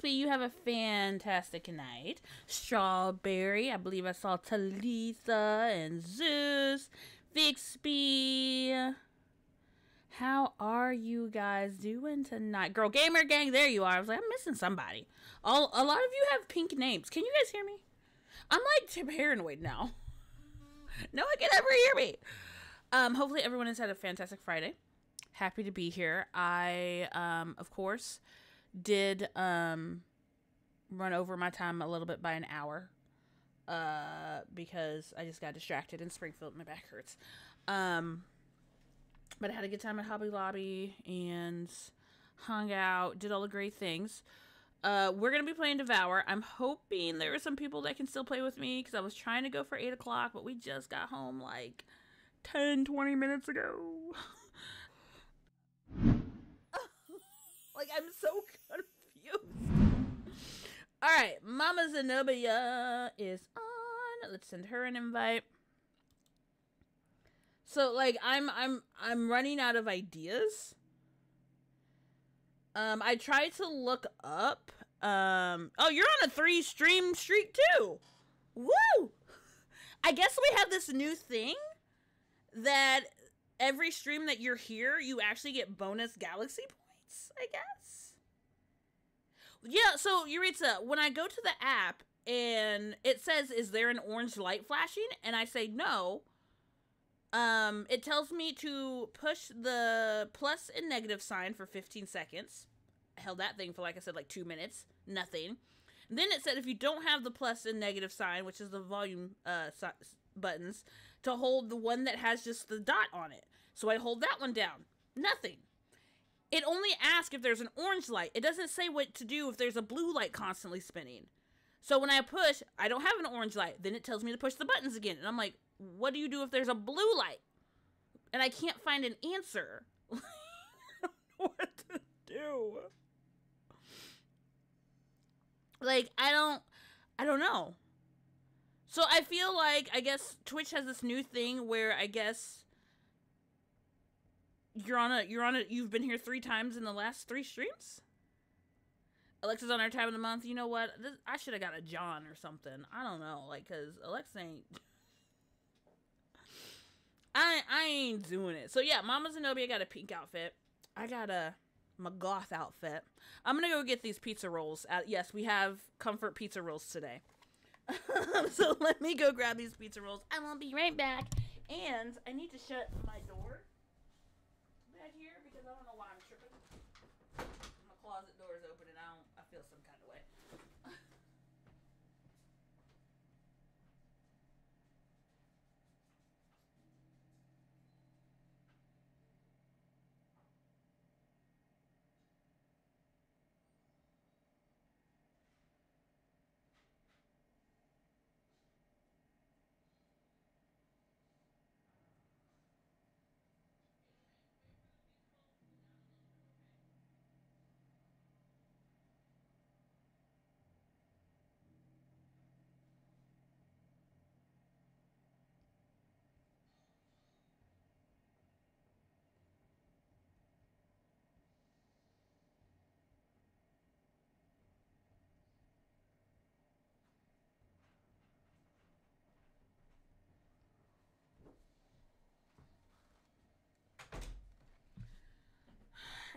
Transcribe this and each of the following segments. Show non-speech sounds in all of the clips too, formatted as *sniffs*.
Friday. You have a fantastic night. Strawberry, I believe I saw Talitha and Zeus. Vixby. How are you guys doing tonight? Girl Gamer Gang, there you are. I was like, I'm missing somebody. All a lot of you have pink names. Can you guys hear me? I'm like paranoid now. *laughs* no one can ever hear me. Um, hopefully everyone has had a fantastic Friday happy to be here. I, um, of course, did um, run over my time a little bit by an hour uh, because I just got distracted in Springfield. My back hurts. Um, but I had a good time at Hobby Lobby and hung out, did all the great things. Uh, we're gonna be playing Devour. I'm hoping there are some people that can still play with me because I was trying to go for eight o'clock, but we just got home like 10, 20 minutes ago. *laughs* like I'm so confused. *laughs* All right, Mama Zenobia is on. Let's send her an invite. So like I'm I'm I'm running out of ideas. Um I tried to look up um oh you're on a 3 stream streak too. Woo! *laughs* I guess we have this new thing that every stream that you're here, you actually get bonus galaxy points, I guess. Yeah, so Yuritsa, when I go to the app and it says, Is there an orange light flashing? And I say no, um, it tells me to push the plus and negative sign for 15 seconds. I held that thing for, like I said, like two minutes. Nothing. then it said if you don't have the plus and negative sign, which is the volume uh, buttons, to hold the one that has just the dot on it. So I hold that one down. Nothing. It only asks if there's an orange light. It doesn't say what to do if there's a blue light constantly spinning. So when I push, I don't have an orange light. Then it tells me to push the buttons again. And I'm like, what do you do if there's a blue light? And I can't find an answer. *laughs* what to do? Like, I don't I don't know. So I feel like I guess Twitch has this new thing where I guess you're on a you're on a you've been here three times in the last three streams. Alexa's on our time of the month. You know what? This, I should have got a John or something. I don't know, like, cause Alexa ain't. *laughs* I I ain't doing it. So yeah, Mama Zenobia got a pink outfit. I got a McGoth outfit. I'm gonna go get these pizza rolls. At, yes, we have comfort pizza rolls today. *laughs* so let me go grab these pizza rolls. I will be right back. And I need to shut my door back here because I don't know why I'm tripping. My closet door is open and I don't. I feel some kind of way.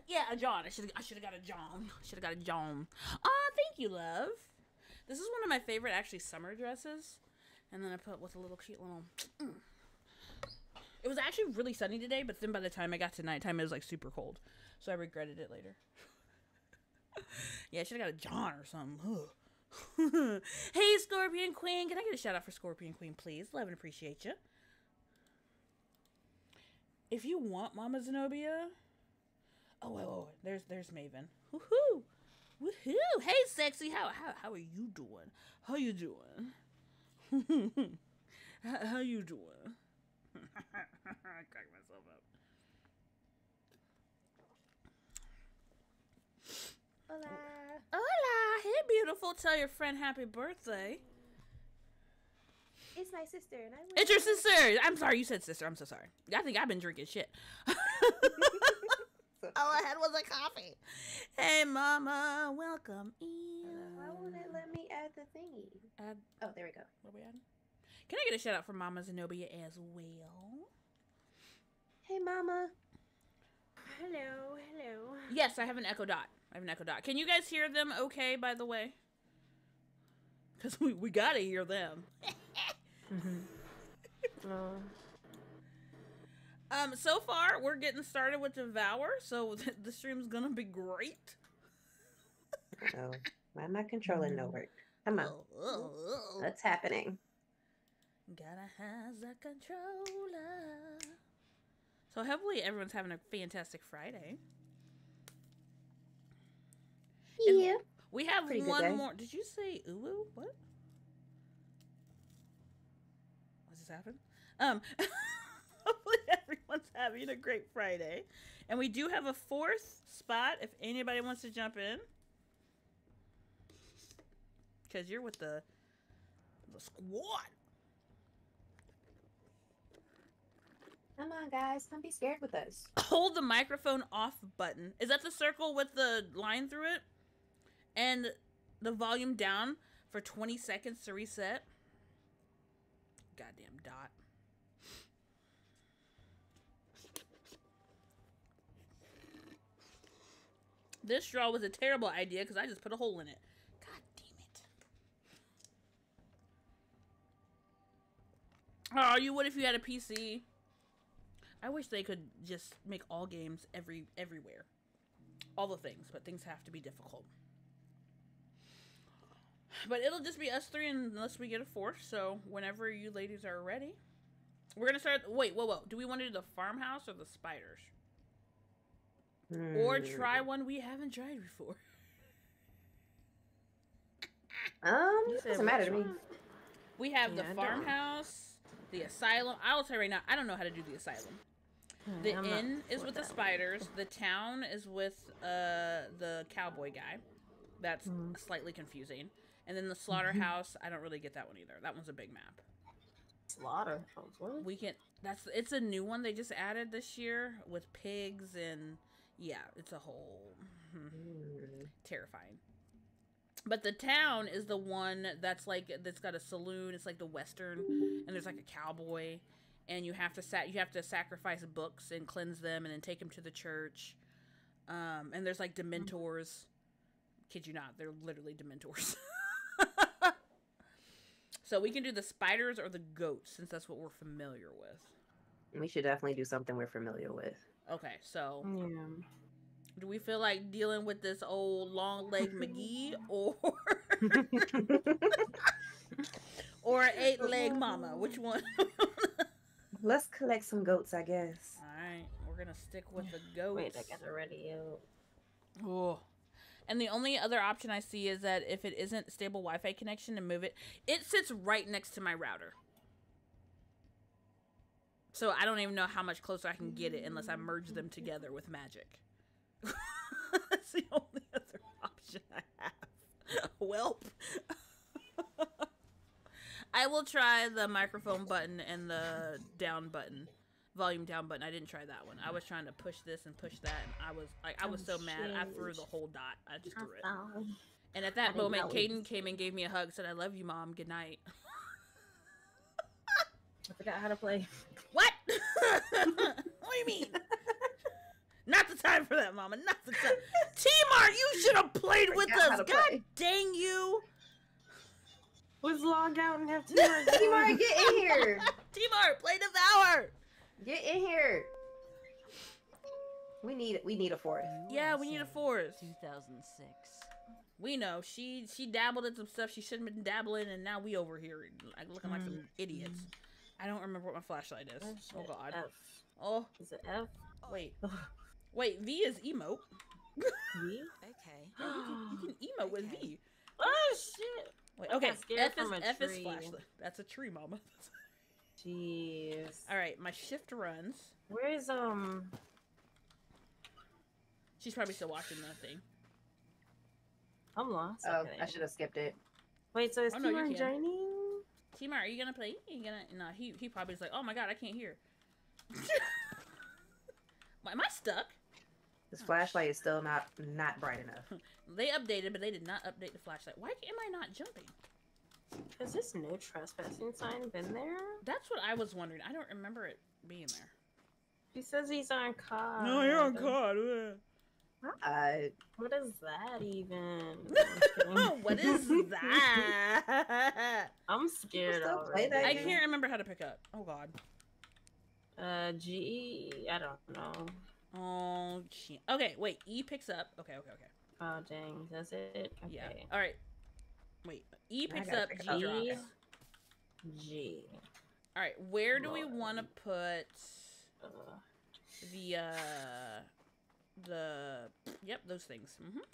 Yeah, a John. I should I should have got a John. Should have got a John. Ah, thank you, love. This is one of my favorite actually summer dresses. And then I put with a little cute little. Mm. It was actually really sunny today, but then by the time I got to nighttime, it was like super cold. So I regretted it later. *laughs* yeah, I should have got a John or something. *laughs* hey, Scorpion Queen. Can I get a shout out for Scorpion Queen, please? Love and appreciate you. If you want Mama Zenobia, Oh, wait, wait, wait. There's there's Maven. Woohoo! Woohoo! Hey, sexy. How how how are you doing? How you doing? *laughs* how, how you doing? I crack myself up. Hola. Hola. Hey, beautiful. Tell your friend happy birthday. It's my sister, and I. It's your sister. I'm sorry. You said sister. I'm so sorry. I think I've been drinking shit. *laughs* so All I had was a coffee. Hey, Mama, welcome in. Why won't it let me add the thingy? Add, Oh, there we go. what we adding? Can I get a shout out for Mama Zenobia as well? Hey, Mama. Hello, hello. Yes, I have an Echo Dot. I have an Echo Dot. Can you guys hear them okay, by the way? Because we, we gotta hear them. *laughs* *laughs* Oh, Um, so far, we're getting started with Devour, so *laughs* the stream's gonna be great. oh. Why am I controlling no work? Come on. Oh. What's happening? Gotta have the controller. So hopefully everyone's having a fantastic Friday. And- Yeah. We have Pretty one more. Did you say Ulu? What? What's this happen? Um, *laughs* *laughs* hopefully everyone's having a great Friday, and we do have a fourth spot if anybody wants to jump in. Because you're with the the squad. Come on, guys. Don't be scared with us. hold the microphone off button. Is that the circle with the line through it? And the volume down for 20 seconds to reset? Goddamn dot. This straw was a terrible idea because I just put a hole in it. God damn it. Oh, you would if you had a PC. I wish they could just make all games every everywhere. All the things, but things have to be difficult. But it'll just be us three unless we get a fourth, so whenever you ladies are ready. We're gonna start wait, whoa, whoa. Do we want to do the farmhouse or the spiders? Or Hmm. try one we haven't tried before? Um, You it doesn't matter to me. We have the Yeah, I don't- farmhouse, the asylum. I will tell you right now, I don't know how to do the asylum. The I'm inn is with the that. spiders. The town is with uh the cowboy guy. That's Mhm. slightly confusing. And then the slaughterhouse, I don't really get that one either. That one's a big map. Slaughterhouse. What? We can that's it's a new one they just added this year with pigs and yeah, it's a whole Hmm. terrifying. But the town is the one that's like that's got a saloon. It's like the western, and there's like a cowboy, and you have to sa- you have to sacrifice books and cleanse them, and then take them to the church. Um, and there's like dementors. Kid you not, they're literally dementors. *laughs* so we can do the spiders or the goats since that's what we're familiar with. We should definitely do something we're familiar with. Okay, so Yeah. do we feel like dealing with this old long leg McGee *laughs* or *laughs* or eight leg mama? Which one? *laughs* Let's collect some goats, I guess. All right, we're gonna stick with the *sighs* goats. Wait, I got it ready. out. Oh. And the only other option I see is that if it isn't stable Wi-Fi connection to move it, it sits right next to my router. So I don't even know how much closer I can get it unless I merge them together with magic. *laughs* That's the only other option I have. *laughs* Welp. *laughs* I will try the microphone button and the down button, volume down button. I didn't try that one. I was trying to push this and push that, and I was like, I was so mad. I threw the whole dot. I just threw it. And at that moment. Caden came and gave me a hug, said, "I love you, mom. Good night." I forgot how to play. *laughs* What? *laughs* what do you mean? *laughs* Not the time for that, Mama. Not the time. Timar, you should have played with us. God play. dang you. Was log out and have two Timar, get in here! Timar, play Devour. Get in here! We need we need a fourth. Yeah, we need a fourth. 2006. We know she she dabbled in some stuff she shouldn't have been dabbling, and now we over here like looking like some mm-hmm. idiots. I don't remember what my flashlight is. Oh God. F. Oh Is it F? wait, *laughs* wait. V is emote. *laughs* V? Okay. Yeah, *gasps* you, can, you can emote with V. Oh shit! Wait, I okay. scared F is from a F is flashlight. That's a tree, Mama. Jeez. *laughs* All right, my shift runs. Where is um? She's probably still watching that thing. I'm lost. Oh, Okay. I should have skipped it. Wait, so is Oh, no, you Timur can. joining? Timar, are you gonna play? you gonna? No, he he probably is like, oh my god, I can't hear. Why *laughs* am I stuck? This flashlight is still not not bright enough. *laughs* They updated, but they did not update the flashlight. Why am I not jumping? Has this no trespassing sign been there? That's what I was wondering. I don't remember it being there. He says he's on cod. card. Uh, What is that even? *laughs* *laughs* What is that? *laughs* I'm scared already. that I can't remember how to pick up. Oh god. Uh, G. I don't know. Oh shit. Okay, wait. E picks up. Okay, okay, okay. Oh dang, does it? Okay. Yeah. All right. Wait. E picks up. pick G up. drops. G. All right. Where do we want to put Uh, the uh the yep those things. Mm -hmm.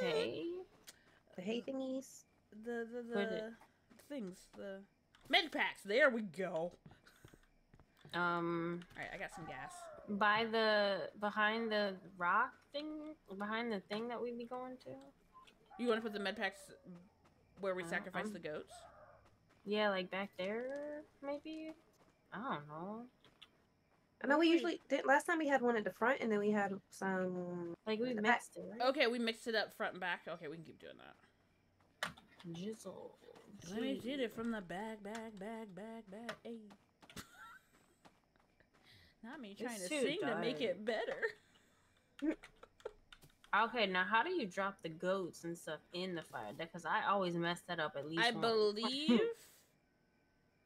hey. *laughs* the hay thingies. The the the Put things the med packs. There we go. Um, All right. I got some gas. by the behind the rock thing, behind the thing that we'd be going to. You want to put the med packs where we Uh, sacrifice I'm- the goats? Yeah, like back there, maybe. I don't know. I know we usually did last time we had one at the front and then we had some Like we In back. mixed it, right? Okay, we mixed it up front and back. Okay, we can keep doing that. Jizzle. Let me Gee. get it from the back, back, back, back, back. Hey. *laughs* Not me trying It's to too sing to make it better. *laughs* Okay, now how do you drop the goats and stuff in the fire? Because I always mess that up at least. I once. *laughs* believe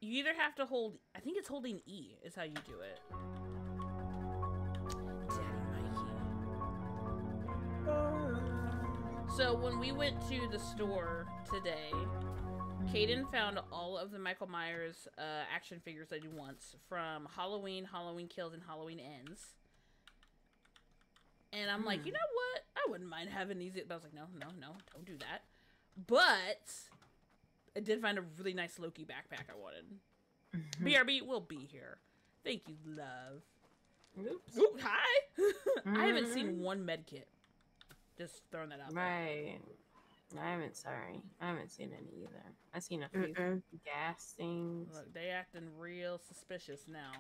you either have to hold. I think it's holding E is how you do it. Daddy Mikey. So when we went to the store today, Kaden found all of the Michael Myers uh, action figures that he wants from Halloween, Halloween Kills, and Halloween Ends. And I'm like, Hmm. you know what? I wouldn't mind having these. But I was like, no, no, no, don't do that. But I did find a really nice Loki backpack I wanted. Mhm. BRB will be here. Thank you, love. Oops. Ooh, hi. *laughs* I haven't seen Mhm. one med kit. Just throwing that out there. Right. I haven't. Sorry, I haven't seen any either. I've seen a few Mm-mm. gas things. Look, they acting real suspicious now.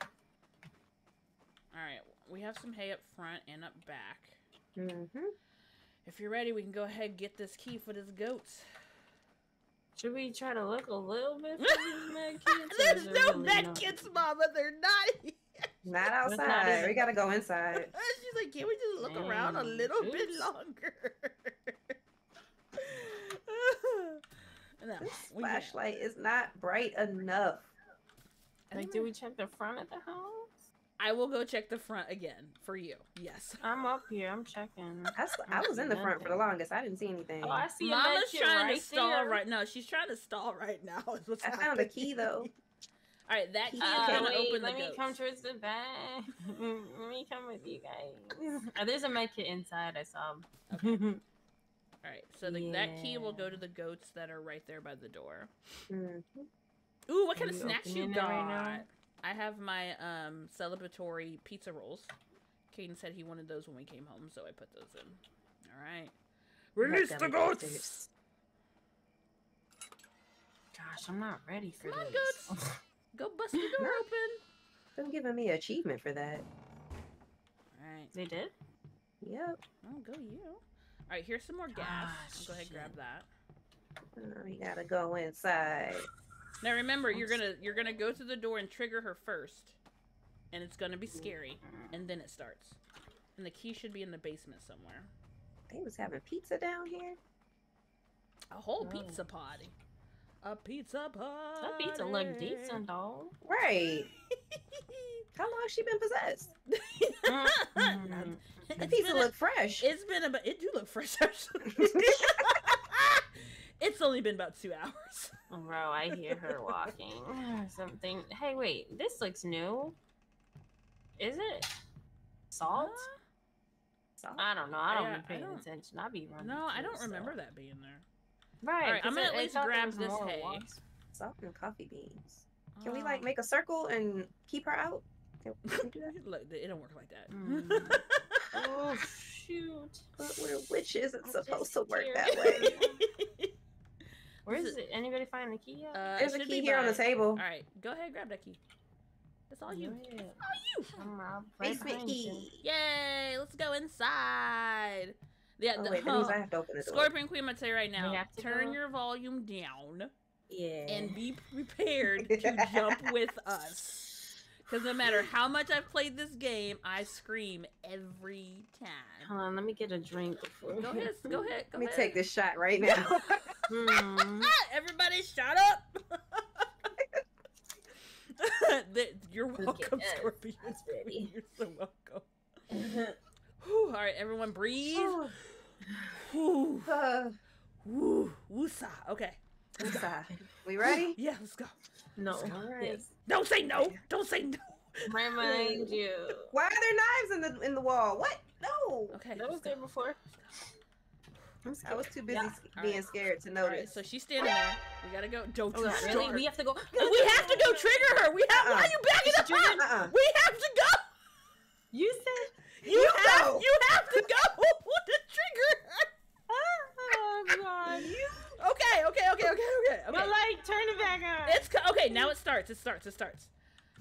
All right, we have some hay up front and up back. Mm-hmm. If you're ready, we can go ahead and get this key for this goats. Should we try to look a little bit for these *laughs* med kits? or There's is there no really med no- kits, Mama. They're not. here. Not not outside. even- we gotta go inside. *laughs* She's like, can't we just look around a Man, little bit longer? *laughs* no, This we can't. flashlight is not bright enough. Like, do we check the front of the house? I will go check the front again for you. Yes. I'm up here. I'm checking. I was in the front for the longest. I didn't see anything. Oh, I see a Mama's trying right to stall there. right now. She's trying to stall right now. Is what's I found a happening. key though. *laughs* All right, that key is Uh, gonna wait, open let me goats. come towards the back. *laughs* let me come with you guys. Oh, there's a med kit inside. I saw. him. *laughs* All right, so the, that key will go to the goats that are right there by the door. Mhm. Ooh, what kind Are of you snacks you opening it got? right now? I have my um celebratory pizza rolls. Caden said he wanted those when we came home, so I put those in. All right. Release the Got goats. delicate Gosh, I'm not ready for Come on, this. goats. *laughs* Go bust the door No. open. Them giving me achievement for that. All right. they did. Yep. Oh, go you. All right, here's some more gas. Ah, go ahead, grab that. We gotta go inside. Now remember, you're gonna you're gonna go to the door and trigger her first, and it's gonna be scary, and then it starts. And the key should be in the basement somewhere. They was having pizza down here. A whole Oh. pizza party. A pizza party. That pizza look decent, though. Right. *laughs* How long has she been possessed? Mm. The It's pizza been a- look fresh. It's been about. It do look fresh actually. *laughs* *laughs* it's only been about two *laughs* hours. Bro, I hear her walking or *sighs* something. Hey, wait, this looks new. Is it salt? Salt. I don't know. I don't Yeah, be I paying don't- attention. I be running. No, I don't remember that being there. Right. Alright, I'm gonna I- at least grab this hay. Salt and coffee beans. Can we Oh. like make a circle and keep her out? Can we do that? *laughs* Look, it don't work like that. Mm. *laughs* Oh shoot! But we're witches. It's supposed to work that way. Where's Is it? Anybody find the key yet? Uh, There's a key be here on the table. All right, go ahead, grab that key. That's all you. Yeah. All you. I'm Rob. Basement key. Yay! Let's go inside. Yeah, Oh the, wait, that means I have to open the door. Scorpion Queen, I'm gonna tell you right now. have to Turn go? your volume down Yeah. and be prepared to *laughs* jump with us. Because no matter how much I've played this game, I scream every time. Hold on, let me get a drink before. Go ahead, go ahead, go Let me ahead. take this shot right *laughs* now. Hmm. *laughs* Everybody, shut up! *laughs* You're Okay, welcome, yes, Scorpion. that's ready. You're so welcome. Whew, all right, everyone, breathe. Whew, Uh, whew, *sighs* woosah. Okay, Lisa, we ready? yeah, let's go. No. Yes. Don't say no. Don't say no. Remind *laughs* you. Why are there knives in the in the wall? What? No. Okay. That was there go. before. I'm I was too busy Yeah. being right. scared to All right, notice. so she's standing there. We gotta go. Don't Oh, you really? start. We have to go. *laughs* We have to go trigger her. We have. Why Uh-uh. are you backing up? Uh-uh. We have to go. You said. You, You have. go. You have to go *laughs* to trigger her. Oh God. Okay. Okay. Okay. Okay. Okay. But Okay. like, turn it back on. It's co- okay. Now it starts. It starts. It starts.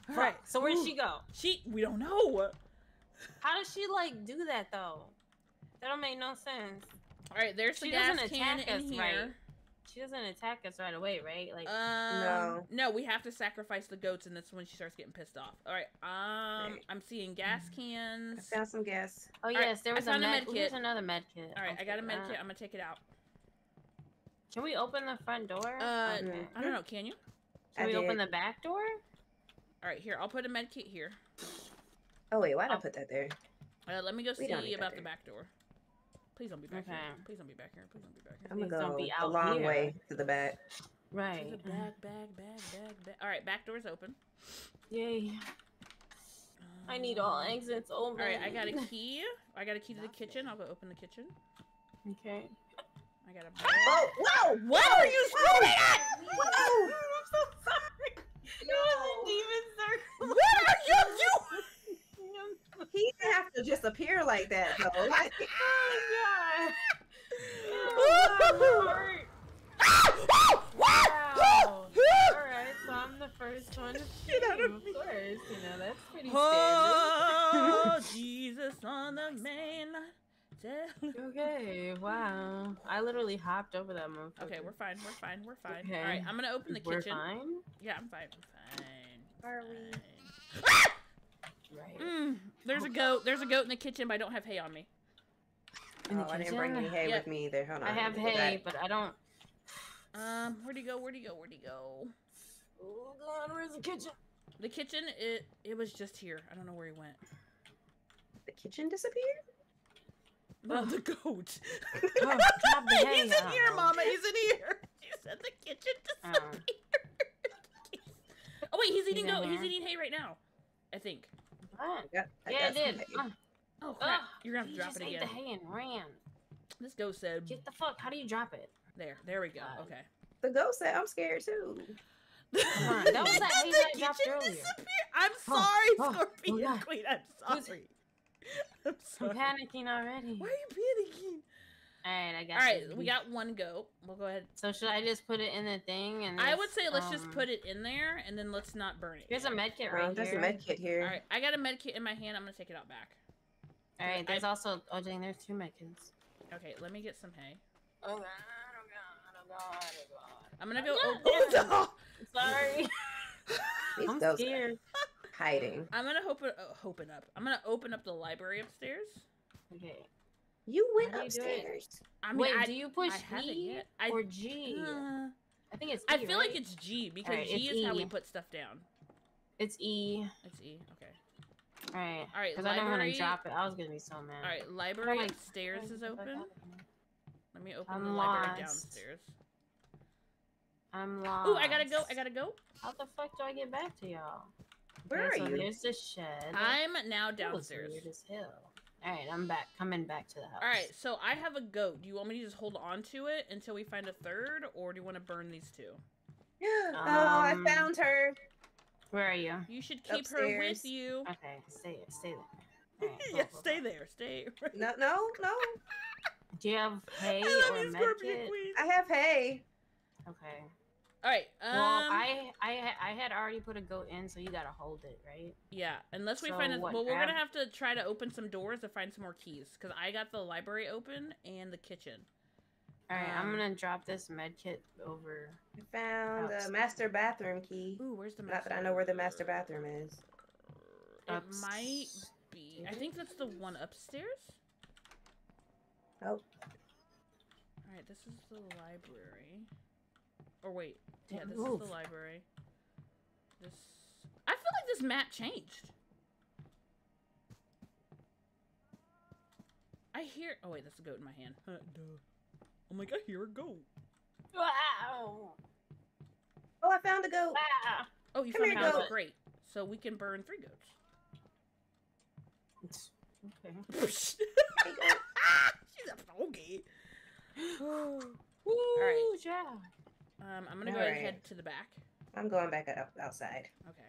All Fuck. right. So where'd Ooh. she go? She. We don't know. How does she like do that though? That don't make no sense. All right. There's the She gas doesn't can attack us, in right? here. She doesn't attack us right away, right? Like, Um, No. no, we have to sacrifice the goats, and that's when she starts getting pissed off. All right, um, Right. I'm seeing gas I cans. found some gas. oh right, yes, there was a found a med. med Here's kit. another med kit. All right, I got a Okay, med uh, kit. I'm gonna take it out. Can we open the front door? Uh, okay. I don't know. Can you? Can I we open the back door? All right, here. I'll put a med kit here. Oh wait, why'd I Oh. put that there? Uh, let me go We see about the there. back door. Please don't be back here. Please don't be back here. Please don't be back here. I'm gonna don't go be a long here. way to the back. To Right. the back, back, back, back, back. All right, back door's open. Yay. I need all Um, exits All open. right, I got a *laughs* key. I got a key to the kitchen. I'll go open the kitchen. Okay. I got a. Oh, whoa! What are you screaming at? Whoa! *laughs* I'm so sorry. It was a demon circle. What are you *laughs* doing? He didn't have to just appear like that though. Like, oh god. Heart. Ah! Wow. Alright, so I'm the first one to Get out of Of me. course, you know, that's pretty Oh, *laughs* Jesus on the main. Standard. Okay, wow. I literally hopped over that motherfucker. Okay, we're fine. We're fine. We're fine. Okay. All right, I'm gonna open the We're kitchen. fine? Yeah, I'm fine. I'm fine. Are we? Fine. Right. Mm, there's a goat. There's a goat in the kitchen, but I don't have hay on me. In the oh, I didn't bring any hay Yeah. with me either. Hold on. I have let me go hay, back. but I don't. Um, where'd he go? Where'd he go? Where'd he go? Oh god, where's the kitchen? The kitchen. It it was just here. I don't know where he went. The kitchen disappeared. No, the *laughs* goat. Oh, *laughs* drop the. He's in here. Mama. He's in here. *laughs* You said the kitchen Oh. disappeared. oh wait, he's eating in goat. He's eating hay right now. I think. What? Got, I Yeah, got I did. hay. Uh, Oh crap! ugh, You're gonna have to he drop just it ate again. the hay and ran. This goat said. Get the fuck. How do you drop it? There, there we go. God. Okay. The goat said, "I'm scared too." Come on, that was that hay The that I dropped kitchen earlier. disappeared. I'm Oh, sorry, oh, Scorpion oh, Queen. I'm Who's- sorry. *laughs* I'm I'm panicking already. Why are you panicking? Alright, I got All right, we got one goat. We'll go ahead. So should I just put it in the thing and I would say let's just um, put it in there and then let's not burn it. There's a yet. med kit right there's here. a med kit here. All right, I got a med kit in my hand. I'm gonna take it out back. Alright, there's I- also oh dang, there's two med kits. Okay, let me get some hay. Oh god, oh god, oh god, oh god. I'm gonna go. I'm Open, not oh, *laughs* Sorry. *laughs* These I'm scared. Hiding. I'm gonna open uh, open up. I'm gonna open up the library upstairs. Okay. You went How do you upstairs. I mean, Wait, I, do you push I E yet. I- or G? uh, I think it's E, I feel like it's G because Alright, G it's is how we E. put stuff down. it's E. It's E. Okay. Alright. All right, Because I don't want to drop it. I was gonna be so mad. All right, library like, upstairs is open. out of here? Let me open I'm the library downstairs. I'm lost. Ooh, I gotta go. I gotta go. How the fuck do I get back to y'all? Where Okay, are so you? There's the shed. I'm now That downstairs. weird as hell. All right, I'm back. Coming back to the house. All right, so I have a goat. Do you want me to just hold on to it until we find a third, or do you want to burn these two? *gasps* oh, I Um, found her. Where are you? You should keep her with you. Okay, stay stay there. *laughs* All right, yeah, cool, cool, stay cool. there. Stay. *laughs* Right. No, no, no. Do you have hay *laughs* I love or you, med Scorpion kit? Queen. I have hay. Okay. All right. Um, well, I I I had already put a goat in, so you gotta hold it, right? yeah. Unless we So find a, what, well, we're grab- gonna have to try to open some doors to find some more keys because I got the library open and the kitchen. All right, I'm Um, gonna drop this med kit over. I found the master bathroom key. Ooh, where's the? Not that I know where the master bathroom is. It might be. I think that's the one upstairs. Oh. All right, this is the library. Or wait, yeah, Don't this move. is the library. This. I feel like this map changed. I hear. Oh wait, that's a goat in my hand. Huh, duh. I'm like, I hear a goat. Wow! Oh, I found a goat. Wow! Oh, you Come found a goat. goat. Great. So we can burn three goats. Okay. *laughs* She's a froggy. Woo! right. Yeah. Um, I'm gonna go ahead and Alright. head to the back. I'm going back out, outside. Okay.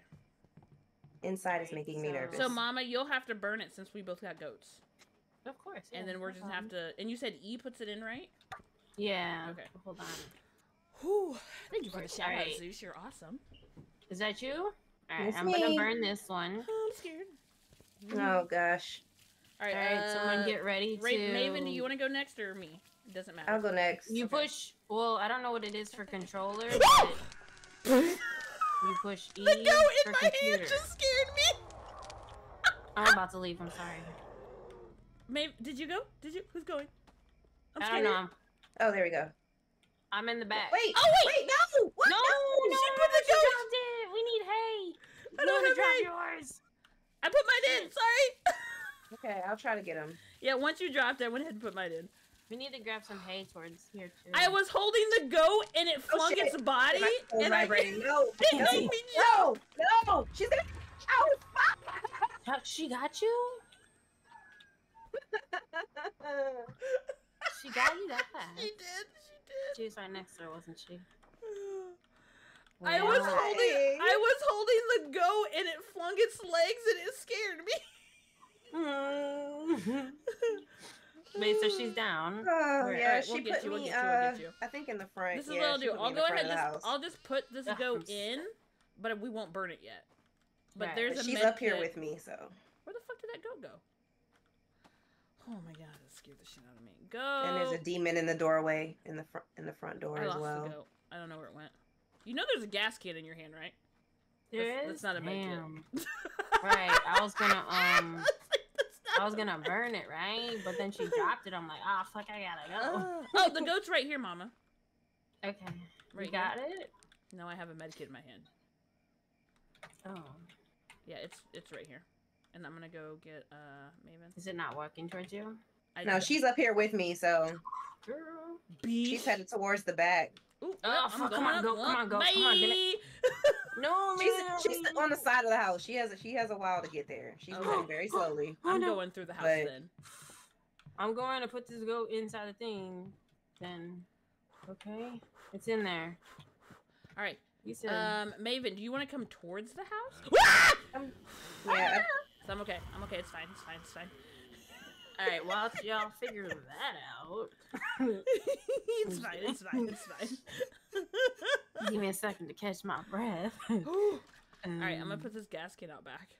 Inside is Right, making me nervous. So, Mama, you'll have to burn it since we both got goats, Of course. and then we're no just have to. And you said E puts it in, right? Yeah. Okay. Hold on. Whew. Thank you for the Right. shout out, Zeus. You're awesome. Is that you? All right. It's I'm gonna burn this one. Oh, I'm scared. oh gosh, All right. All right. uh, someone get ready to. Ra- Maven, do you want to go next or me? It doesn't matter. I'll go next. You Okay. push. Well, I don't know what it is for controller, *laughs* but you push E the goat in for my computer. hand just scared me. *laughs* I'm about to leave. I'm sorry. Maeve, did you go? Did you? Who's going? I'm I scared. don't know. Oh, there we go. I'm in the back. Wait. Oh, wait! wait, no. What? No, no, she put the she goat- dropped it. We need hay. I You don't have drop hay. yours? I put mine in. Sorry. *laughs* Okay, I'll try to get him. yeah, once you dropped, it, I went ahead and put mine in. We need to grab some hay towards here too. I was holding the goat and it Oh, flung shit. its body, Oh, and I vibrating. *laughs* No, it no, made me no, no. She's gonna. Oh, How- She got you. *laughs* She got you that She did. She did. She was right next to her, wasn't she? *sighs* I was holding. I was holding the goat and it flung its legs and it scared me. Hmm. *laughs* Wait, so she's down. *sighs* Oh Alright, yeah, alright, she we'll get put you, we'll me. get you, we'll uh, get you. I think in the front. This is yeah, what I'll do. I'll go ahead. of the Just, house. I'll just put this *laughs* Ugh, goat in, but we won't burn it yet. But Right. there's But a she's med up here kit. with me, so. Where the fuck did that go go? Oh my god, that scared the shit out of me. Go. And there's a demon in the doorway in the front in the front door I as lost well. the goat. I don't know where it went. You know there's a gas can in your hand, right? There That's- is. that's not a med kit. *laughs* Right, I was gonna, *laughs* um, That's I was gonna burn it, right? But then she dropped it. I'm like, ah, fuck, I gotta go. *laughs* oh, the goat's right here, Mama. Okay, Right you got it. No, I have a med kit in my hand. Oh, Yeah, it's it's right here. And I'm gonna go get uh Maven. is it not walking towards you? I No, she's up here with me, so Girl. beef. she's headed towards the back. Ooh, Oh, fuck, come on, go, come on, go, come on, give Bye. *laughs* No, She's man, she's please. on the side of the house. She has a, she has a while to get there. She's Okay. moving very slowly. Oh, I'm no. going through the house But- then. I'm going to put this goat inside the thing. Then, okay, it's in there. All right. You said. Um, Maven, do you want to come towards the house? Um, yeah, *laughs* So I'm okay. I'm okay. It's fine. It's fine. It's fine. All right, while y'all figure that out, *laughs* it's fine. It's fine. It's fine. give me a second to catch my breath. *gasps* All right, I'm gonna Um, put this gasket out back.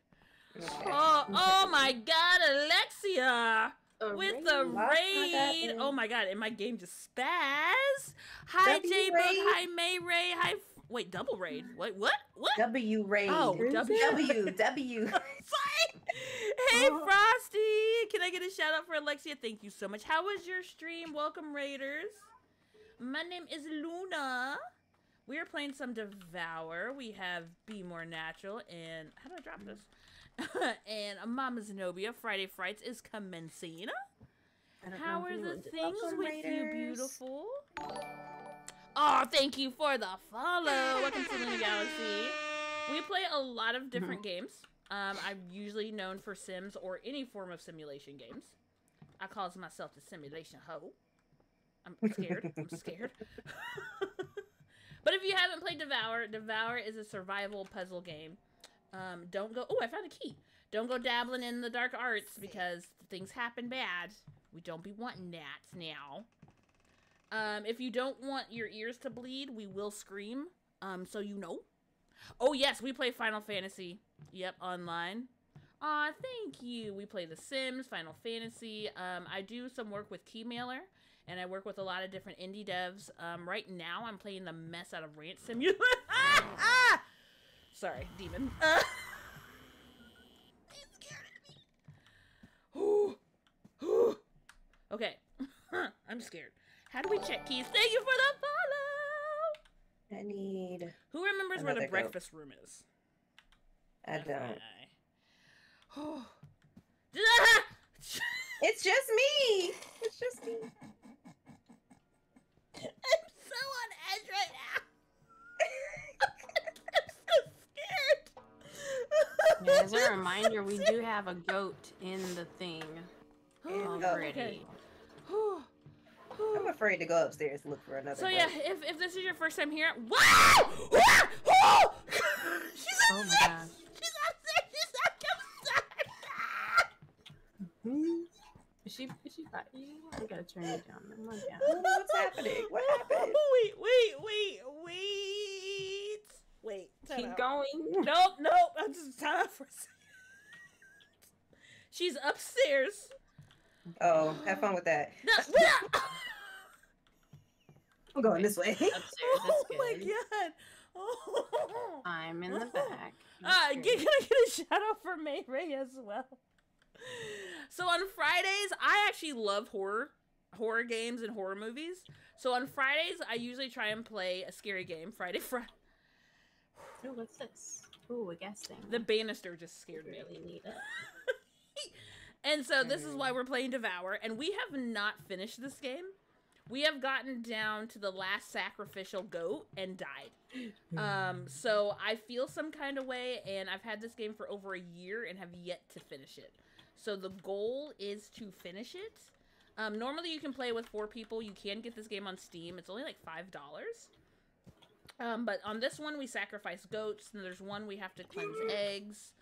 okay. Oh, oh my God, Alexia! a With the ring. Raid! Oh my God, and my game just spaz. Hi, W J Book. Hi, May Ray. Hi. Wait, double raid. Wait, what? What? W raid. Oh, W. W *laughs* W. *laughs* Sorry. Hey, Oh. Frosty. Can I get a shout out for Alexia? Thank you so much. How was your stream? Welcome, Raiders. My name is Luna. We are playing some Devour. We have Be More Natural and how do I drop this? *laughs* and Mama Zenobia. Friday Frights is commencing. I don't know How are the things with you, beautiful? Oh, thank you for the follow. Welcome to Luna Galaxy. We *laughs* play a lot of different games. Um, I'm usually known for Sims or any form of simulation games. I calls myself the simulation hoe. I'm *laughs* scared. I'm scared. *laughs* but if you haven't played Devour, Devour is a survival puzzle game. Um, don't go. Oh, I found a key. Don't go dabbling in the dark arts because things happen bad. We don't be wanting that now. Um, if you don't want your ears to bleed, we will scream Um, so you know. Oh yes, we play Final Fantasy. Yep, online. Aw, thank you. We play The Sims, Final Fantasy. Um, I do some work with Keymailer, and I work with a lot of different indie devs. Um, right now, I'm playing the mess out of Rant Simulator. ah! *laughs* ah! Sorry, demon. Uh. Ooh. Ooh. Okay, *laughs* I'm scared. How do we check keys? Thank you for the follow. I need. Who remembers where the Another goat. breakfast room is? I don't. Oh. It's just me. It's just me. I'm so on edge right now. I'm so scared. Yeah, as a reminder, we *laughs* do have a goat in the thing Oh, already. okay. I'm afraid to go upstairs and look for another. So goat. yeah, if, if this is your first time here, wow! Wow! Oh! She's Oh my upstairs. gosh. She's upstairs. She's upstairs. Is she? Is she? got you? I gotta turn you down. Oh my god. Luna, what's happening? What happened? *laughs* Wait, wait, wait, wait, wait. time Keep out. going. *laughs* Nope, nope. I'm just time for a second. She's upstairs. Oh, have fun with that. *laughs* I'm going this way. Upstairs. *laughs* Oh my god. Oh. *laughs* I'm in the back. Ah, get, can I get a shout out for May Ray as well? So on Fridays, I actually love horror, horror games and horror movies. So on Fridays, I usually try and play a scary game. Friday, Friday. Ooh, what's this? Ooh, a gas thing. The banister just scared me. really need it. *laughs* And so this is why we're playing Devour, and we have not finished this game. We have gotten down to the last sacrificial goat and died. Um, so I feel some kind of way, and I've had this game for over a year and have yet to finish it. So the goal is to finish it. Um, normally you can play with four people. You can get this game on Steam. It's only like five dollars. Um, but on this one we sacrifice goats, and there's one we have to cleanse eggs.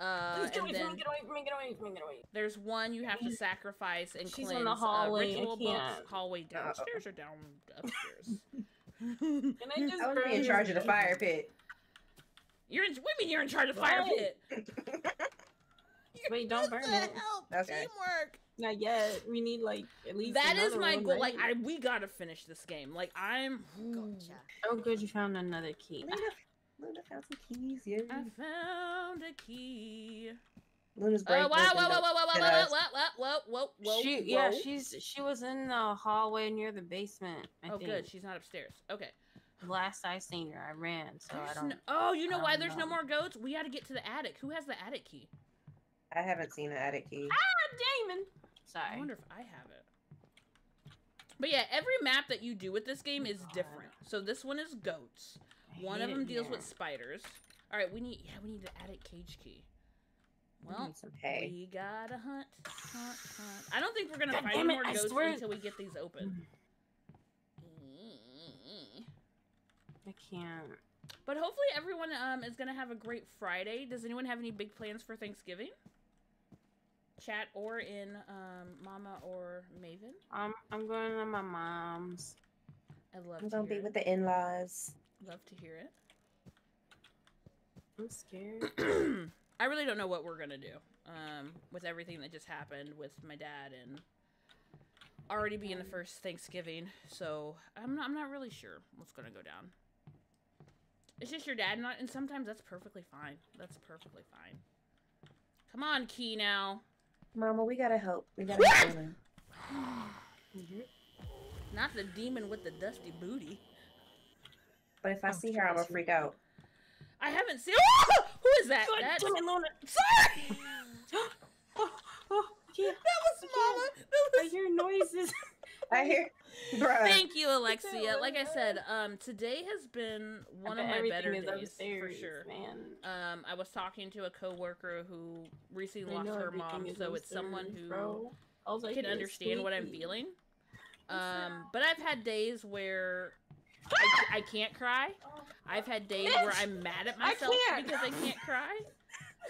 Uh, Please get and away then get away from me, get away from me, get away. there's one you have to sacrifice and She's cleanse. in the hallway, Uh, I ritual books, can't. hallway downstairs or down *laughs* upstairs. Can I just I want to be in charge of the fire pit. you're in. What do you mean you're in charge of fire pit? Wait, don't burn What it. the hell? Okay. Teamwork. Not yet. We need like at least. That is my one, goal. Like? I, we gotta finish this game. Like I'm. Oh, good, you found another key. Luna, Luna found some keys. Yeah. I found a key. Luna's Oh break. wow! Whoa! Whoa! Whoa! Whoa! Whoa! Whoa! Yes. Whoa! Whoa! Whoa! Whoa! she, whoa. yeah, she's she was in the hallway near the basement. I Oh, think. good. She's not upstairs. Okay. Last I seen her, I ran, so I don't. no- oh, you know why don't there's no more goats? We gotta get to the attic. Who has the attic key? I haven't seen an attic key. Ah, Damon. Sorry. I wonder if I have it. But yeah, every map that you do with this game is different. So this one is goats. I One of them deals here. with spiders. All right, we need yeah, we need the attic cage key. Well, Need some we gotta hunt, hunt, hunt. I don't think we're gonna God find any more ghosts swear- until we get these open. I can't. But hopefully everyone um is gonna have a great Friday. Does anyone have any big plans for Thanksgiving? Chat or in um Mama or Maven. Um, I'm going to my mom's. I love I'm gonna be hear with the in-laws. Love to hear it. I'm scared. *clears throat* I really don't know what we're gonna do um, with everything that just happened with my dad and already being the first Thanksgiving. So I'm not, I'm not really sure what's gonna go down. It's just your dad, not, and sometimes that's perfectly fine. That's perfectly fine. Come on, Key now. Mama, we gotta help. We gotta *laughs* help Luna. Mhm. Not the demon with the dusty booty. But if I Oh, see her, I'm gonna freak out. I haven't seen. Who is that? God That's damn it, Luna. *gasps* sorry. Oh, *gasps* oh, yeah. That was Mama. That I hear noises. *laughs* *laughs* I hear, bruh. Thank you, Alexia. Like I said, um, today has been one of my better days upstairs, for sure. man. Um, I was talking to a coworker who recently I lost her mom, so it's someone who bro. I like, can "It's understand what I'm feeling. Um, but I've had days where I, I can't cry. I've had days where I'm mad at I myself can't. because I can't cry.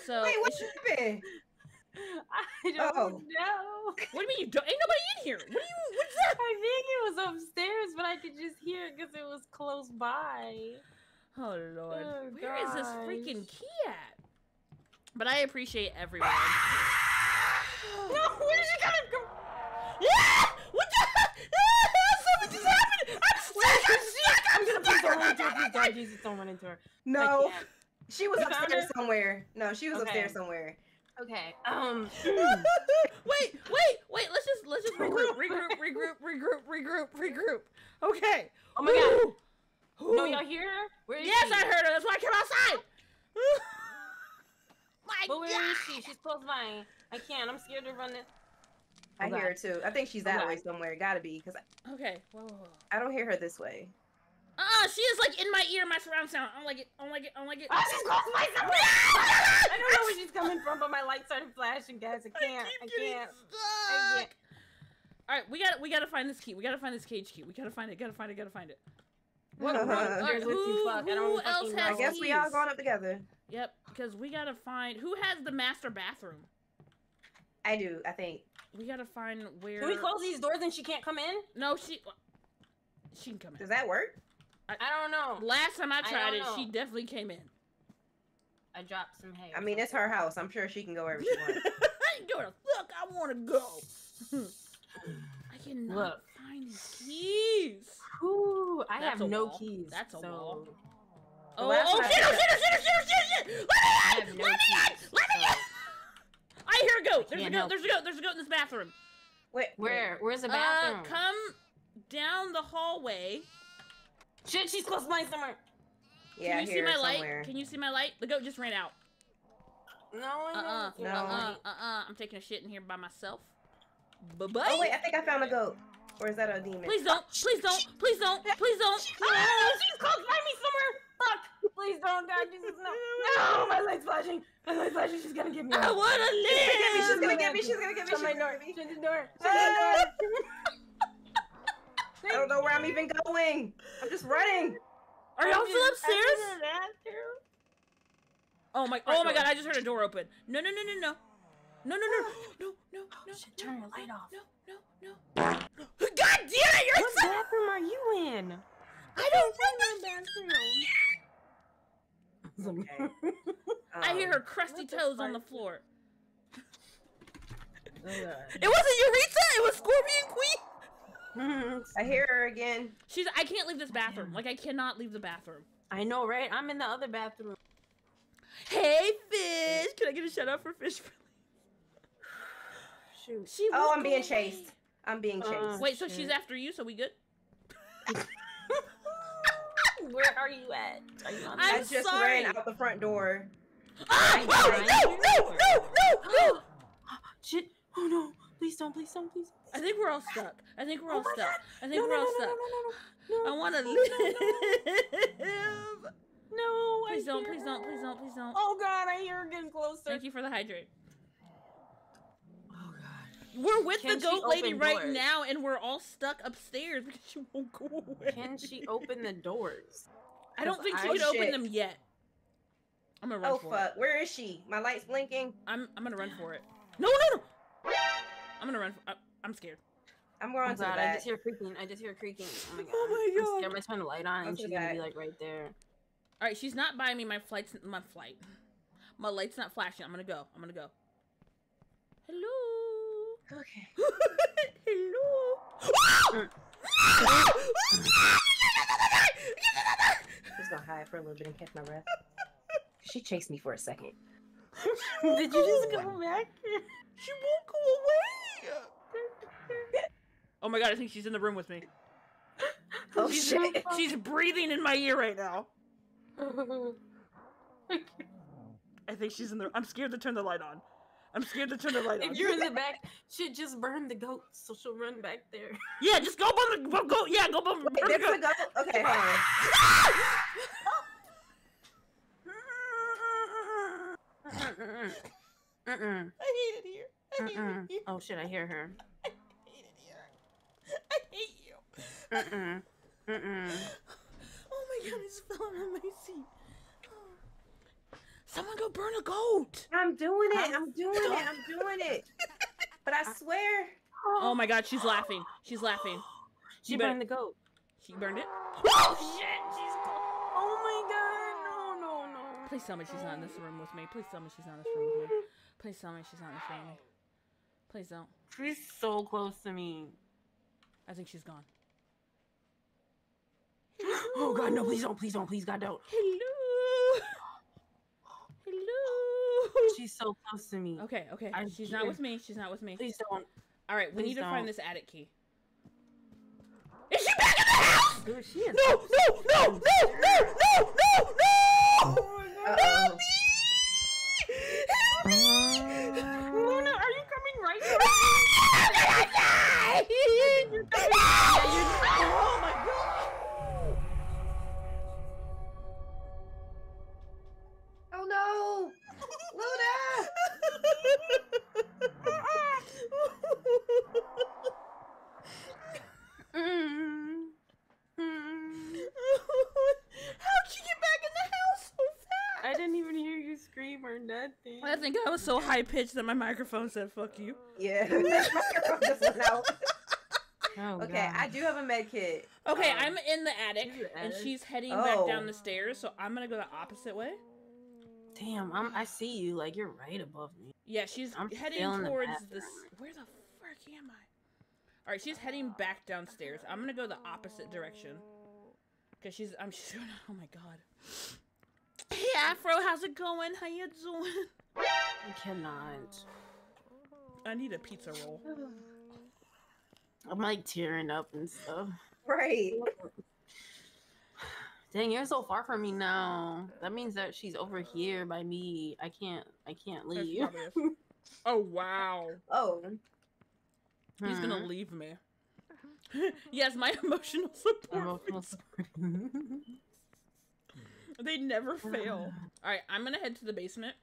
So Wait, what happened? *laughs* I don't Oh. know. what do you mean you don't? Ain't nobody in here. What do you? What's that? I think it was upstairs, but I could just hear it because it was close by. Oh lord. Oh, Where is this freaking key at? But I appreciate everyone. *laughs* No, where's she coming from? *laughs* yeah! What the ah, Something just happened! I'm stuck! I'm stuck! Gonna please don't run into her. Please die, Jesus, don't run into her. No, she was You upstairs somewhere. No, she was Okay. upstairs somewhere. Okay. Um. *laughs* wait, wait, wait, let's just let's just regroup, regroup, regroup, regroup, regroup, regroup. Okay. Oh my god. Ooh. No, y'all hear her? Where is Yes, she? I heard her. That's why I came outside. *laughs* my But where God. is she? She's close by. I can't. I'm scared to run it. I Okay. hear her too. I think she's that way somewhere. Gotta be, because Okay. Whoa, whoa, whoa. I don't hear her this way. Uh, she is like in my ear, my surround sound. I don't like it. I don't like it. I don't like it. Ah, she's close by somewhere. *laughs* I don't know where she's coming from, but my light started flashing, guys. I can't. I, keep getting can't. I can't. All right, we got we got to find this key. We got to find this cage key. We got to find it. Got to find it. Got to find it. What *laughs* run All right, upstairs with you? who- I don't who fucking else know. I has guess we all going up together. Yep, because we got to find who has the master bathroom. I do, I think. We got to find where. Can we close these doors and she can't come in? No, she she can come in. Does that work? I don't know. Last time I I tried don't it, she definitely came in. I dropped some hay. I mean, it's her house. I'm sure she can go wherever she *laughs* I wants. ain't going to fuck. I want to go. I cannot Look. find these keys. Ooh, I That's have no wall. keys. That's a so wall. The Oh, oh time- shit, oh shit, oh shit, oh shit, oh shit, oh shit! Let have me no in! Let me in! Let me in! I hear a goat. There's a goat. help. There's a goat. There's a goat in this bathroom. Wait, Where? Where's the Uh, bathroom? come down the hallway. Shit, she's close by somewhere. Yeah, Can I you see my her light? Can you see my light? The goat just ran out. No, I Uh uh. No. Uh-uh. Uh uh. I'm taking a shit in here by myself. Bye bye. Oh wait, I think I found a goat. Or is that a demon? Please don't. Please don't. Please don't. Please don't. *laughs* Oh, she's close by me somewhere. Fuck. Please don't, God, Jesus, no. No, my light's flashing. My light's flashing. She's gonna get me. I want to live. She's gonna live. get me. She's gonna get me. She's Shut my gonna door. get me. Shut the door. Shut Ah! the door. *laughs* I don't know where I'm even going. I'm just running. Are y'all still upstairs? in the bathroom. Oh my. Oh my god! I just heard a door open. No no no no no. No no no no *gasps* no no. shit, turn your light off. No no no. *gasps* God damn it! You're What so- bathroom are you in? I don't bathroom. Okay. *laughs* I hear Um, her crusty toes on the floor. Oh, It wasn't Eureka. It was Scorpion Queen. I hear her again. She's. I can't leave this bathroom. Like I cannot leave the bathroom. I know, right? I'm in the other bathroom. Hey, fish! Can I get a shout out for fish? Shoot. She Oh, I'm being away. chased. I'm being chased. Uh, Wait, so she's after you? So we good? *laughs* Where are you at? Are you I'm I just sorry. ran out the front door. *gasps* Ah! Oh, no, no, no, no, no! *gasps* Shit! Oh no! Please don't! Please don't! Please! I think we're all stuck. I think we're Oh all my stuck. God. I think no, we're no, all no, no, stuck. no, no, no, no, I want to no, live. No, no, no. Please I don't, hear please don't, please don't, please don't. Oh God! I hear her getting closer. Thank you for the hydrate. Oh God! We're with Can the goat lady open right doors? now, and we're all stuck upstairs because she won't go away. Can she open the doors? I don't think she I- can Oh, open them yet. I'm gonna run Oh for it. fuck, where is she? My light's blinking. I'm I'm gonna run for it. No, no, no. I'm gonna run. For, I, I'm scared. I'm going Oh to the God! I just hear creaking. I just hear creaking. Oh my *laughs* God! Oh my I'm scared. I'm gonna turn the light on, Go and she's gonna be like right there. All right, she's not by me. My flight's my flight. My light's not flashing. I'm gonna go. I'm gonna go. Hello. Okay. *laughs* Hello. Mm. *laughs* Just gonna hide for a little bit and catch my breath. She chased me for a second. Did you just go back? She won't go away. Oh my god, I think she's in the room with me. Oh she's, shit. she's breathing in my ear right now. *laughs* I think she's in the. I'm scared to turn the light on. I'm scared to turn the light on. if you're in the back, should just burn the goat so she'll run back there. yeah, just go bum the go, go. Yeah, go bum. Wait, burn the there's a goat. goat. Okay, hold on. Mm-mm. *laughs* *laughs* I hate it here. I hate Mm-mm. it here. Oh shit! I hear her. I hate it here. I hate you. Mm-mm. Mm-mm. Oh my god, I just fell out of my seat. Oh. Someone go burn a goat. I'm doing it. I'm doing it. I'm doing it. But I swear. Oh my god, she's laughing. She's laughing. She You better- burned the goat. She burned it. Oh shit! She's. Oh my god! No, no, no. Please tell me she's not in this room with me. Please tell me she's not in this room with me. Please tell me she's not in this room with me. Please don't. She's so close to me. I think she's gone. Oh god, no, please don't, please don't, please God don't. Hello. *gasps* Hello. She's so close to me. Okay, okay. I she's not with me. She's not with me. Please don't. All right, we please need to don't. find this attic key. Is she back in the house? Dude, she is. No, no, no, no, no, no, no, no! Uh-oh. Help me! Luna, are you coming right now? Ah! I'm gonna die! Scream or nothing. I think I was so high pitched that my microphone said "fuck you." Yeah, *laughs* this microphone just went out. *laughs* Oh, Okay, God. I do have a med kit. Okay, Um, I'm in the attic, she's in and she's heading back down Oh. the stairs. So I'm gonna go the opposite way. Damn, I'm, I see you. Like you're right above me. Yeah, she's I'm heading still in the towards this. Where the frick am I? All right, she's heading back downstairs. I'm gonna go the opposite direction. Cause she's, I'm *laughs* she's going. Oh my god. Hey Afro, how's it going? How you doing? I cannot. I need a pizza roll. *sighs* I'm like tearing up and stuff. Right. *sighs* Dang, you're so far from me now. That means that she's over here by me. I can't. I can't leave. Oh wow. *laughs* Oh, He's gonna Hmm. leave me. *laughs* yes, my *laughs* emotional support. Emotional support. They never *sighs* fail. All right, I'm gonna head to the basement.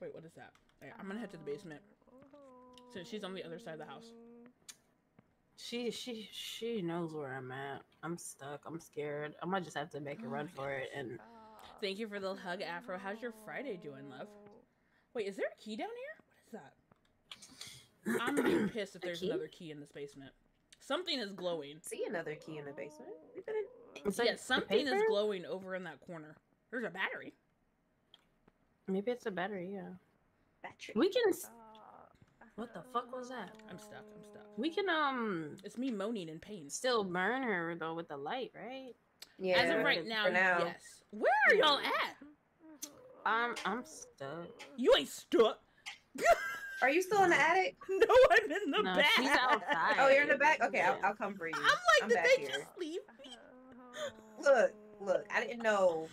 Wait, what is that? Right, I'm gonna head to the basement. So she's on the other side of the house. she she she knows where I'm at. I'm stuck. I'm scared. I might just have to make a oh run for it. And Thank you for the hug, Afro. How's your Friday doing, love? Wait, is there a key down here? What is that? I'm gonna be *coughs* pissed if there's another key in this basement. Something is glowing. see another key in the basement. We better- yeah, something is glowing over in that corner. There's a battery. Maybe it's a battery. Yeah. Battery. We can. s- What the fuck was that? I'm stuck. I'm stuck. We can um It's me moaning in pain. still burn her though with the light, right? Yeah. As of right now, now. yes. Where are y'all at? I'm I'm stuck. You ain't stuck. *laughs* Are you still in the attic? *laughs* no, I'm in the No, back. she's outside. Oh, you're in the back. Okay, I'll, I'll come for you. I'm like, I'm did they here. just leave me? *laughs* Look, look. I didn't know.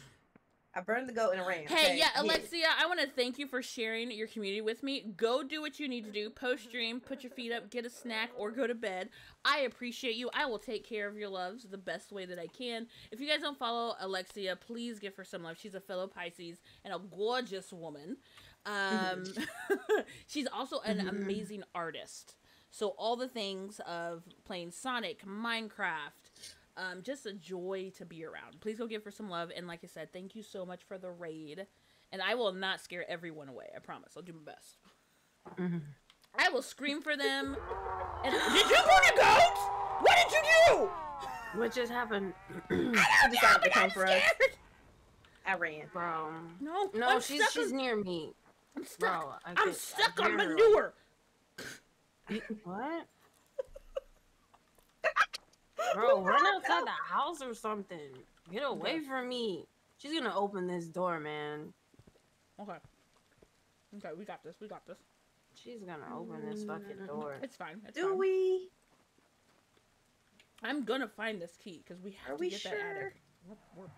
I burned the goat and ran. Hey, okay? yeah, Here. Alexia, I want to thank you for sharing your community with me. Go do what you need to do. Post stream, put your feet up, get a snack, or go to bed. I appreciate you. I will take care of your loves the best way that I can. If you guys don't follow Alexia, please give her some love. She's a fellow Pisces and a gorgeous woman. Um, *laughs* she's also an Mhm. amazing artist. So all the things of playing Sonic, Minecraft, um, just a joy to be around. Please go give her some love. And like I said, thank you so much for the raid. And I will not scare everyone away. I promise. I'll do my best. Mhm. I will scream for them. And *gasps* did you burn a goat? What did you do? What just happened, *clears throat* She I decided to but come I'm for us. I ran. bro? No, No, I'm she's she's on, near me, I'm stuck. bro. I I'm could- I stuck on her, like- manure. *laughs* What? *laughs* Bro, run outside the house or something. Get away Okay. from me. She's gonna open this door, man. Okay. Okay, we got this. We got this. She's gonna open this fucking mm, door. It's fine. It's Do fine. we? I'm gonna find this key because we have Are to we get that attic. We're- we're-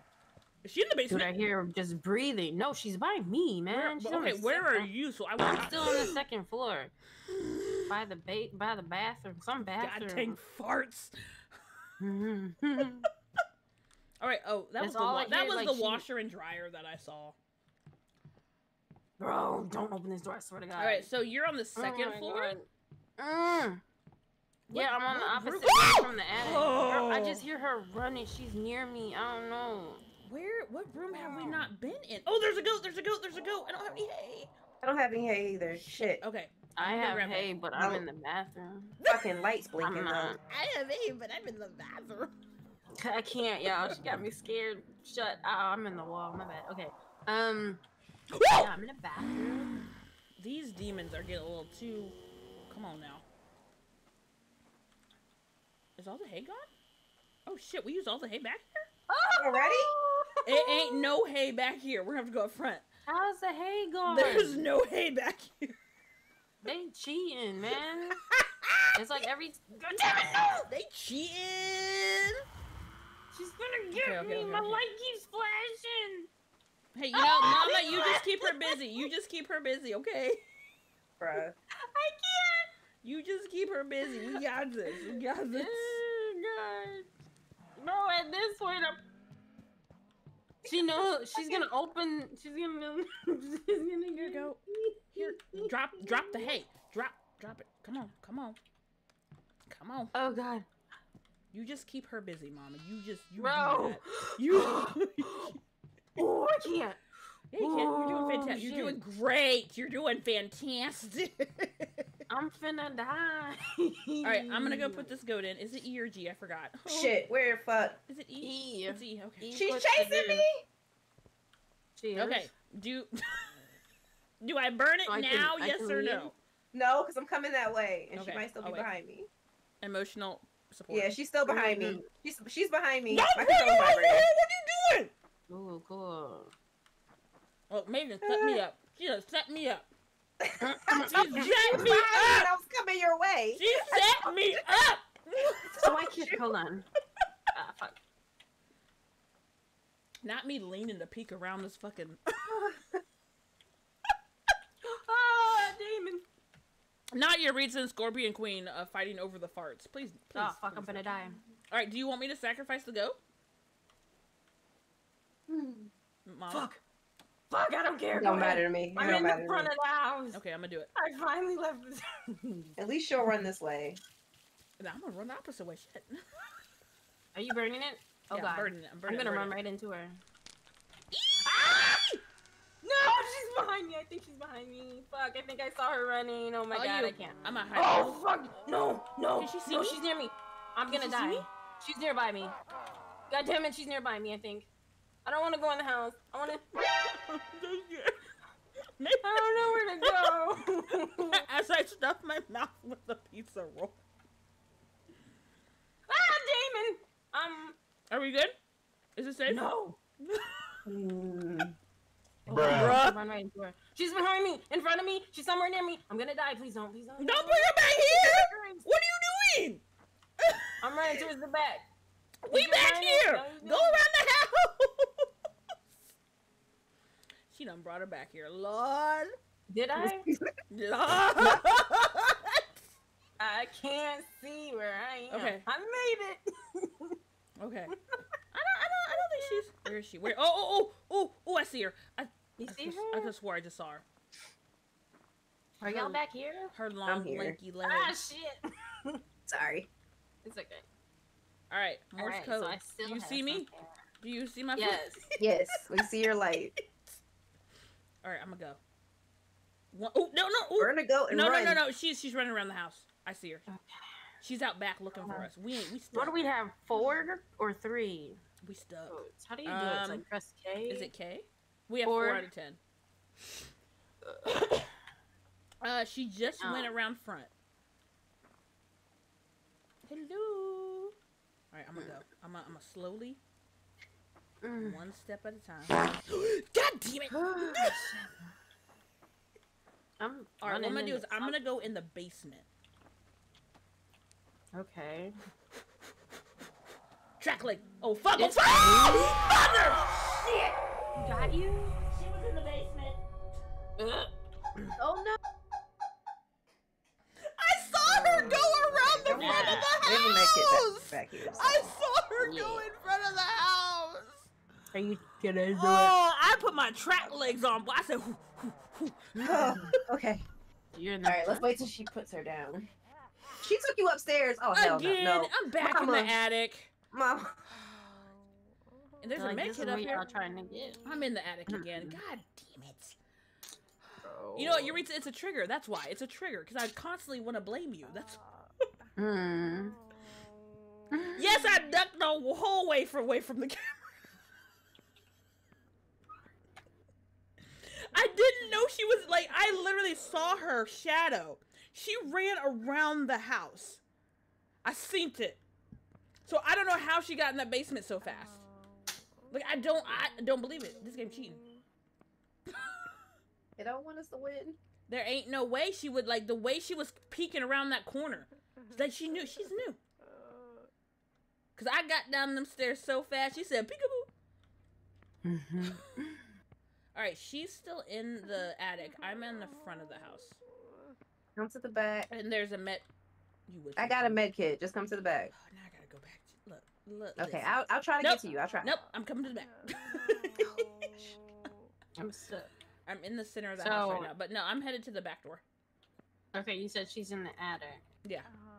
Is she in the Dude, basement? I hear her just breathing. No, she's by me, Where- man. She's on okay, where are you? So I I'm still on the second floor. By the ba- by the bathroom. Some bathroom. *laughs* God dang farts. *laughs* *laughs* All right. Oh, that That's was the wa- that was like, the she- washer and dryer that I saw. Bro, don't open this door, I swear to God. All right, so you're on the Oh second my floor. Mm. Yeah, I'm on the opposite side from the attic. Girl, *gasps* I Oh. just hear her running. She's near me. I don't know. Where? What room have we not been in? Oh, there's a goat. There's a goat. There's a goat. I don't have any hay. I don't have any hay either. Shit. Okay. I have grab hay, but I'm No. in the bathroom. Fucking lights *laughs* blinking I'm though. not. I have hay, but I'm in the bathroom. *laughs* I can't, y'all. She got me scared. Shut. Oh, I'm in the wall. My bad. Okay. Um, yeah, I'm in a bathroom. These demons are getting a little too. Come on now. Is all the hay gone? Oh shit, we used all the hay back Already? It ain't no hay back here. We're gonna have to go up front. How's the hay going? There's no hay back here. They cheating, man. *laughs* It's like every. God damn it, no! They cheating. She's gonna get Okay, okay, me. okay, My okay. light keeps flashing. Hey, you know, *laughs* Mama, you just keep her busy. You just keep her busy, okay? Bruh. *laughs* I can't. You just keep her busy. You got this. You got this. Oh, God. Bro, at this point, I'm. She knows *laughs* she's gonna open. She's gonna. *laughs* She's gonna Here go. Here, *laughs* drop, drop the hay. Drop, drop it. Come on, come on, come on. Oh God, You just keep her busy, Mama. You just, you bro. *gasps* You. oh, I can't. Yeah, you can. You're doing Oh, fantastic. You're doing great. You're doing fantastic. I'm finna die. All right, I'm gonna go put this goat in. Is it E or G? I forgot. *laughs* Shit, where the fuck? Is it E? E. It's E. Okay. E. She's chasing me? She. Okay. Do *laughs* do I burn it So I can- now? I yes or leave? no? No, because I'm coming that way, and Okay, she might still be behind me. Emotional support. Yeah, she's still behind me. She's she's behind me. Don't My bring her over here. What are you doing? Ooh, cool. Oh, Maven set me up. She done set me up. She She was set me behind me, and up. I was coming your way. She set me up. *laughs* So I can't. Hold on. Ah, fuck. Not me leaning to peek around this fucking. *laughs* Ah, demon. Not your and Scorpion Queen uh, fighting over the farts. Please, please. Oh fuck, I'm gonna die. All right. Do you want me to sacrifice the goat? Mom? Fuck. Fuck, I don't care. It don't matter to me. It I'm don't in the front me. of the house. Okay, I'm gonna do it. I finally left this. *laughs* At least she'll run this way. Nah, I'm gonna run the opposite way. Shit. Are you burning it? Oh yeah, god. I'm burning it. I'm I'm gonna it. run burning right into her. it. No, she's behind me. I think she's behind me. Fuck, I think I saw her running. Oh my Oh, god, you- I can't. I'm at oh, high. Oh fuck! No, no, Can she see no, me? she's near me. I'm Can gonna she see die. me? She's nearby me. God damn it, she's nearby me. I think. I don't want to go in the house. I want to. *laughs* I don't know where to go. *laughs* As I stuff my mouth with the pizza roll. ah, Damon. Um. Are we good? Is it safe? No. *laughs* Mm. Bruh. Run right into her. She's behind me, in front of me. She's somewhere near me. I'm gonna die. Please don't. Please don't. Don't bring her back here! What are you doing? I'm running towards the back. we You're back here! Go around the house! She done brought her back here. Lord. Did I? *laughs* Lord. I can't see where I am. Okay. I made it. *laughs* okay. *laughs* I don't, I don't, I don't think she's. Where is she? Where? Oh, oh, oh, oh, oh! I see her. I, you I, see just, her? I just swore I just saw her. Are y'all back here? Her long, here. lanky legs. Ah, shit. Sorry. It's okay. All right, Morse Alright, code. So I still Do you see me? hair. Do you see my? Yes. Yes, we see your light. All right, I'm gonna go. One, oh no, no, We're gonna go and no, run. no, no, no. She's she's running around the house. I see her. Okay. She's out back looking for us. We ain't. We stuck. What do we have? Four or three? We stuck. votes? How do you do it? It's Um, like press K. Is it K? We have four, Four. out of ten. Uh, she just went Oh. around front. Hello. All right, I'm gonna go. I'm gonna, I'm gonna slowly, Mm. one step at a time. God damn it! Oh, *gasps* I'm All right, what I'm gonna do is I'm gonna go in the basement. Okay. Track leg. Oh fuck! Oh It's- fuck! Mother! Shit! Got you? She was in the basement. Ugh. Oh no. I saw her go around the Come front on. of the Maybe my kid house. back, back here. so- I saw her go in front of the house. Are you gonna do Oh, I put my track legs on. but I said, "Hoo, hoo, hoo." Oh, okay. You're in the All right, let's wait till she puts her down. She took you upstairs. Oh hell again. no, no. I'm back in the attic. Mom. And there's a like, med this up here. y'all trying to get. I'm in the attic again. God damn it. You know what, Eureka? It's a trigger. That's why. It's a trigger. Because I constantly want to blame you. That's Hmm. *laughs* Yes, I ducked the whole way from away from the *laughs* camera. I didn't know she was like. I literally saw her shadow. She ran around the house. I seen it. So I don't know how she got in that basement so fast. Like I don't. I don't believe it. This game cheating. They don't want us to win. There ain't no way she would like the way she was peeking around that corner. Like she knew. She's new. *laughs* Cause I got down them stairs so fast. She said peekaboo. Mm-hmm. *laughs* All right, she's still in the attic. I'm in the front of the house, Come to the back. and there's a med. You would. I got a med kit. Just come to the back. Oh, now I gotta go back. To, look, look. Okay, listen. I'll, I'll try to Nope. get to you. I'll try. Nope, I'm coming to the back. *laughs* I'm stuck. I'm in the center of the house right now, but no, I'm headed to the back door. Okay, you said she's in the attic. Yeah, oh.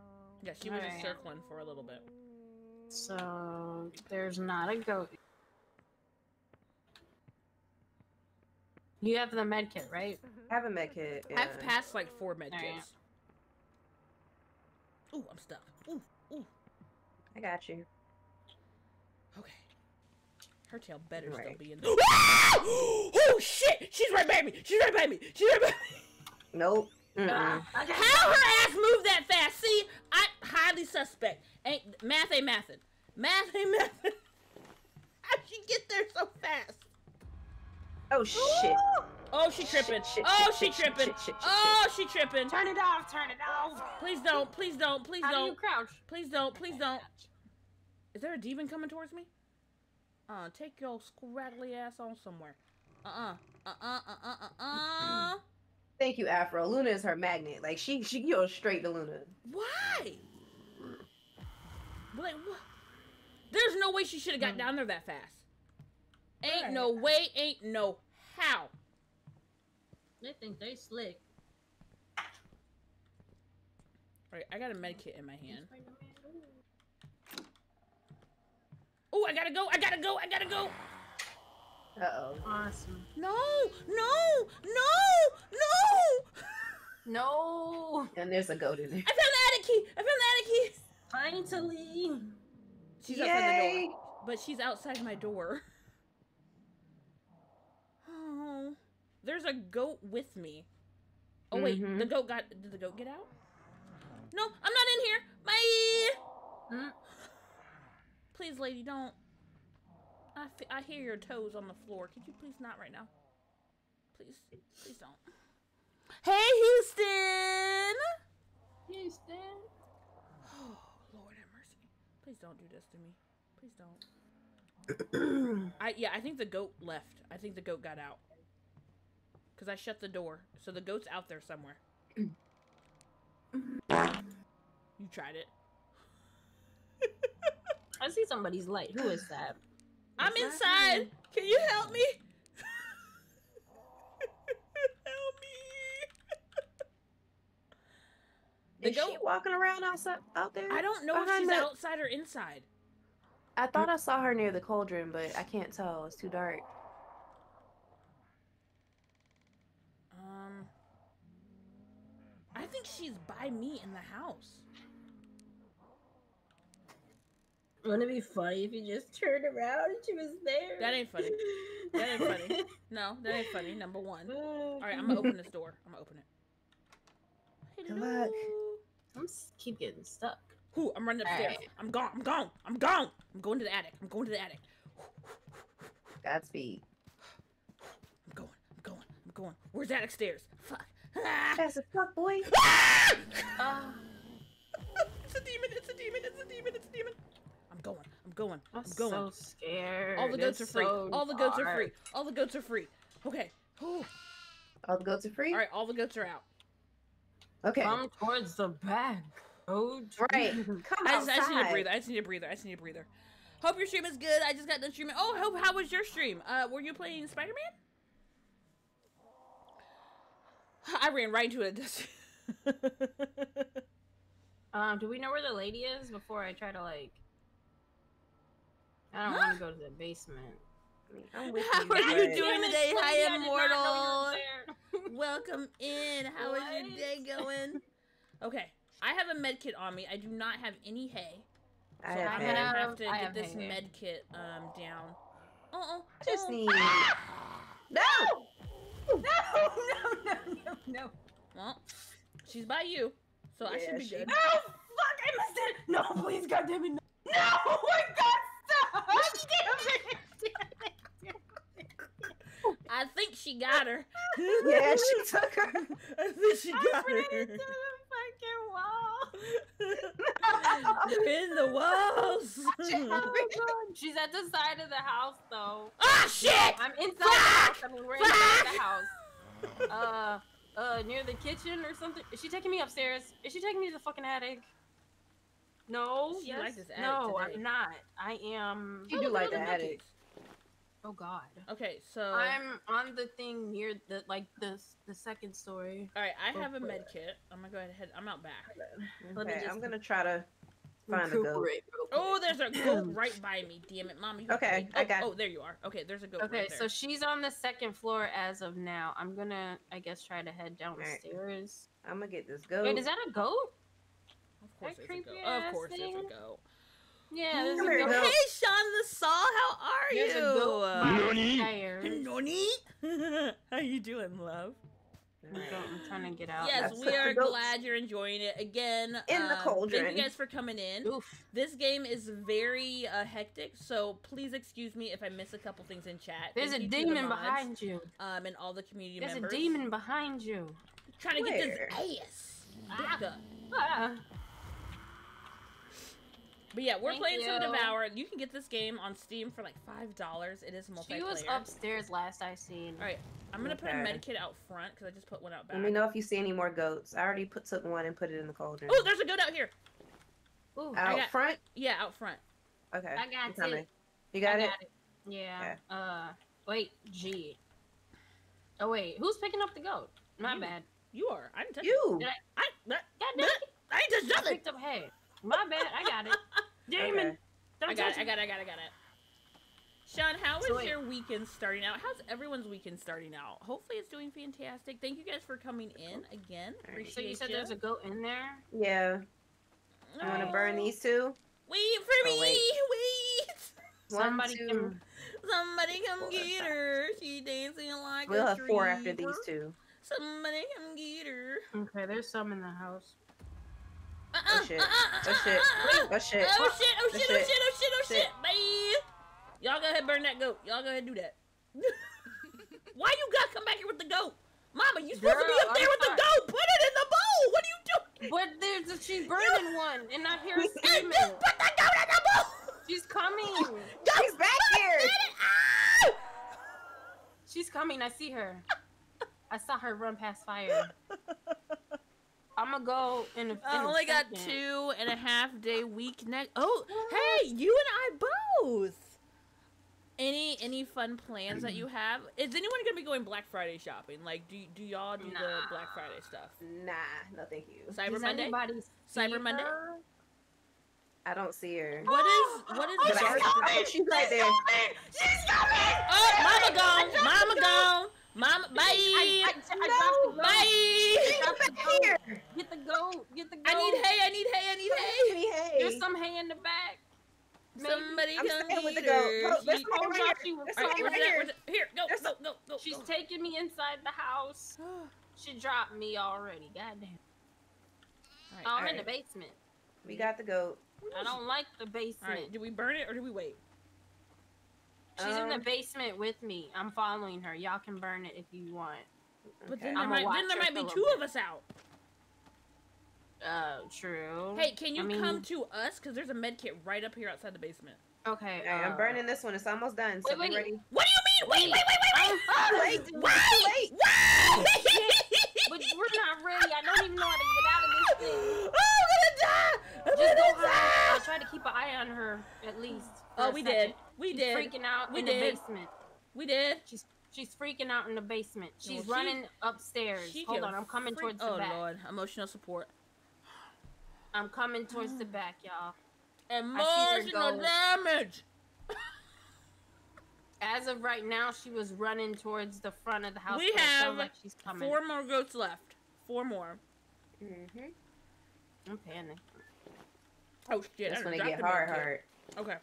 yeah, she was just Alright. circling for a little bit. So there's not a goat. You have the med kit, right? I have a med kit. I've passed like four med Alright. kits. Ooh, I'm stuck. Ooh, ooh. I got you. Okay. Her tail better still be in there. *gasps* *gasps* oh shit! She's right by me. She's right by me. She's right by me. Nope. Ah. How her ass moved that fast? See, I highly suspect. Ain't math ain't mathin'. Math ain't *laughs* mathin'. How'd she get there so fast? Oh shit. Oh, she tripping. Shit, shit, Oh, she tripping. shit, shit, shit, Oh, she tripping. Turn it off. Turn it off. Please don't. Please don't. Please How do you don't. crouch? Please don't. Please don't. Is there a demon coming towards me? Uh, take your scraggly ass on somewhere. Uh-uh. Uh-uh. Uh-uh. Uh-uh. Thank you, Afro. Luna is her magnet. Like she she goes straight to Luna. Why? Like what? There's no way she should have got down there that fast. Ain't no way, ain't no how. They think they slick. Alright, I got a med kit in my hand. Oh, I gotta go, I gotta go, I gotta go. Uh oh. Awesome. No, no, no, no. No. And there's a goat in there. I found the attic key. I found the attic key. Finally. She's outside the door. But she's outside my door. *laughs* Oh. There's a goat with me. Oh wait, Mhm. the goat got did the goat get out? No, I'm not in here. Bye. Mm. Please, lady, don't. I, fe- I hear your toes on the floor. Could you please not right now? Please, please don't. Hey, Houston. Houston. Oh, Lord have mercy. Please don't do this to me. Please don't. *clears throat* I yeah, I think the goat left. I think the goat got out. Cause I shut the door, so the goat's out there somewhere. *clears throat* you tried it. I see somebody's light. Who is that? I'm Is that inside. you? Can you help me? *laughs* help me. The Is she walking around outside out there? I don't know if she's the- outside or inside. I thought I saw her near the cauldron, but I can't tell. It's too dark. Um, I think she's by me in the house. Wouldn't it be funny if you just turned around and she was there? That ain't funny. That ain't funny. *laughs* No, that ain't funny. Number one. Oh. All right, I'm gonna open this door. I'm gonna open it. Good luck. I'm keep getting stuck. Whew, I'm running upstairs. Alright. I'm gone. I'm gone. I'm gone. I'm going to the attic. I'm going to the attic. Godspeed. I'm going. I'm going. I'm going. Where's the attic stairs? Fuck. Ah! Fast as fuck, boy. Ah, it's a demon. It's a demon. It's a demon. It's a demon. I'm going. I'm going. I'm I'm going. so scared. All the goats are free. so all the goats are free. All the goats are free. Okay. All the goats are free. All right. All the goats are out. Okay. Come towards the back. Goat. right. *laughs* Come I just, I just need a breather. I just need a breather. I just need a breather. Hope your stream is good. I just got done streaming. Oh, hope how was your stream? Uh, were you playing Spider Man? *laughs* I ran right into it. *laughs* Um, do we know where the lady is before I try to like? I don't want to go to the basement. I'm with How you. are you doing today? lady, Hi, I did not know you were immortal. *laughs* Welcome in. How is your day going? Okay, I have a med kit on me. I do not have any hay, I so have I'm gonna have- have to I get have this hay. med kit um down. Uh oh. Just need. No. No, no, no, no, *laughs* no. Well, she's by you, so I should be she- good. No, *laughs* fuck, I missed it. No, please, goddamn it. No, no *laughs* my God, stop. Damn it. Damn it. I think she got her. Yeah, she took her. I think she I got ran into her. the fucking wall. They're in the walls. Oh, She's at the side of the house, though. ah, shit! I'm inside the house. I mean, we're inside the house. Uh, uh, near the kitchen or something. Is she taking me upstairs? Is she taking me to the fucking attic? No. She yes? liked this attic no, today. I'm not. I am. You do like the the attic. Oh God. Okay, so I'm on the thing near the like the the second story. all right. I Go have a med kit. I'm gonna go ahead. I'm out back. Let me Okay, just I'm gonna try to find a goat. Oh, there's a goat *clears throat* right by me. Damn it, mommy. Okay, oh, I got- Oh, there you are. Okay, there's a goat. Okay, right so she's on the second floor as of now. I'm gonna, I guess, try to head downstairs. I'm gonna get this goat. Wait, is that a goat? of course, that there's a goat. Of ass course, there's thing? a goat. Yeah, there's Come a goat. goat. Hey, Sean the Saw, how are There's you? a goat by the Noni? *laughs* how you doing, love? I'm, I'm trying to get out. Yes, That's we are glad you're enjoying it again. In the um, cauldron. Thank you guys for coming in. Oof. This game is very uh, hectic, so please excuse me if I miss a couple things in chat. There's Thank a you to the demon mods, behind you. um, and all the community There's members. a demon behind you. trying to get this ass. Ah. Ah. But yeah, we're Thank playing some. Devour. You can get this game on Steam for like five dollars. It is multiplayer. She was upstairs last I seen. All right, I'm gonna put a Okay. med kit out front because I just put one out back. Let me know if you see any more goats. I already put took one and put it in the cauldron. Oh, there's a goat out here. Ooh, Out got- front. Yeah, out front. Okay. I got I'm coming. it. You got I it. Yeah. Okay. Uh, wait, G. Oh wait, who's picking up the goat? My You. bad. You are. I didn't touch You. it. I, I, God I, damn it! I ain't touched I nothing. picked up hay. My bad. I got it. *laughs* Damon. Okay. Don't I got touch it. I got it. I got it. I got it. Sean, how is So your weekend starting out? How's everyone's weekend starting out? Hopefully, it's doing fantastic. Thank you guys for coming in again. Alright. Appreciate So you said ya. there's a goat in there? Yeah. You want to burn Oh. these two? Wait for oh, me. Oh, wait. Wait. One, Somebody two. can. Somebody come Four, get five. her. She dancing like We'll a have four after these two. Somebody come get her. Okay, there's some in the house. Oh, shit. Oh, shit. uh-uh, Oh shit. Oh shit, oh shit, oh Oh, shit, shit. oh shit, oh shit, Shit. bye. Y'all go ahead and burn that goat. Y'all go ahead and do that. *laughs* Why you gotta come back here with the goat? Mama, you supposed to be Girl, up there I'm with the sorry. goat. Put it in the bowl. What are you doing? But there's a, she's burning one, and I hear her Hey, screaming. just put the goat in the bowl. She's coming. *laughs* She's back here. Get it out. She's coming. I see her. I saw her run past fire. *laughs* I'm gonna go in a. In I a only got two and a half day week next. Oh, hey, you and I both. Any any fun plans that you *clears throat* have? Is anyone gonna be going Black Friday shopping? Like, do do y'all do the Black Friday stuff? Nah, no thank you. Cyber Does Monday. Cyber see Monday? I don't see her. What is what is But the I art? oh, she's right there. She's coming! Oh, Mama gone. Mama gone. Mama, bye. I, I, I, I No, dropped. Bye. Drop the Back goat. here. Get the goat. Get the goat. I need hay. I need hay. I need hay. Hey, hey. There's some hay in the back. Maybe. Somebody I'm come staying with the get goat. her. Go, there's She- some- Oh, right God, here. she was There's All right, somebody where's right here. That? Here, go, There's go, go, go. She's go. taking me inside the house. *gasps* She dropped me already. Goddamn. All right, Oh, I'm all in the basement. We got the goat. I don't like the basement. right, do we burn it or do we wait? She's in the Um, basement with me. I'm following her. Y'all can burn it if you want. But Okay. then there might, then there might be two little of us out. Uh, true. Hey, can you I mean- come to us? Because there's a med kit right up here outside the basement. Okay. Alright, I'm uh, burning this one. It's almost done. So wait, be wait. ready. What do you mean? Wait, wait, wait, wait, I'm- wait! ah, Wait, wait, too Wait! Wait! But we're not ready. I don't even know how to get out of this thing. Oh, *laughs* I'm gonna die! Just go hide. I'll try to keep an eye on her at least. Oh, we second. did. We She's did. freaking out We in did. the basement. We did. She's she's freaking out in the basement. Well, She's she- running upstairs. She Hold on, I'm coming towards the oh, back. Lord. Emotional support. I'm coming towards the *sighs* back, y'all. Emotional damage! *laughs* As of right now, she was running towards the front of the house. We but it feels have like she's coming. Four more goats left. Four more. Mm-hmm. I'm panicking. Oh, shit. That's I when it get hard, kit. hard. Okay.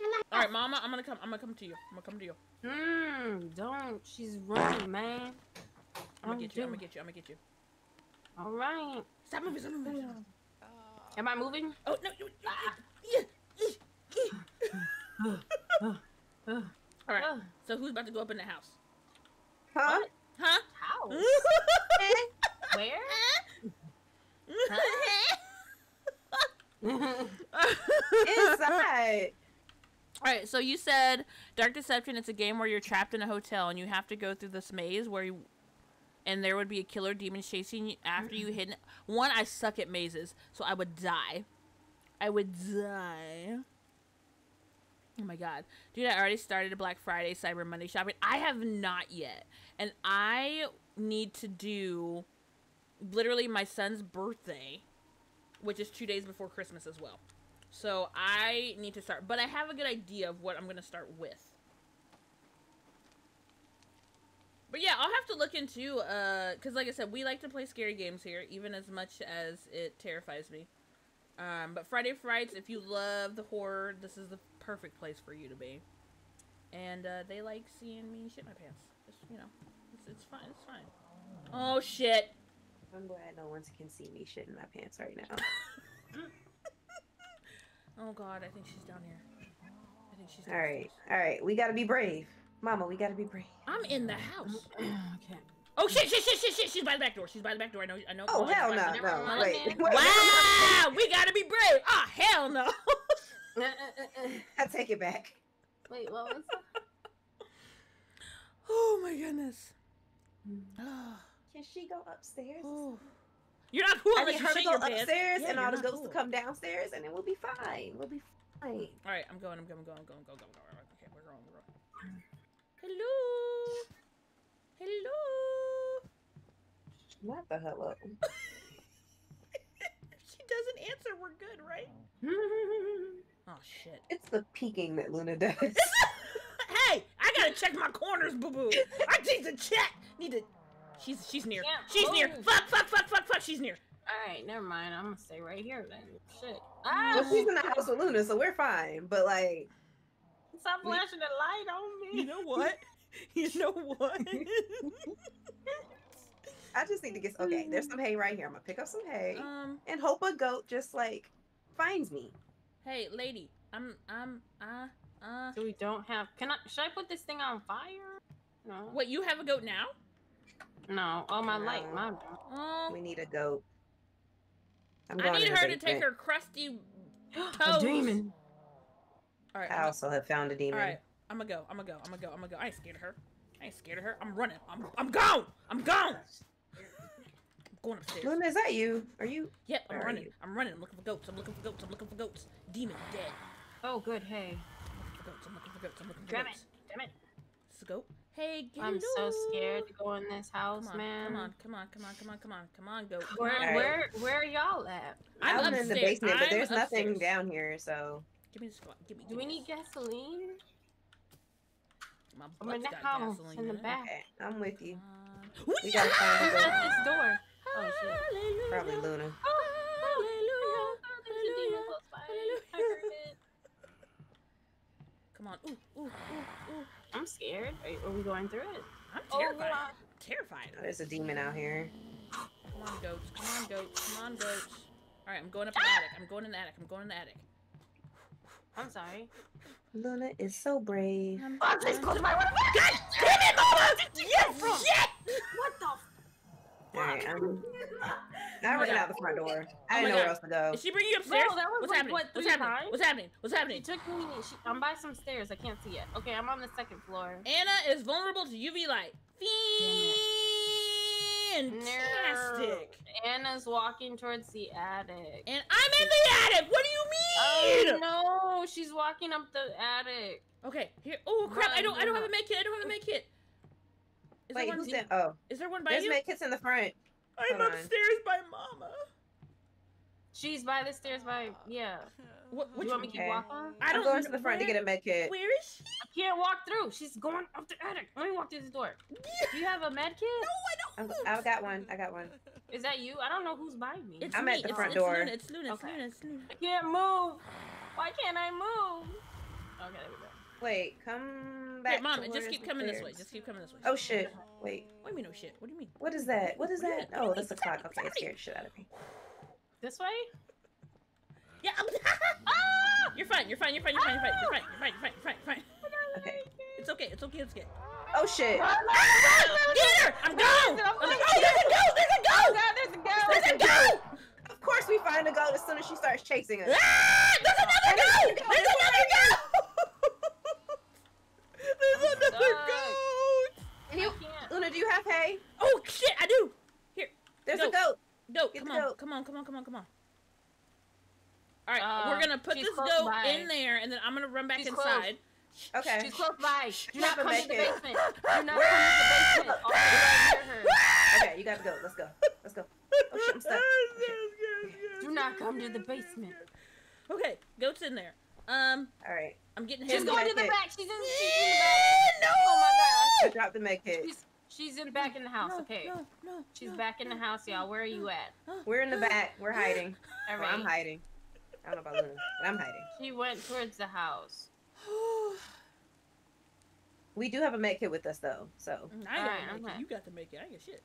*laughs* All right, Mama, I'm gonna come. I'm gonna come to you. I'm gonna come to you. Mmm, don't. She's running, man. I'm gonna get you. I'm gonna get you. I'm gonna get you. All right. Stop moving. Stop moving. Am I moving? Oh no! You, Ah. yeah, yeah. Ugh. *laughs* All right. So who's about to go up in the house? Huh? What? Huh? How? *laughs* Where? Inside. All right. So you said Dark Deception. It's a game where you're trapped in a hotel and you have to go through this maze where you, and there would be a killer demon chasing you after you hit. One, I suck at mazes, so I would die. I would die. Oh my god. Dude, I already started a Black Friday Cyber Monday shopping. I have not yet. And I need to do literally my son's birthday, which is two days before Christmas as well. So I need to start. But I have a good idea of what I'm going to start with. But yeah, I'll have to look into, uh, because like I said, we like to play scary games here, even as much as it terrifies me. Um, but Friday Frights, if you love the horror, this is the perfect place for you to be. And uh, they like seeing me shit my pants. Just, you know, it's, it's fine. It's fine. Oh shit! I'm glad no one can see me shitting my pants right now. *laughs* Oh god, I think she's down here. I think she's. All right, downstairs. all right. We gotta be brave, Mama. We gotta be brave. I'm in the house. *clears throat* okay. Oh shit! Shit! Shit! Shit! Shit! She's by the back door. She's by the back door. I know. I know. Oh she's hell by no, the no. *laughs* Wait. Wow! We gotta be brave. Ah, hell no. *laughs* I take it back. Wait, what was that? oh my goodness. Oh. Can she go upstairs? You're not cool I need her to go upstairs Yeah, and all the ghosts cool. to come downstairs, and then we'll be fine. We'll be fine. All right, I'm going. I'm going. I'm going. I'm going. Go. Go. Go. go. Okay, we're going. We're going. Hello. Hello. Not the hello. If *laughs* she doesn't answer, we're good, right? *laughs* Oh shit. It's the peeking that Luna does. *laughs* hey, I gotta check my corners, boo boo. I need to check. Need to. She's she's near. Can't She's near. Fuck. Fuck. Fuck. Fuck. Fuck. She's near. Alright, never mind. I'm gonna stay right here then. Shit. well, Ah! she's in the house with Luna, so we're fine. But like, Stop flashing the light on me. You know what? *laughs* You know what? *laughs* I just need to get. Okay, there's some hay right here. I'm gonna pick up some hay um. and hope a goat just like finds me. Hey, lady. I'm. I'm. Uh. Uh. So we don't have. Can I? Should I put this thing on fire? No. What? You have a goat now? No. Oh, my light. My. Oh. We need a goat. I'm I need in the her to take basement. her crusty. *gasps* toes. a demon. All right. I also have found a demon. right. I'm gonna go. I'm gonna go. I'm gonna go. I'm gonna go. I ain't scared of her. I ain't scared of her. I'm running. I'm. I'm gone. I'm gone. I'm going upstairs. Luna, is that you? Are you? Yep. I'm running. I'm running. I'm looking for goats. I'm looking for goats. I'm looking for goats. Demon dead. Oh, good. Hey. I'm looking for goats. I'm looking for goats. I'm looking for Damn it. goats. Damn it. It's a goat. Hey, get I'm so scared to go in this house, Come on, man. come on, come on, come on, come on, come on, come on, go. Come Where, on. Where, where are y'all at? I'm I'm in the basement, but I'm there's nothing down here, so Give me this. gla- Give me. Do we need gasoline? My I'm in the house, gasoline in the in back. okay, I'm with you. Come We gotta find Who's a this door? Oh, shit. Hallelujah. Probably Luna. Hallelujah. Oh, oh, oh, there's a demon close by. I heard it. Come on. Ooh, ooh, ooh, ooh. I'm scared. Are, are we going through it? I'm Oh, terrified. wow. Terrified. Oh, there's a demon out here. Come on, goats. Come on, goats. Come on, goats. All right, I'm going up in the attic. I'm going in the attic. I'm going in the attic. I'm sorry. Luna is so brave. I'm, Oh, please close my window. God damn it, Mama! Yes, shit! What the? F- I'm. *laughs* I oh ran out the front door. Oh I didn't know God. where else to go. Is she bringing you upstairs? Bro, that was What's like, happening? what, What's happening? times? What's happening? What's She took me. She, I'm by some stairs. I can't see it. Okay, I'm on the second floor. Anna is vulnerable to UV light. Fantastic. Anna's walking towards the attic. And I'm in the attic. What do you mean? Oh no, she's walking up the attic. Okay, here. Oh crap! I don't. I don't have a Luna. med kit. I don't have a med kit. Is Wait, there one? who's in- Oh, Is there one by there's you? med kits in the front. I'm hold on. upstairs by Mama. She's by the stairs by yeah. *laughs* What? Do Which you want me to keep walking? I I'm don't going kn- to the front to get a med kit. Where is she? I can't walk through. She's going up the attic. Let me walk through the door. Do you have a med kit? No, I don't. I'm- I got one. I got one. *laughs* Is that you? I don't know who's by me. It's I'm me. at the it's, front it's door. Luna. It's Luna. It's Okay. Luna. It's Luna. I can't move. Why can't I move? Okay, there we go. Wait, come back. Here, mom, just keep the coming this way. Just keep coming this way. Oh shit! Wait, What do you mean, no shit? What do you mean? what is that? What is What that? mean? What do you Oh, that's the clock. Okay, it tell scared shit out of me. This way? *sighs* Yeah. I'm- *laughs* You're fine. You're fine. You're fine. You're fine. You're fine. You're fine. You're fine. You're fine. You're fine. You're fine. Okay. It's okay. It's okay. It's okay. Oh shit! Ah! Get her! I'm gone. I'm I'm like, oh, there's a ghost. There's a Oh ghost. there's a ghost! There's a ghost. Of course we find a goat as soon as she starts chasing us. Ah! There's another And there's ghost. There's another ghost. There's another Stuck. ghost. And you, Luna, do you have hay? Oh shit! I do. Here, there's Goat. a goat. Goat, Get come on, goat. come on, come on, come on, come on. All right, Uh, we're gonna put this goat by. in there, and then I'm gonna run back She's close. inside. Okay. She's close by. Do not come to the basement. Do not come to the basement. Oh, right. *laughs* Okay, you got the goat. Let's go. Let's go. Oh shit, I'm stuck. *laughs* Do not come to the basement. Okay, goat's in there. Um, All right. I'm getting She's. Just going to the back. She's in, she's in the back. no! Oh my I gosh. dropped the med kit. She's, she's in back in the house. No, Okay. No, no. She's no, back in the house, y'all. Where are you at? We're in the back. We're hiding. All Well, I'm hiding. I don't know about Luna, but I'm hiding. She went towards the house. *sighs* We do have a med kit with us though, so I got Alright, to make okay. You got to make it. I get shit.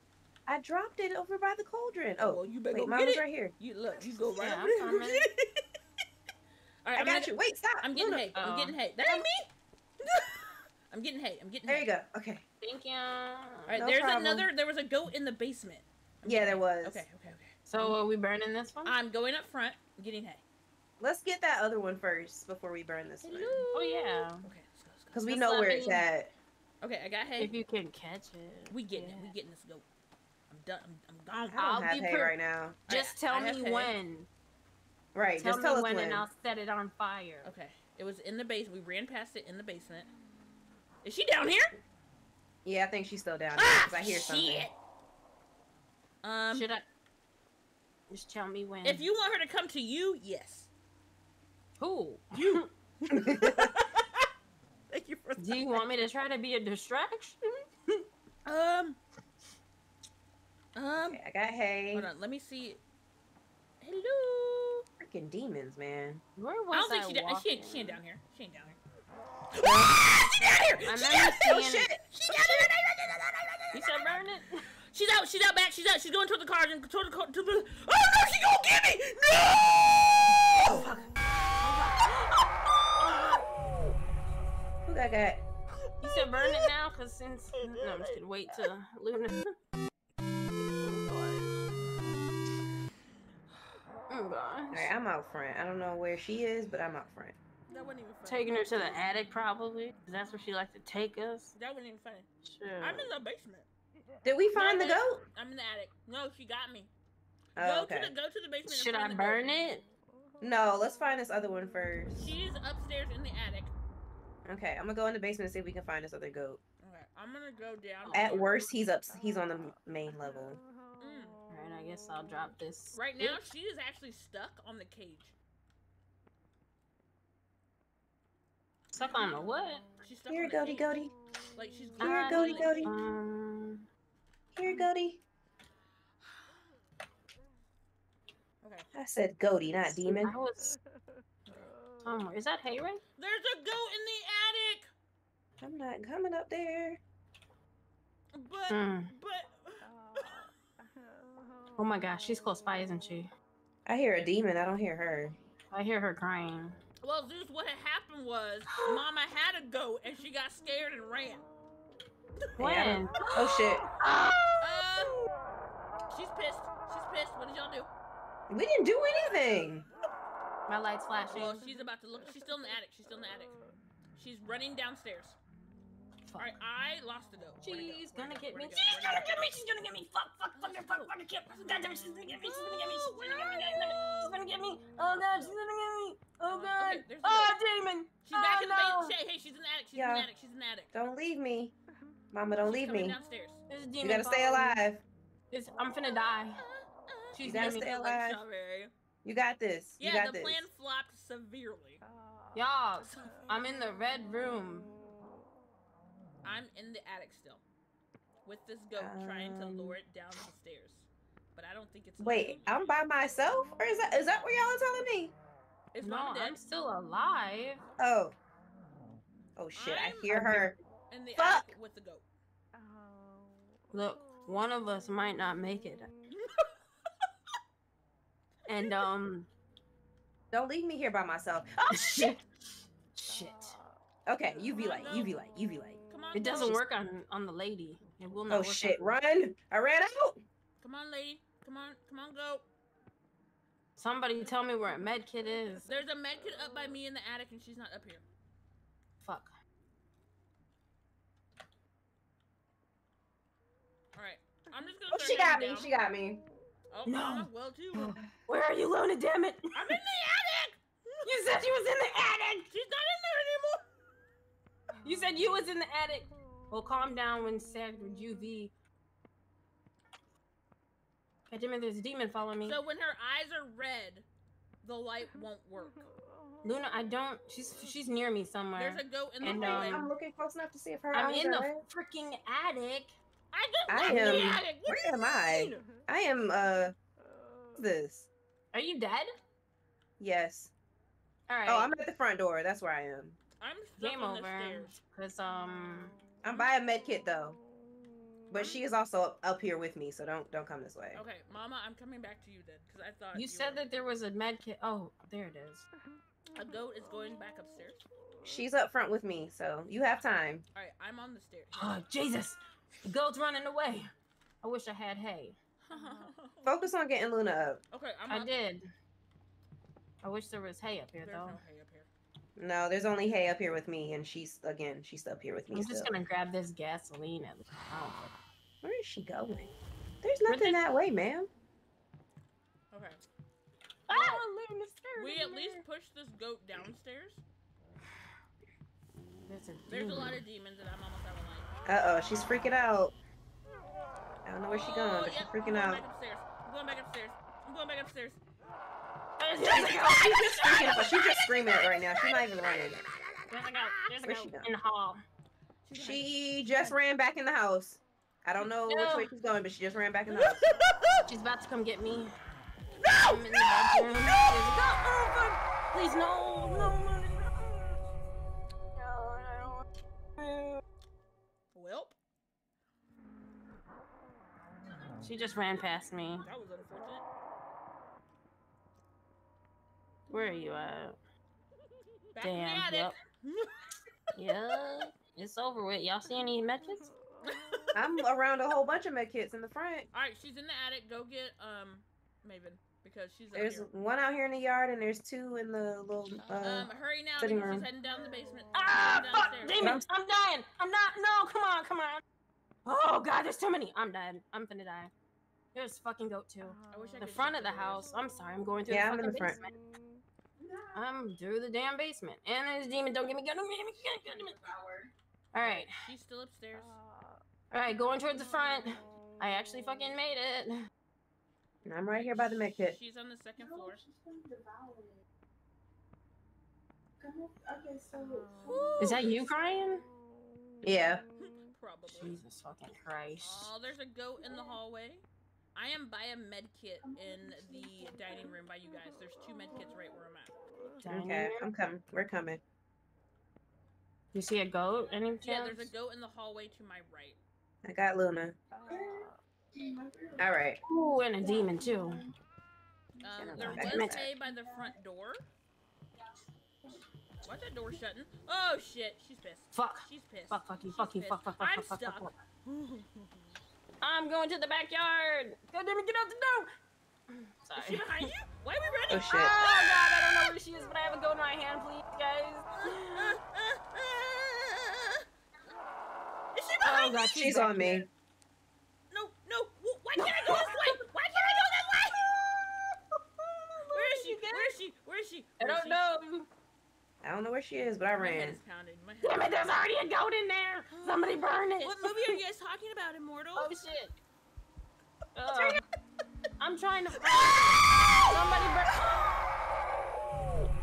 I dropped it over by the cauldron. Oh, well, you better wait, go mine get was it. right here. You look. You go right Yeah, over there. *laughs* I'm Go coming. get it. All right, I I'm got gonna- you. Wait, stop. I'm getting Luna. hay. I'm getting hay. That ain't me. *laughs* I'm getting hay. I'm getting There hay. you go. Okay. Thank you. All right, No there's problem. another. There was a goat in the basement. I'm Yeah, there hay. was. Okay, okay, okay. So are we burning this one? I'm going up front, getting hay. Let's get that other one first before we burn this one. Oh yeah. Okay, let's go. Because we know let where it's at. Okay, I got hay. If you can catch it. We getting it. Yeah. We getting this goat. I'm done. I'm, I'm I gone. I'll don't have be hay per- right now. Just I- tell I have me hay. when. Right. Tell just me tell us when, when. and I'll set it on fire. Okay, it was in the base. We ran past it in the basement. Is she down here? Yeah, I think she's still down there Ah, because I hear something. shit. Um, Should I? Just tell me when. if you want her to come to you, yes. Who? You. *laughs* *laughs* Thank you for Do you want me to try to be a distraction? Um. Um. Okay, I got hay. Hold on. Let me see. Hello. Freaking demons, man. Where I don't think I she, da- she, ain't, she ain't down here. She ain't down here. Ah, *gasps* she down here. I She remember down here. Oh shit! She down here. You said burn it? She's out. She's out back. She's out. She's going toward the car and toward the car. To the... Oh no! She gonna get me! No! Who got got? You said burn it now, cause since no, I'm just gonna wait till Luna. Oh gosh. Alright, I'm out front. I don't know where she is, but I'm out front. That wasn't even funny. Taking her to the attic, probably. that's where she likes to take us. That wasn't even funny. Sure. I'm in the basement. Did we find the goat? I'm in the attic. No, she got me. Oh, go okay. to the go to the basement. Should I find goat. burn it? No, let's find this other one first. She's upstairs in the attic. Okay, I'm gonna go in the basement and see if we can find this other goat. Okay, I'm gonna go down. At worst, he's up. He's on the main level. Mm. Alright, I guess I'll drop this. Right now, she is actually stuck on the cage. Stuck on the what? She's stuck Here, on the goaty, goaty. Like she's Here, I goaty, goaty. Um, Here, goaty. Okay. I said goaty, not demon. I was. Somewhere. Is that hay right? There's a goat in the attic, I'm not coming up there. but Hmm. but Oh my gosh, she's close by, isn't she? I hear a demon. I don't hear her. I hear her crying. well, Zeus, what had happened was Mama had a goat and she got scared and ran. Hey, I don't- When? Oh shit! Uh, she's pissed. She's pissed. What did y'all do? We didn't do anything. My light's flashing. Well, she's about to look. She's still in the attic. She's still in the attic. She's running downstairs. All Fuck. right, I lost the goat. Where'd it go? She's Where'd gonna it go? get me. Where'd it go? She's Where'd gonna get me. She's gonna get me. Fuck, fuck, fuck, fuck, fuck, fuck, fuck. God damn it, she's gonna get me. She's gonna get me. She's gonna get me. She's gonna get me. Oh god, she's gonna get me. Oh, oh god. Okay, Oh, ah, goat. demon. She's back Oh, in the ah, no. basement. Hey, hey, she's in the attic. She's in Yeah. the attic. She's in the attic. Don't leave me, uh-huh. Mama. Don't She's leave coming me. downstairs. There's a You gotta stay alive. It's, I'm finna die. She's You gotta gonna stay alive. Strawberry. You got this. You Yeah, got the this. plan flopped severely. Y'all, I'm in the red room. I'm in the attic still, with this goat trying to Um, lure it down the stairs, but I don't think it's. Wait, letting. I'm by myself, or is that is that what y'all are telling me? Is no, Mama dead? I'm still alive. Oh, Oh shit! I I'm hear her. In the Fuck! attic with the goat. Look, one of us might not make it. And um Don't leave me here by myself. *laughs* Oh shit! shit. Okay, UV light, UV light, be light. Come on. It doesn't work on on the lady. It will not Oh work shit! Run! I ran out. Come on, lady. Come on. Come on, goat. Somebody tell me where a med kit is. There's a med kit up by me in the attic, and she's not up here. Fuck. All right. I'm just gonna. Oh, she got me. down. She got me. Oh, No. Well too. *sighs* Where are you, Luna? Damn it! I'm in the attic. *laughs* You said she was in the attic. She's not in there anymore. You said you was in the attic. Well, calm down when said with UV. God damn it, there's a demon following me. So when her eyes are red, the light won't work. Luna, I don't. She's she's near me somewhere. There's a goat in the And, hallway. um, I'm looking close enough to see if her I'm eyes in the red. freaking attic. I just I left the am- attic. What where do you am I? I am. Uh, this. Are you dead? Yes. All right. Oh, I'm at the front door. That's where I am. I'm game on over. Cause um, I'm by a med kit though, but she is also up, up here with me. So don't don't come this way. Okay, Mama, I'm coming back to you then, because I thought you said were- that there was a med kit. Oh, there it is. a goat is going back upstairs. She's up front with me, so you have time. All right, I'm on the stairs. Oh Jesus, the goat's running away. I wish I had hay. *laughs* Focus on getting Luna up. okay, I'm I up. did. I wish there was hay up here There's though. no hay up here. No, there's only Hay up here with me, and she's again, she's up here with me. I'm just still. gonna grab this gasoline at oh, Where is she going? There's nothing that way, ma'am. Okay. Ah, Luna, scared We me at least there. push this goat downstairs. There's a, There's a lot of demons, and I'm almost out of light. Uh oh, she's freaking out. I don't know where she's Oh, going, but she's yep, freaking I'm out. going back upstairs. I'm going back upstairs. I'm going back upstairs. There's She's just, goat. she's just freaking out. She's just screaming it right now. She's not even running. There's a goat. There's a Where's she goat going? in the hall. She's behind you. She just ran back in the house. I don't know which way she's going, but she just ran back in the house. *laughs* She's about to come get me. no! I'm in the bedroom. There's a goat. Oh, fuck. Please, no, no, no, no. No, I don't want- Welp, She just ran past me. that was unfortunate. Where are you at? Back Damn, in the attic. yep. Yeah, it's over with. Y'all see any medkits? *laughs* I'm around a whole bunch of med kits in the front. All right, she's in the attic. Go get um Maven because she's up There's here. one out here in the yard, and there's two in the little. Uh, Um, hurry now sitting because room. she's heading down the basement. Ah, She's fuck, downstairs. demons! I'm dying. I'm not. No, come on, come on. Oh god, there's too many. I'm dead. I'm finna die. There's fucking goat too. I wish I The could front of the doors. house. I'm sorry. I'm going through Yeah, the I'm in fucking the front. basement. I'm through the damn basement. And there's a demon. Don't get me. Don't get me. Don't get me. All right. She's still upstairs. Uh, all right. Going towards the front. I actually fucking made it. and I'm right here by the med kit. She's on the second floor. Okay, so. Um, is that you crying? Yeah. *laughs* Probably. Jesus fucking Christ. Oh, there's a goat in the hallway. I am by a med kit in the dining room by you guys. There's two med kits right where I'm at. Dining Okay. I'm coming. We're coming. You see a goat? Any chance? Yeah, there's a goat in the hallway to my right. I got Luna. All right. Ooh, and a demon too. Um, Gonna there was in my hay by the front door. Why's that door shutting? Oh shit, she's pissed. Fuck. She's pissed. Fuck, fuck you, She's fuck you, pissed. fuck, fuck, fuck, I'm fuck, fuck, stuck. fuck, fuck. *laughs* I'm going to the backyard. God damn it, get out the door. Is she behind you? Why are we *laughs* Oh running? shit. Oh god, I don't know where she is, but I have a goat in my hand, please, guys. Is she Oh behind god, me? she's, She's on me. No, no. Why can't I go this way? Why can't I go this way? Where is she? Where is she? Where is she? I don't she? know. I don't know where she is, but I My head ran. is pounding. My head Damn it, is there's already a goat in there. Somebody burn it. What movie are you guys talking about, Immortal? Oh shit. Ugh. Um, I'm trying to find *laughs* somebody burn.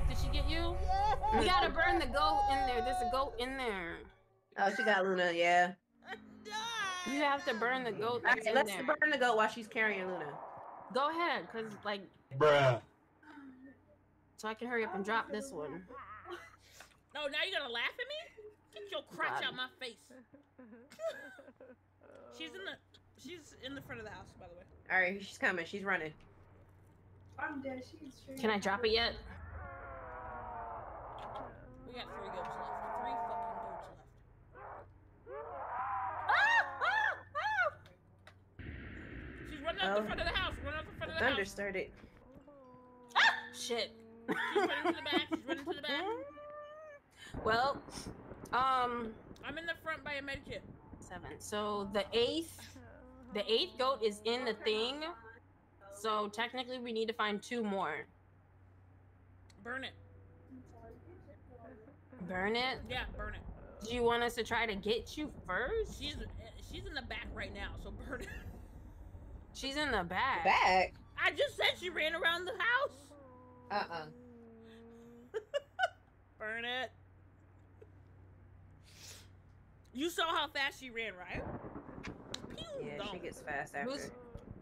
Did she get you? We gotta burn the goat in there. There's a goat in there. Oh, she got Luna. Yeah. *laughs* You have to burn the goat All right, in let's there. burn the goat while she's carrying Luna. Go ahead, cause like, Bruh. so I can hurry up and drop this one. No, now you're gonna laugh at me? Get your crotch God. out my face. She's in the she's in the front of the house, by the way. All right, she's coming. She's running. I'm dead. She's straight. Can I drop it yet? We got three goats left. Three fucking goats left. Ah! Ah! Ah! She's running out Oh. the front of the house. Running out the front of the Thunder house. started. Shit. She's running to the back. She's running to the back. Well, um, I'm in the front by a med kit. seven. So the eighth, the eighth goat is in the thing. So technically, we need to find two more. Burn it. Burn it. Yeah, burn it. Do you want us to try to get you first? She's she's in the back right now, so burn it. *laughs* She's in the back. Back. I just said she ran around the house. Uh uh *laughs* Burn it. You saw how fast she ran, right? Pew, Yeah, she gets fast after. Who's-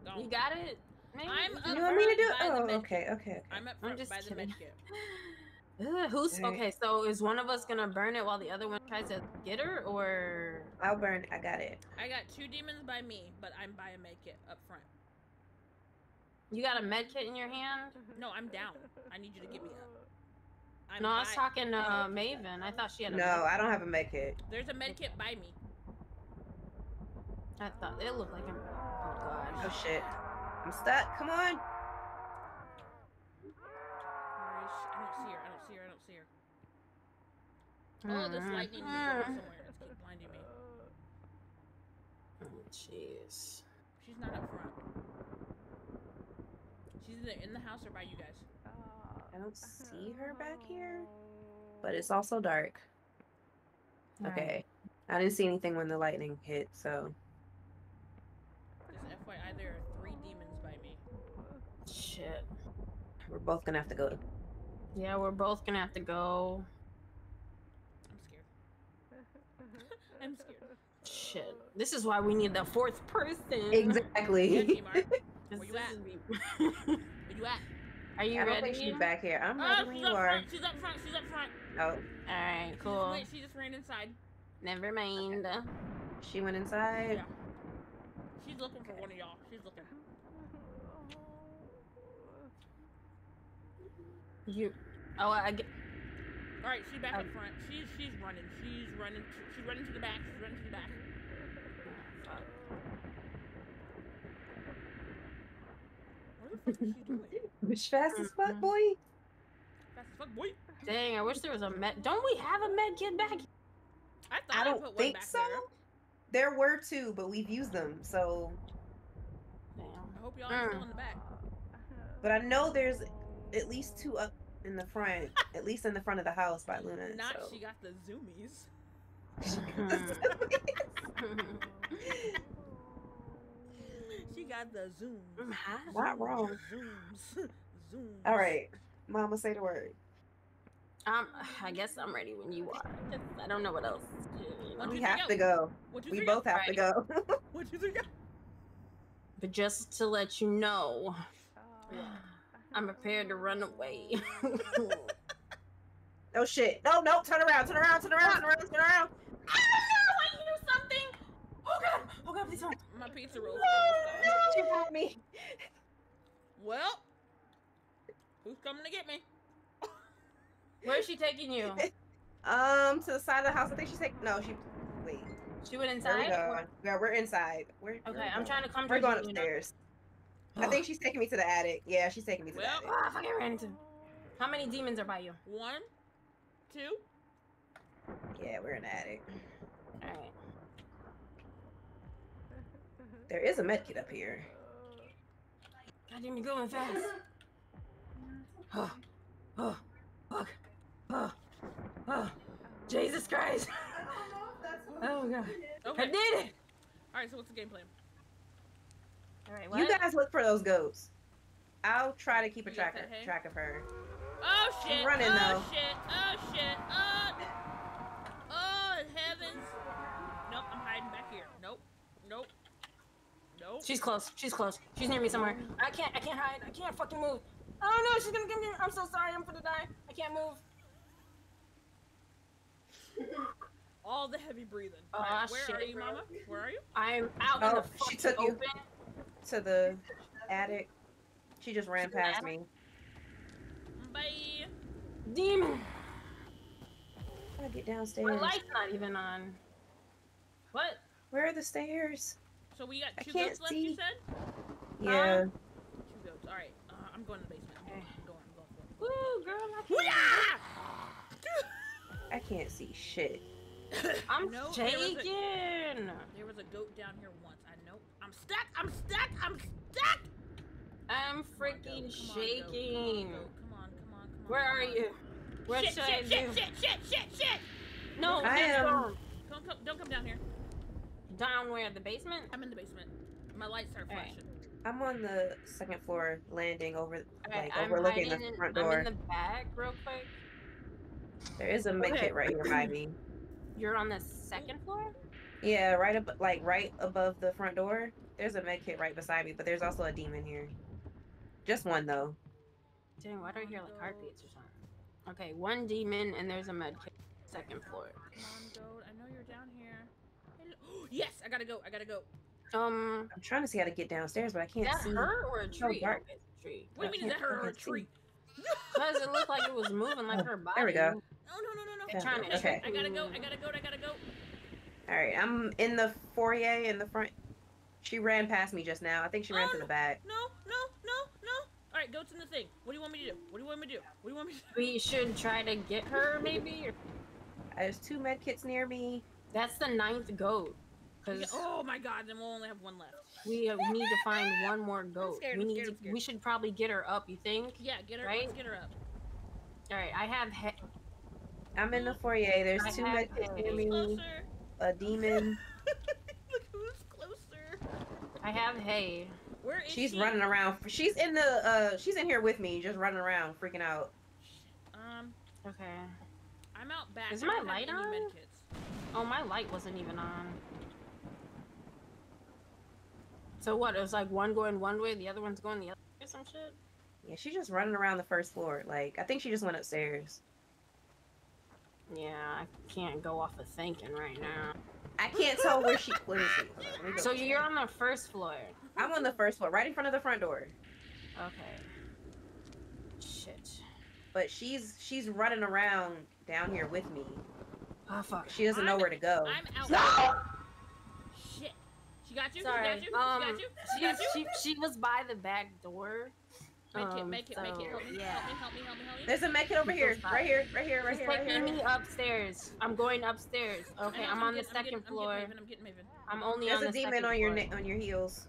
gone. You got it. Maybe? I'm You up You want me to do? it? Oh, okay, okay, okay. I'm up I'm just by the kidding. med kit. *laughs* Ugh, who's Alright. okay? So is one of us gonna burn it while the other one tries to get her, or I'll burn. I got it. I got two demons by me, but I'm by a med kit up front. you got a med kit in your hand? No, I'm down. I need you to get me up. I'm no, I was talking to uh, Maven. I thought she had a. No, med- I don't have a med kit. There's a med kit by me. I thought it looked like a. Oh gosh. Oh shit. I'm stuck. Come on. Where is she? I don't see her. I don't see her. I don't see her. Oh, this Mm. lightning is going somewhere. It's keep blinding me. Oh, Jeez. She's not up front. She's either in the house or by you guys. I don't see her back here, but it's also dark. Okay. I didn't see anything when the lightning hit, so Just FYI, there are three demons by me. Shit. We're both gonna have to go. Yeah, we're both gonna have to go. I'm scared. *laughs* I'm scared. Shit. This is why we need the fourth person. Yeah, Exactly. T-Mark. 'Cause *laughs* Where you at? is Where you at? Are you I don't think she's back here. I'm Oh, ready when she's you up are. front. She's up front. She's up front. Oh, Alright, She just cool. went- She just ran inside. Never mind. she went inside. Yeah. She's looking for one of y'all. She's looking. You. Oh, I get. All right, she's back up Um, front. She's she's running. She's running. She's running to the back. She's running to the back. Fuck. Where the fuck is she doing? *laughs* Which fast as fuck, Mhm. boy. Fast as fuck, boy. Dang, I wish there was a med. Don't we have a med kit back? I thought I I, don't put think back so. there. There were two, but we've used them. So, Damn. I hope y'all are still Mm. in the back. but I know there's at least two up in the front, at least in the front of the house by Luna. Not so. she got the zoomies. *laughs* She got the zooms. I'm high. Not wrong. Zooms. Zooms. All right, Mama, say the word. Um, I guess I'm ready when you are. I don't know what else. To do, you know? We have to go. We both have to go. One, two, three, go. But just to let you know, I'm prepared to run away. *laughs* oh shit! No, no! Turn around! Turn around! Turn around! Turn around! Turn around! I don't know. I knew something. Oh god. Oh god. Please don't. My pizza roll. No! She got me. Well, who's coming to get me? Where is she taking you? *laughs* Um, to the side of the house. I think she's like, no, she. Wait. She went There we inside. go. Yeah, we're inside. We're, Okay, we're I'm going. trying to come. We're going you, Luna. Upstairs. I think she's taking me to the attic. Yeah, she's taking me to Well, the attic. Ah, I fucking ran into. How many demons are by you? One, two. Yeah, we're in the attic. All right. There is a medkit up here. God damn, you're going fast. Oh, oh, fuck. Oh, oh, Jesus Christ. Oh god. Okay. I did it. All right. So what's the game plan? All right, You guys look for those goats. I'll try to keep a You got track of, track of her. Oh shit! running, oh though. shit! Oh shit! Oh, oh heavens! Nope, I'm hiding back here. Nope, nope, nope. She's close. She's close. She's near me somewhere. I can't. I can't hide. I can't fucking move. Oh no, she's gonna get me. I'm so sorry. I'm gonna die. I can't move. all the heavy breathing. Aw, Alright, where are you, bro. Mama? Where are you? I'm out in Oh, the she fucking took you. Open. To the attic. She just ran past me. Bye. Demon. How do I get My downstairs? light's not even on. What? Where are the stairs? So we got two goats left. You said Yeah. two goats. All right. Uh, I'm going to the basement. I'm going. I'm going. I'm going. Woo, girl. I Hoo-yah! I can't see shit. *coughs* I'm No, there was a- shaking. There was a goat down here once. I know. I'm stuck. I'm stuck. I'm stuck. I'm freaking on, shaking. On. Come on, come on, come on. Where are you? What shit, should shit, I shit, do? shit, shit, shit, shit. No, I am- down. Don't come, don't come down here. Down where? The basement? I'm in the basement. My lights start Alright. flashing. I'm on the second floor landing over Alright, like I'm overlooking the in, front door. I'm door. in the back real quick. There is a med Okay. right here by me. You're on the second floor? Yeah, right up like right above the front door. There's a med kit right beside me, but there's also a demon here. Just one though. Dang, why do I hear like heartbeats or something? Okay, one demon and there's a med kit. Second floor. Come on, goat. I know you're down here. Yes, I gotta go. I gotta go. Um, I'm trying to see how to get downstairs, but I can't that see. her or a so tree? dark. It's a tree. What do you mean, is that her or a tree? Because it looked like it was moving like her body. There we go. No, no, no, no, no. Yeah, Trying to okay. I gotta go. I gotta go. I gotta go. All right, I'm in the foyer in the front. She ran past me just now. I think she ran Oh, to the back. No, no, no, no. All right, goat's in the thing. What do you want me to do? What do you want me to do? What do you want me to do? We should try to get her, maybe. Or- There's two med kits near me. That's the ninth goat. Yeah, Oh my God! Then we'll only have one left. we uh, need to find one more goat. scared, we I'm need scared, to. I'm. We should probably get her up. You think? Yeah, get her. Right? Let's get her up. All right, I have. He- I'm in the foyer. There's I two have med kits near me. Closer. A demon. *laughs* Look who's closer. I have hay. Where is She's she? running around. She's in the. uh She's in here with me, just running around, freaking out. Um, Okay. I'm out back. Is my light any on? medkits. Oh, my light wasn't even on. So what? It was like one going one way, the other one's going the other way, or some shit. Yeah, she's just running around the first floor. Like I think she just went upstairs. Yeah, I can't go off of thinking right now. I can't tell where she. Where is she? Hold on, let me go So you're on the first floor. I'm on the first floor, right in front of the front door. Okay. Shit. But she's she's running around down here with me. Oh fuck. She doesn't know I'm- where to go. I'm out. No! Shit. She got you. Sorry. She got you. Um, she got you. She she, got you. she she was by the back door. Make it. Um, Make it. Make it. Help me. Yeah. Help me. Help me. Help me. Help me. There's a med kit over here, right here, right here, right She's here, right taking here. me upstairs. I'm going upstairs. I Okay, I'm on the getting- I'm getting- floor. I'm getting Maven. I'm getting Maven. I'm only There's on a the demon second on your floor. ne- on your heels.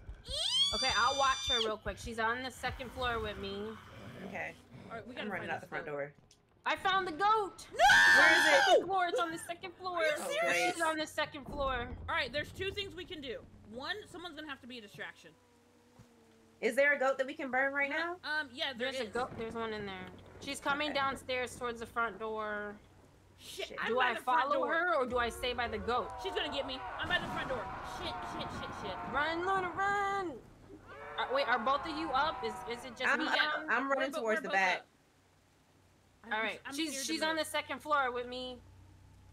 Okay, I'll watch her real quick. She's on the second floor with me. Okay, All right, we gotta I'm running out the front door. I found the goat. No! Where is it? Second floor. It's on the second floor. Are you Oh, serious? She's on the second floor. All right, there's two things we can do. One, someone's gonna have to be a distraction. Is there a goat that we can burn right now? Um, yeah, there There's a goat. There's one in there. She's coming Okay. downstairs towards the front door. Shit, Shit. Do I follow her or do I stay by the goat? She's gonna get me. I'm by the front door. Shit, shit, shit, shit. Run, Luna, run! Uh, wait, are both of you up? Is is it just I'm, me? yeah. down? I'm We're running towards we're the back. up. All right, I'm she's she's on the second floor with me.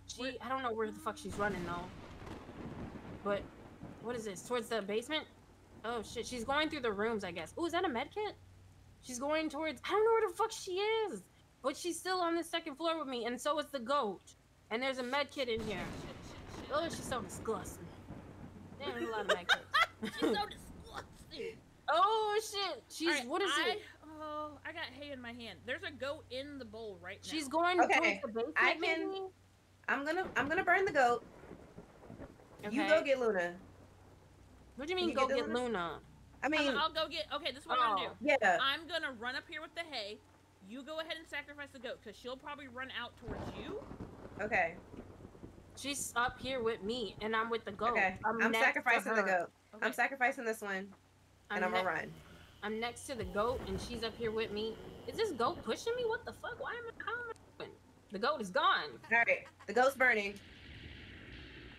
She Where- I don't know where the fuck she's running though. But what is this? Towards the basement? Oh shit, she's going through the rooms, I guess. Oh, is that a med kit? She's going towards I don't know where the fuck she is. But she's still on the second floor with me, and so is the goat. And there's a med kit in here. Shit, shit, shit. Oh, she's so disgusting. Damn, there's a lot of med kits. *laughs* She's so *laughs* disgusting. oh shit, she's All right, what is I, it? Oh, I got hay in my hand. There's a goat in the bowl right now. She's going Okay, towards the basement. I can- maybe? I'm gonna I'm gonna burn the goat. Okay. You go get Luna. What do you mean you go get get the Luna? I mean, I'm, I'll go get. Okay, this is what I'm gonna Oh. do. yeah. I'm gonna run up here with the hay. You go ahead and sacrifice the goat, cause she'll probably run out towards you. Okay. She's up here with me, and I'm with the goat. Okay. I'm, next to sacrificing the goat. Okay. I'm sacrificing this one, and I'm ne- gonna run. I'm next to the goat, and she's up here with me. Is this goat pushing me? What the fuck? Why am I? How am I doing? The goat is gone. All right. The goat's burning.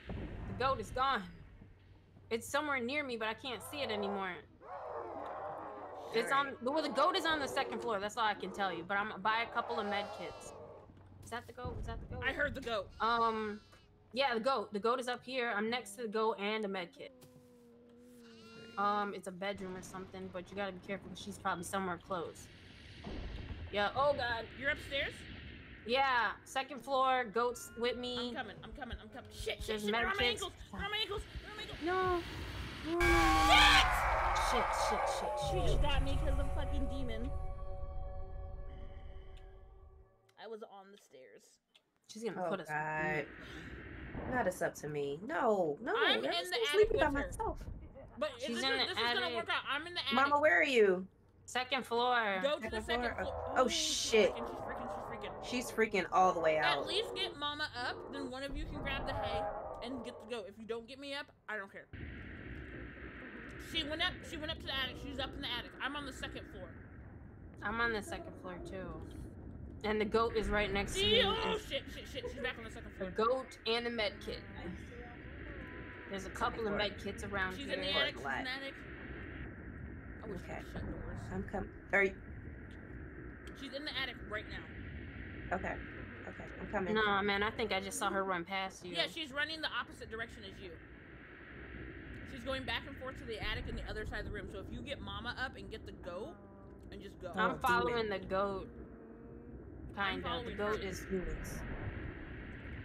The goat is gone. It's somewhere near me, but I can't see it anymore. It's on. Well, the goat is on the second floor. That's all I can tell you. But I'm buy a couple of med kits. Is that the goat? Is that the goat? I heard the goat. Um, Yeah, the goat. The goat is up here. I'm next to the goat and a med kit. Um, it's a bedroom or something, but you gotta be careful 'cause she's probably somewhere close. Yeah. Oh god. You're upstairs? Yeah. Second floor. Goats with me. I'm coming, I'm coming, I'm coming. Shit, shit, There's shit, they're on my ankles, they're on my ankles, they're on my ankles. No. No. Shit! Shit. Shit. Shit. She Shit. just got me because of fucking demon. I was on the stairs. She's gonna Oh put us. God. Not it's up to me. No, no. I'm I'm in the attic sleeping by her. myself. But She's this, in is, the this is gonna work out. I'm in the attic. Mama, where are you? Second floor. Go to the second second floor? floor. Oh, shit. She's freaking, she's freaking. She's freaking all the way out. At least get Mama up, then one of you can grab the hay and get the goat. If you don't get me up, I don't care. She went up. She went up to the attic. She's up in the attic. I'm on the second floor. I'm on the second floor too. And the goat is right next to See? me. Oh and shit, shit, shit. She's back on the second floor. The floor. goat and the med kit. There's a couple of med kits around She's here. in the attic. She's in the attic. I wish Okay. we could shut doors. I'm coming. Are you? She's in the attic right now. Okay. Okay. I'm coming. No, man, I think I just saw her run past you. Yeah, she's running the opposite direction as you. She's going back and forth to the attic and the other side of the room. So if you get Mama up and get the goat, and just go. I'm Oh, following demon. the goat. Kinda. The goat her. is. Humans.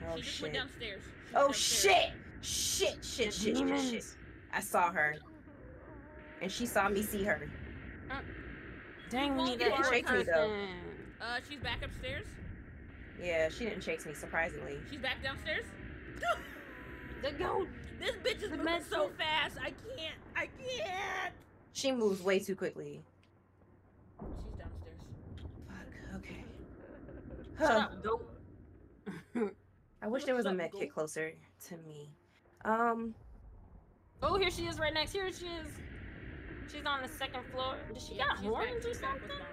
Oh she just shit. went downstairs. She went Oh downstairs. shit! Shit! Shit! The Shit! Shit! Shit! I saw her, and she saw me see her. Dang, we need that able to other shake me, though. person. Uh, she's back upstairs. Yeah, she didn't chase me. Surprisingly. She's back downstairs. *laughs* The goat. this bitch is The moving med so kit. fast. I can't. I can't. She moves way too quickly. She's downstairs. Fuck. Okay. *laughs* Shut Huh. up, goat. *laughs* I wish there was a med kit closer to me. Um. Oh, here she is right next. Here she is. She's on the second floor. Does she Yeah, got she's horns or she's back with something?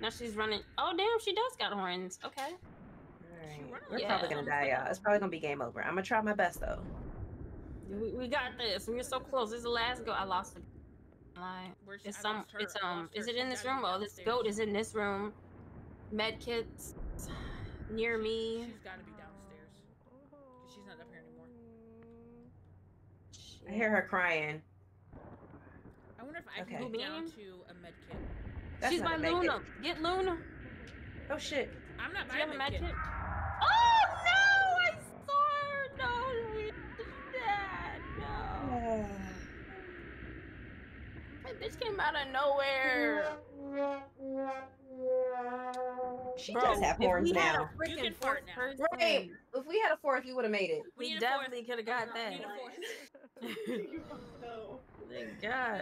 Mama. Now she's running. Oh, damn, she does got horns. Okay. Alright. running We're like probably gonna die, y'all. It's probably gonna be game over. I'm gonna try my best though. We, we got this. We're so close. This is the last goat. I lost the. Lie. It's some. lost. It's um. Is it in this room? be Oh, this goat is in this room. Med kits near me. She's got to be downstairs. 'Cause she's not up here anymore. I hear her crying. I wonder if I Okay. can go down to a med kit. That's She's my by a med kit. Luna. Get Luna. Oh shit. I'm not Do you have buying a a med med kit? kit. Oh no! I saw her. No, she's dead. No. *sighs* That bitch came out of nowhere. She Bro, does have horns we a now. You can fart now. fourth person, Right. If we had a fourth, we would have made it. We, need a fourth. definitely could have got uh, We that. need a fourth. *laughs* Thank That God.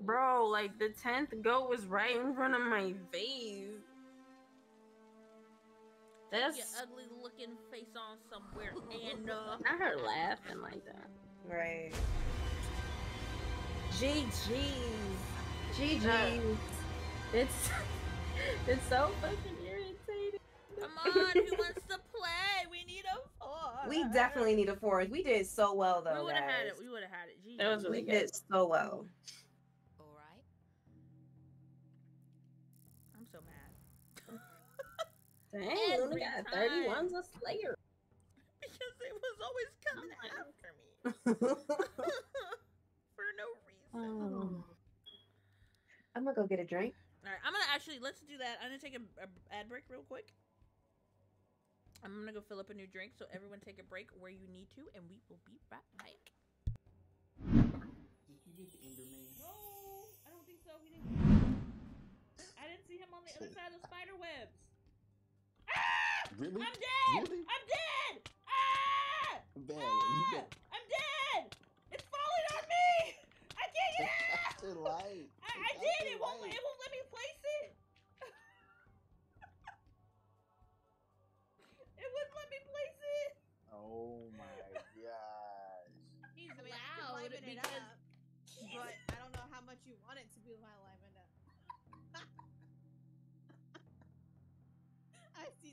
Was so close. Bro, like the tenth goat was right in front of my face. Take That's your ugly looking face on somewhere, and uh, *laughs* not her laughing like that. Right. GG's. GG. It's *laughs* it's so fucking irritating. come on, who wants to play? We need a four. We definitely need a fourth. We did so well though. We would have had it. We would have had it. Gee, That We really did so well. Dang, Every Luna got time. 31's a slayer. *laughs* because it was always coming Oh after me *laughs* *laughs* for no reason. Oh. I'm gonna go get a drink. All right, I'm gonna actually let's do that. I'm gonna take a, a ad break real quick. I'm gonna go fill up a new drink, so everyone take a break where you need to, and we will be right back. Did you get the Enderman? No, I don't think so. He didn't. I didn't see him on the other side of the spider webs. Ah! *laughs* Really? I'm dead. Really? I'm dead. Ah! Bad. Ah! You got I'm dead. It's falling on me. I can't get out. the light. I, I did. It won't. It won't let me place it. *laughs* it wouldn't let me place it. Oh my gosh. He's I mean, loud because but I don't know how much you want it to be li- livened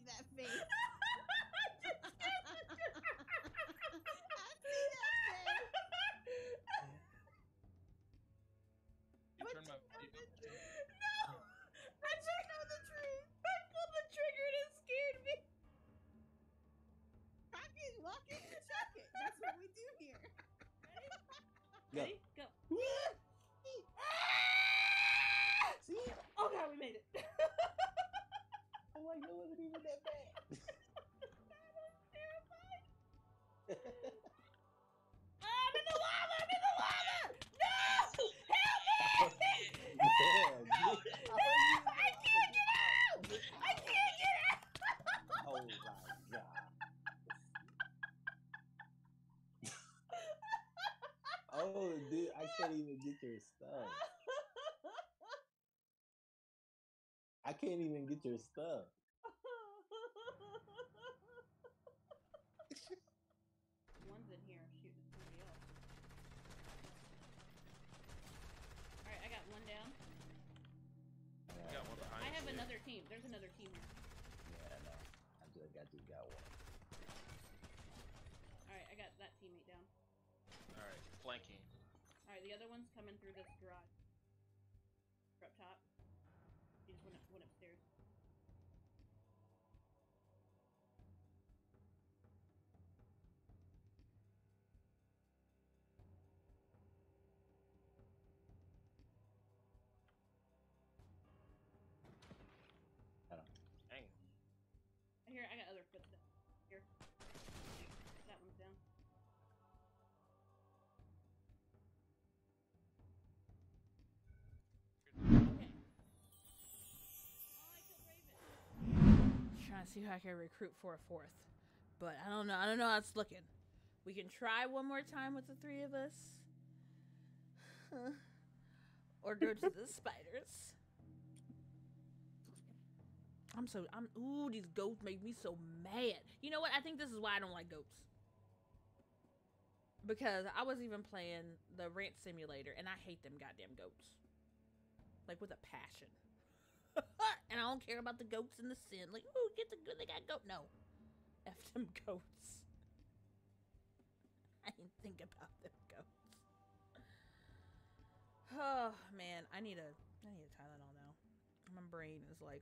make that face. *laughs* You my No! I the truth! I pulled the trigger and it scared me! And checking—that's what we do here. *laughs* Ready? Can't even get your stuff. I can't even get your stuff. *laughs* One's in here shooting somebody else. Alright, I got one down. Got one behind I have you. another team. There's another team here. Yeah, I know. I just, I just got one. Alright, I got that teammate down. Alright, flanking. The other one's coming through this garage. See who I can recruit for a fourth. But I don't know. I don't know how it's looking. We can try one more time with the three of us. *laughs* or go to the *laughs* spiders. I'm so I'm ooh, these goats make me so mad. You know what? I think this is why I don't like goats. Because I was even playing the ranch simulator and I hate them goddamn goats. Like with a passion. *laughs* and I don't care about the goats and the sin. Like, ooh, get the good they got goat. No. F them goats. *laughs* I didn't think about them goats. *sighs* Oh man, I need a I need a Tylenol now. My brain is like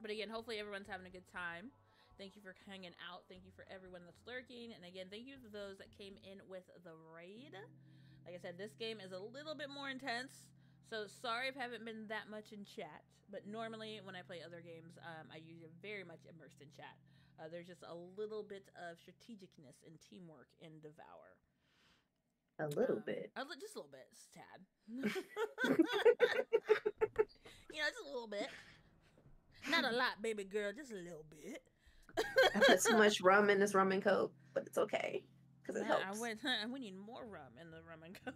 But again, hopefully everyone's having a good time. Thank you for hanging out. Thank you for everyone that's lurking. And again, thank you to those that came in with the raid. Like I said, this game is a little bit more intense. So sorry if I haven't been that much in chat. But normally when I play other games, um, I usually very much immersed in chat. Uh, there's just a little bit of strategicness and teamwork in Devour. A little Um, bit. A li- just a little bit, just a tad. you know, just a little bit. Not a lot, baby girl, just a little bit. I put too much rum in this rum and coke, but it's okay because it helps. *laughs* I went, we need more rum in the rum and coke.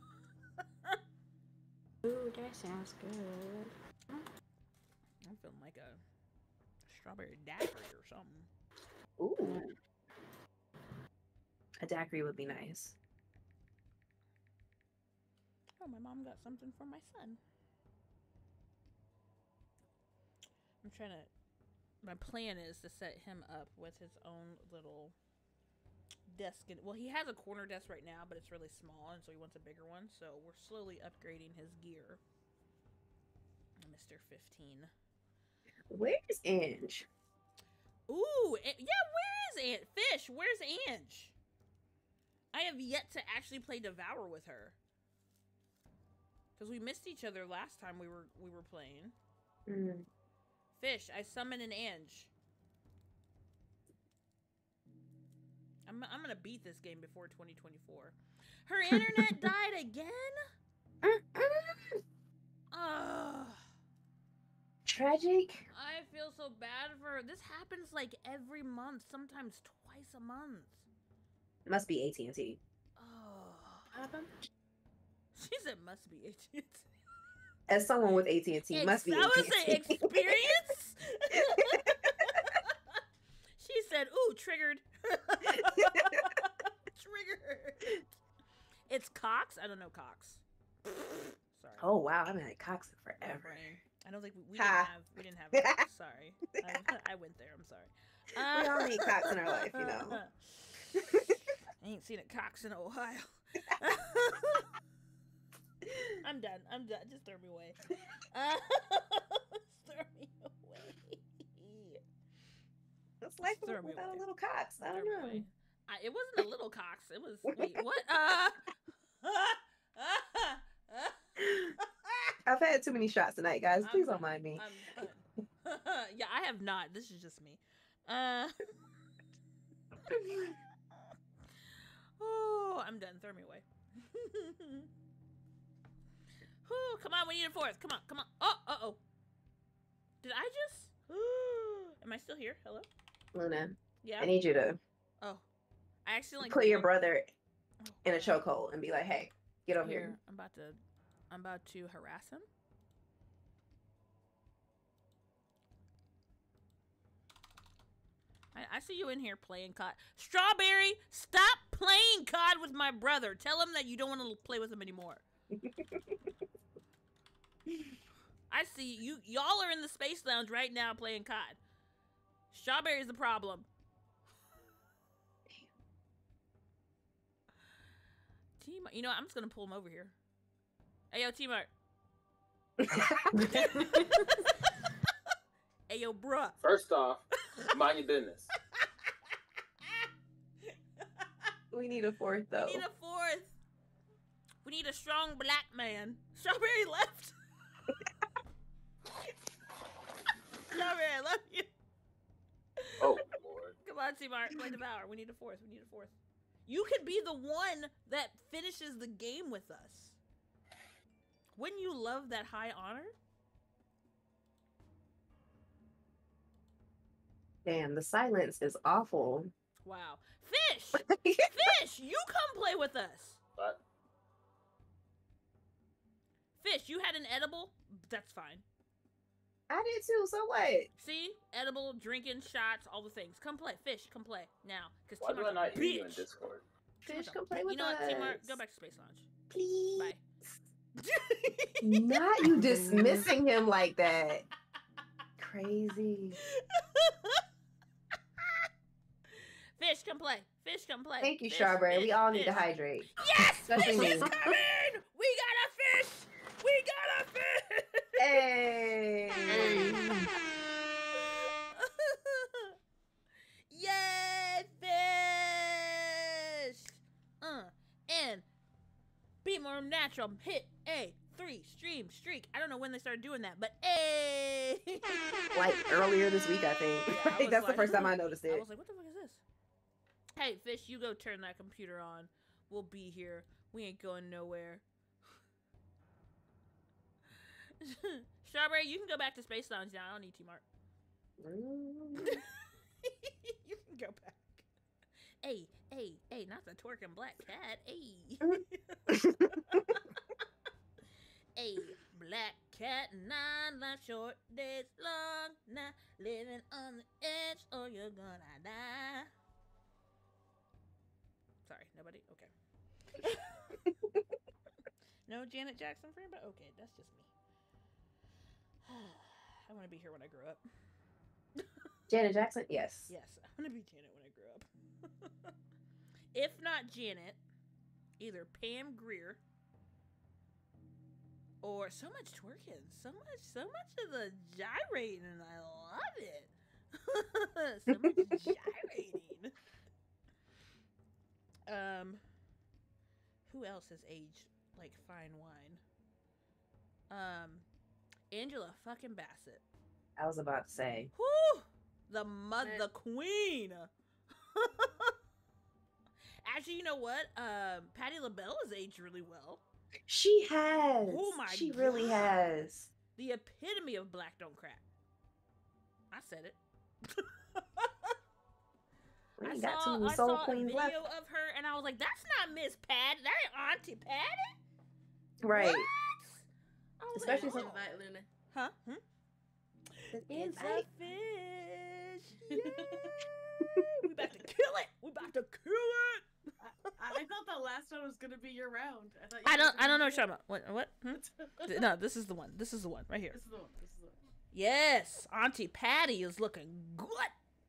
Ooh, that sounds good. *laughs* I'm feeling like a strawberry daiquiri or something. Ooh, a daiquiri would be nice. Oh, my mom got something for my son. I'm trying to. My plan is to set him up with his own little desk. And, well, he has a corner desk right now, but it's really small, and so he wants a bigger one. So we're slowly upgrading his gear. Mr. 15. Where's Ange? Ooh, yeah, where is Aunt Fish? Where's Ange? I have yet to actually play Devour with her. Cuz we missed each other last time we were we were playing. Mm, Fish, I summon an Ange. I'm I'm going to beat this game before 2024. Her internet *laughs* died again? Ugh. Tragic. I feel so bad for her. This happens like every month, sometimes twice a month. Must be AT and T. Oh. She said must be AT&T. As someone with AT and T, must be I would say AT&T. experience. *laughs* *laughs* said, "Ooh, triggered." *laughs* triggered. It's Cox. I don't know Cox. Sorry. oh wow, I've been at Cox forever. I don't think we, we didn't have we didn't have Cox. *laughs* Sorry, I, *laughs* I went there. I'm sorry. We all need Cox in our life, you know. I ain't seen a Cox in Ohio. I'm done. I'm done. Just throw me away. Uh, just throw me away. It's like Throw without away. a little Cox. I don't me know. I, it wasn't a little cox. It was wait *laughs* what? Uh, I've had too many shots tonight, guys. I'm Please don't mind me. I'm *laughs* yeah, I have not. This is just me. Uh. *laughs* oh, I'm done. Throw me away. Whew, come on, we need a fourth. Come on, come on. Oh, uh oh. Did I just? *gasps* Am I still here? Hello. Luna, Yeah. I need you to Oh, I accidentally put your brother Oh, in a oh. chokehold and be like, "Hey, get over Here, here." I'm about to. I'm about to harass him. I, I see you in here playing COD. Strawberry, stop playing COD with my brother. Tell him that you don't want to play with him anymore. *laughs* I see you. Y'all are in the space lounge right now playing COD. Strawberry's the problem. T you know what? I'm just gonna pull him over here. Hey yo, T Mart. *laughs* hey yo, bruh. First off, mind your business. we need a fourth though. We need a fourth. We need a strong black man. Strawberry left. *laughs* Strawberry, I love you. Oh *laughs* lord. Come on, T Mart. Play devour. We need a fourth. We need a fourth. You could be the one that finishes the game with us. Wouldn't you love that high honor? Damn, the silence is awful. Wow. Fish! *laughs* Fish! You come play with us! What? Fish, you had an edible? That's fine. I did too. So what? See? Edible, drinking, shots, all the things. Come play. Fish, come play. Now. Because why do I not hear you in Discord? Fish, come play You with know what, T Go back to Space Lounge. Please. Bye. Not you *laughs* dismissing him like that. Crazy. Fish, come play. Fish, come play. Thank you, Fish, Strawberry. fish, we all need to hydrate. Yes! Especially Fish is coming! We got a fish! We got a fish! Hey. *laughs* Yay, fish! Uh, and be more natural. Hit a three stream streak. I don't know when they started doing that, but a. *laughs* like earlier this week, I think. Yeah, I *laughs* I think that's the first time I noticed it. I was like, what the fuck is this? Hey, fish, you go turn that computer on. We'll be here. We ain't going nowhere. *laughs* Strawberry, you can go back to Space Lounge now. I don't need T Mart. Mm. you can go back. Hey, hey, hey, not the twerking black cat. Hey. *laughs* hey, black cat, nine life short, days long, now living on the edge, or you're gonna die. Sorry, nobody? Okay. *laughs* no Janet Jackson for you, but okay, that's just me. I want to be here when I grow up. *laughs* Janet Jackson? Yes. Yes, I want to be Janet when I grow up. *laughs* if not Janet, either Pam Grier or so much twerking, so much, so much of the gyrating, and I love it. *laughs* so much gyrating. Um, who else has aged like fine wine? Um, Angela fucking Bassett. I was about to say. Whew! The mother, the queen. *laughs* Actually, you know what? Um, Patti LaBelle has aged really well. She has. Oh my She really has. The epitome of black don't crack. I said it. *laughs* We I got saw, too many I soul saw a video left. of her, and I was like, "That's not Miss Patty. That ain't Auntie Patty." Right. What? I was Especially like, since- "Oh." Invite Luna. Huh? Hmm? It's a fish. Yay! we about to kill it. We're about to kill it. I, I thought the last one was gonna be your round. I thought. You I don't. I don't know do what you're talking about. What? What? Hmm? *laughs* no, this is the one. This is the one right here. This is the one. This is the one. Yes, Auntie Patty is looking good.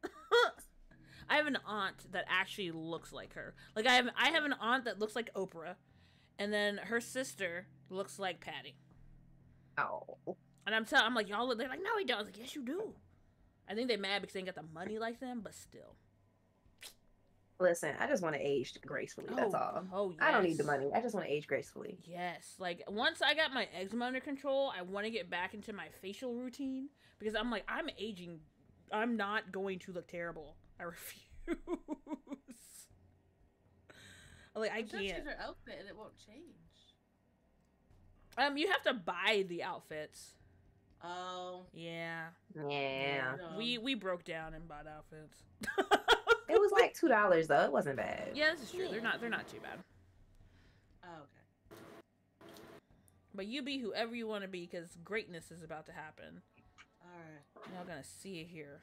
*laughs* I have an aunt that actually looks like her. Like I have, I have an aunt that looks like Oprah, and then her sister looks like Patty. Oh. And I'm telling, I'm like, y'all look. They're like, no, he don't. I was like, yes, you do. I think they mad because they ain't got the money like them, but still. Listen, I just want to age gracefully. That's Oh, all. Oh, yes. I don't need the money. I just want to age gracefully. Yes, like once I got my eczema under control, I want to get back into my facial routine because I'm like I'm aging. I'm not going to look terrible. I *laughs* refuse. like I can't. change her outfit and it won't change. Um, you have to buy the outfits. Oh. Yeah, Yeah. no. we we broke down and bought outfits. *laughs* It was like two dollars though. It wasn't bad. yeah, this is true. They're not they're not too bad. Oh, okay. But you be whoever you want to be because greatness is about to happen. All right. Y'all gonna see it here.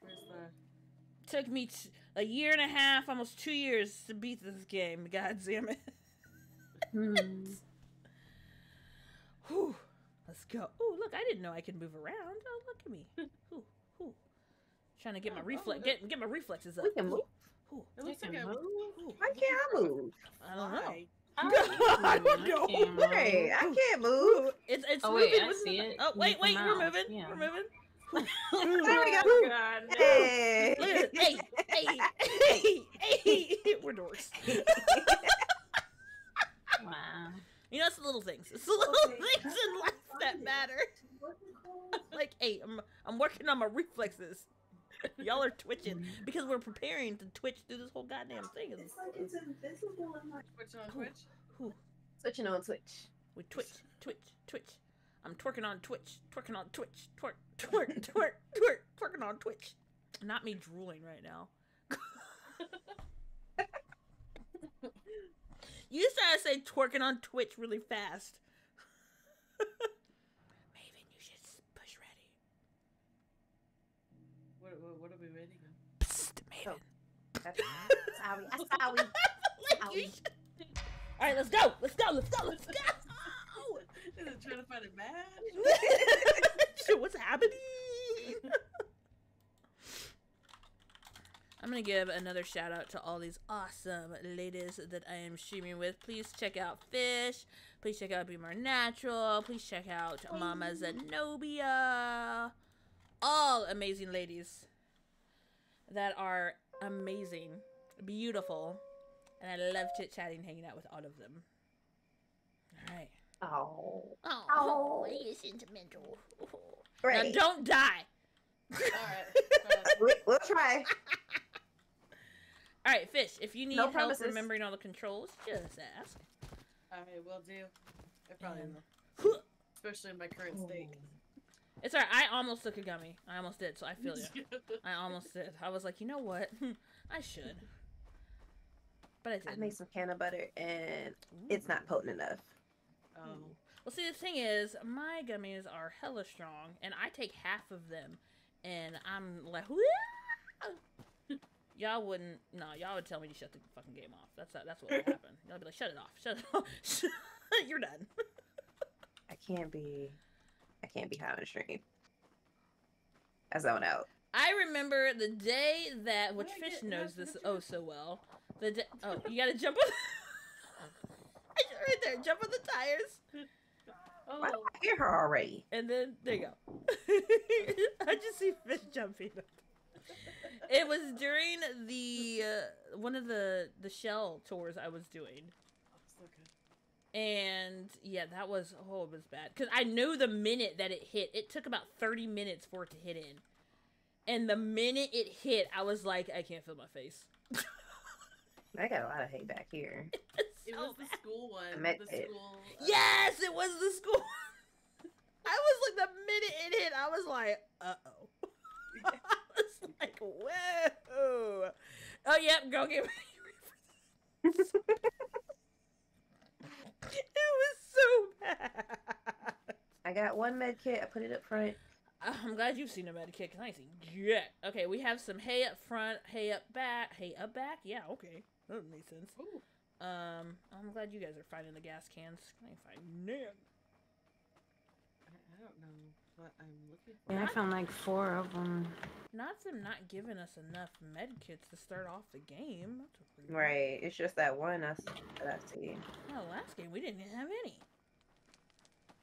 Where's the? Took me t- a year and a half, almost two years to beat this game. God damn it. *laughs* Hmm. *laughs* Whew. Let's go. Oh, look, I didn't know I could move around. Oh, look at me. *laughs* Ooh, ooh. Trying to get my Oh, reflex oh, get get my reflexes up. We can move. Ooh, It looks like can a. move. ooh. Why can't I move? I don't know. Why? *laughs* I don't know. can't move. Hey, I can't move. It's it's Oh, wait, moving I see it. Oh wait, wait, we're moving. yeah. We're moving. There we go. Oh, God, no. Hey. hey, hey, hey, hey, we're dorks. Wow. You know, it's the little things. It's the little Okay. things in life that matter. *laughs* like, hey, I'm I'm working on my reflexes. *laughs* Y'all are twitching mm-hmm. because we're preparing to twitch through this whole goddamn thing. It's like it's invisible in my. Twitch on Twitch. Ooh, Switching on Twitch. we twitch, twitch, twitch. I'm twerking on Twitch, twerking on Twitch, twerk, twerk, twerk, twerk, twerking on Twitch. Not me drooling right now. *laughs* you just gotta say twerking on Twitch really fast. *laughs* Maven, you should push ready. What, what, what are we waiting on? Psst, Maven. Oh. That's sorry. I'm *laughs* sorry. Like, you should- All right, let's go. Let's go. Let's go. Let's go. *laughs* Is it trying to find a match? Shit, what's happening? I'm gonna give another shout out to all these awesome ladies that I am streaming with. Please check out Fish. Please check out Be More Natural. Please check out Mama Zenobia. All amazing ladies that are amazing, beautiful, and I love chit chatting, hanging out with all of them. All right. Oh. Oh, Oh. you're sentimental. Great. Now don't die. All right. We, *laughs* we'll try. *laughs* All right, fish. If you need No help promises. remembering all the controls, just ask. I will do. I probably And- will. *laughs* Especially in my current state. Oh. It's alright. I almost took a gummy. I almost did, so I feel you. *laughs* I almost did. I was like, you know what? *laughs* I should. But I I didn't. made some canna butter and it's not potent enough. oh. Well, see, the thing is, my gummies are hella strong, and I take half of them, and I'm like, "Wah!" Y'all wouldn't. No, y'all would tell me to shut the fucking game off. That's that's what would happen. Y'all be like, shut it off, shut it off. *laughs* You're done. I can't be I can't be having a stream. As I zone out. I remember the day that, which Fish get knows this oh so well. The day, *laughs* oh, you gotta jump on. *laughs* right there, jump on the tires, Oh. Why do I hear her already? and then there you go. I just see Fish jumping. It was during the uh, one of the the shell tours I was doing, So good. and yeah, that was oh it was bad because I knew the minute that it hit. It took about thirty minutes for it to hit in, and the minute it hit, I was like, I can't feel my face. I got a lot of hate back here. *laughs* It's It so was the school one. met the it. school. uh, Yes, it was the school. *laughs* I was like, the minute it hit, I was like, uh oh. *laughs* I *laughs* like, whoa. Oh, yep, go get me. *laughs* it was so bad. I got one med kit. I put it up front. Uh, I'm glad you've seen a med kit because I ain't seen yet. Okay, we have some hay up front, hay up back, hay up back. Yeah, okay, that makes sense. Ooh. Um, I'm glad you guys are finding the gas cans. Can I ain't finding none. I, I don't know what I'm looking for. Yeah, I found like four of them. Not them not giving us enough med kits to start off the game. That's a pretty Right. It's just that one I, s- that I see. Well, last game we didn't have any.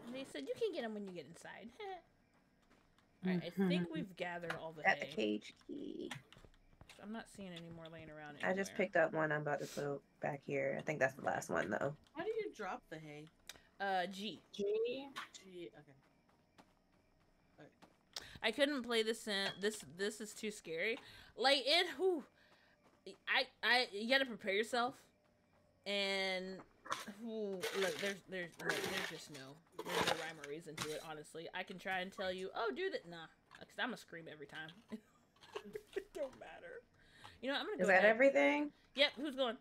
And they said you can get them when you get inside. *laughs* Alright, I think Mhm. we've gathered all the Got the cage key. I'm not seeing any more laying around. I just picked up one. I'm about to put back here. I think that's the last one though. How do you drop the hay? Uh, G. G. Gee, okay. I couldn't play this in this this is too scary. Like it whew, I I you gotta prepare yourself and whew, look there's there's there's just no there's no rhyme or reason to it, honestly. I can try and tell you, oh do that nah. Cause I'm gonna scream every time. *laughs* it don't matter. You know I'm gonna Is go that ahead. everything? Yep, who's going?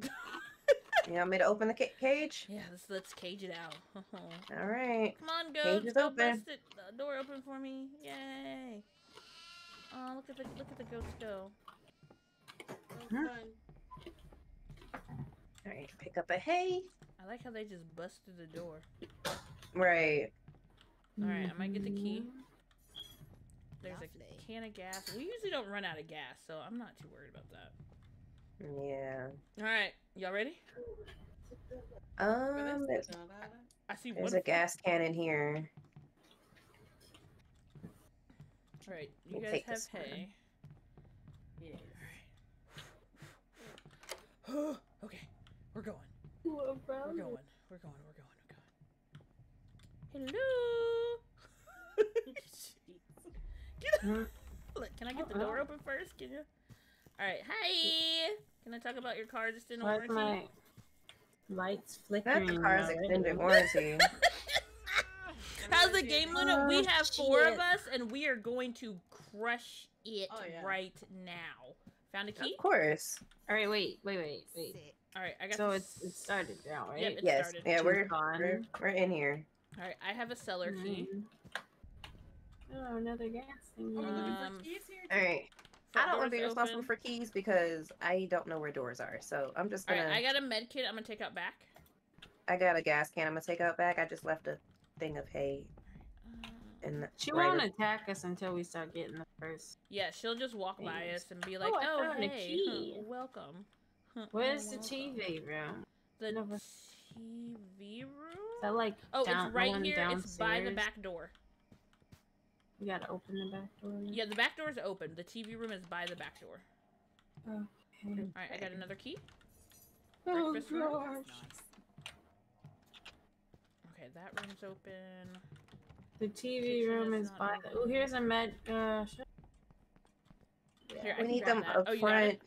*laughs* You want me to open the ca- cage? Yeah, let's let's cage it out. *laughs* All right. Come on, Cage goats, is go open. bust it, the door open for me. Yay! Oh, look at the look at the goats go. Fun. All right. Pick up a hay. I like how they just bust through the door. Right. All right, I might get the key. Mm-hmm. There's Lovely. a can of gas. We usually don't run out of gas, so I'm not too worried about that. Yeah. All right, y'all ready? Um. There's, I see there's one. a gas can in here. All right, you We'll guys have this one. hay. Yes. *gasps* okay, we're going. We're going. We're going. We're going. We're going. Hello. *laughs* Get. *laughs* Look, can I get the door open first? Can you? All right. Hi. Can I talk about your car just in Why warranty? is my lights Not flickering? the car's already? extended warranty. *laughs* How's the game limit? We Oh, have four of us, and we are going to crush it Oh, yeah. right now. Found a key? of course. All right, wait, wait, wait, wait. Sick. All right, I got. So the it's it started now, right? Yep, it yes. started. Yeah, we're, gone. we're we're in here. All right, I have a cellar key. Mm. Oh, another gas thing. We're looking Um, for keys here. All right. Front I don't want to be responsible open. for keys because I don't know where doors are. So I'm just gonna. right, I got a med kit. I'm gonna take out back. I got a gas can. I'm gonna take out back. I just left a thing of hay Uh, in the. She right won't of- attack us until we start getting the first. yeah, she'll just walk by us and be like, Oh, I "Oh, found a hey, key. huh, welcome." Where's oh, the. TV room? The Never- TV room? Is that like Oh, down, it's right one here. It's by the back door. You gotta open the back door. Yeah, the back door is open. The TV room is by the back door. Okay. All right, I got another key. Oh Breakfast room? gosh. Okay, that room's open. The TV Kitchen room is is by the. Oh, here's a med. Uh, Here, We need them that. up Oh, front.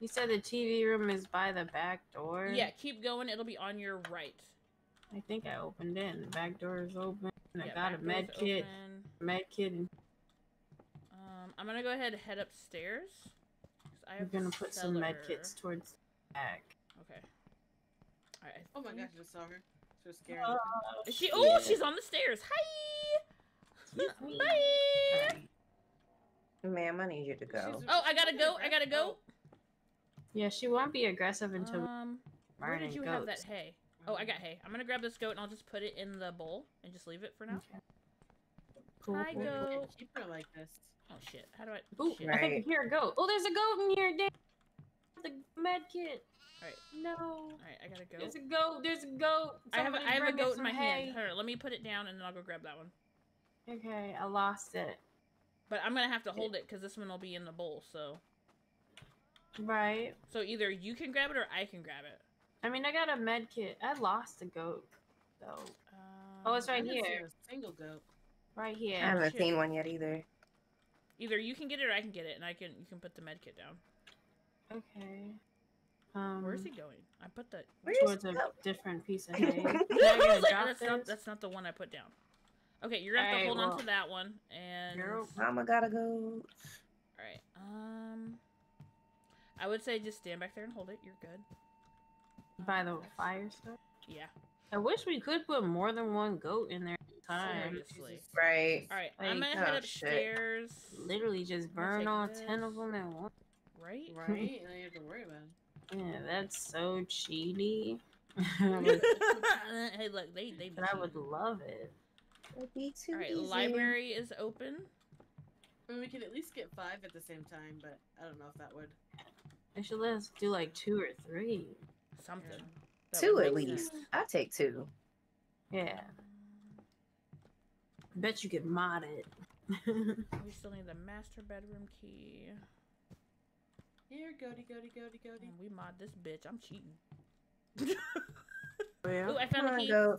you said the TV room is by the back door. Yeah, keep going. It'll be on your right. I think I opened it. And the back door is open. And I Yeah, got a med kit. open. Med kit. Um, I'm gonna go ahead and head upstairs. 'cause I I'm gonna put some med kits towards the back. Okay. All right. Oh my think- gosh, I just saw her. So scary. Oh, Is she? Oh, shit. she's on the stairs. Hi. Bye. Alright. *laughs* Ma'am, I need you to go. She's- Oh, I gotta go. I gotta go. Yeah, she won't be aggressive until Um, where did and you goats. have that hay? Oh, I got hay. I'm gonna grab this goat and I'll just put it in the bowl and just leave it for now. Okay. Cool. Hi, cool, We cool. goat. can't like this. Oh shit! How do I? Ooh, shit. I think I Right. hear a goat. Oh, there's a goat in here. Damn. The med kit. Alright. No. All right, I gotta go. There's a goat. There's a goat. I have a, I have a goat in my hay. hand. Hold let me put it down and then I'll go grab that one. Okay, I lost it. But I'm gonna have to hold it because this one will be in the bowl. So, Right. so either you can grab it or I can grab it. I mean, I got a med kit. I lost a goat, though. Um, Oh, it's right here. a single goat. Right here. I haven't shit. seen one yet either. Either you can get it or I can get it, and I can you can put the med kit down. Okay. Um, Where is he going? I put the. Where's Towards a the different piece of *laughs* hay. I Now like, that's not that's not the one I put down. Okay, you're gonna have to Alright, hold on to that one, and you're- all Mama gotta go. All right. Um, I would say just stand back there and hold it. You're good. By the fire stuff. Yeah. I wish we could put more than one goat in there at a time. Seriously. Right. All right. I'm gonna head oh, shit. upstairs. Literally just burn take all ten of them at once. Right. Right? *laughs* and then you have to worry about it. Yeah, that's so cheaty. *laughs* I *laughs* would- hey, look, they they. but I would love it. It'd be too All right. easy. Library is open. I mean, we could at least get five at the same time, but I don't know if that would. I should let us do like two or three. Something. Yeah. Two at least. sense. I take two. Yeah. Bet you could mod it. *laughs* We still need the master bedroom key. Here, goody, goody, goody, goaty. We mod this bitch. I'm cheating. *laughs* Yeah. Ooh, I found Come a key. go.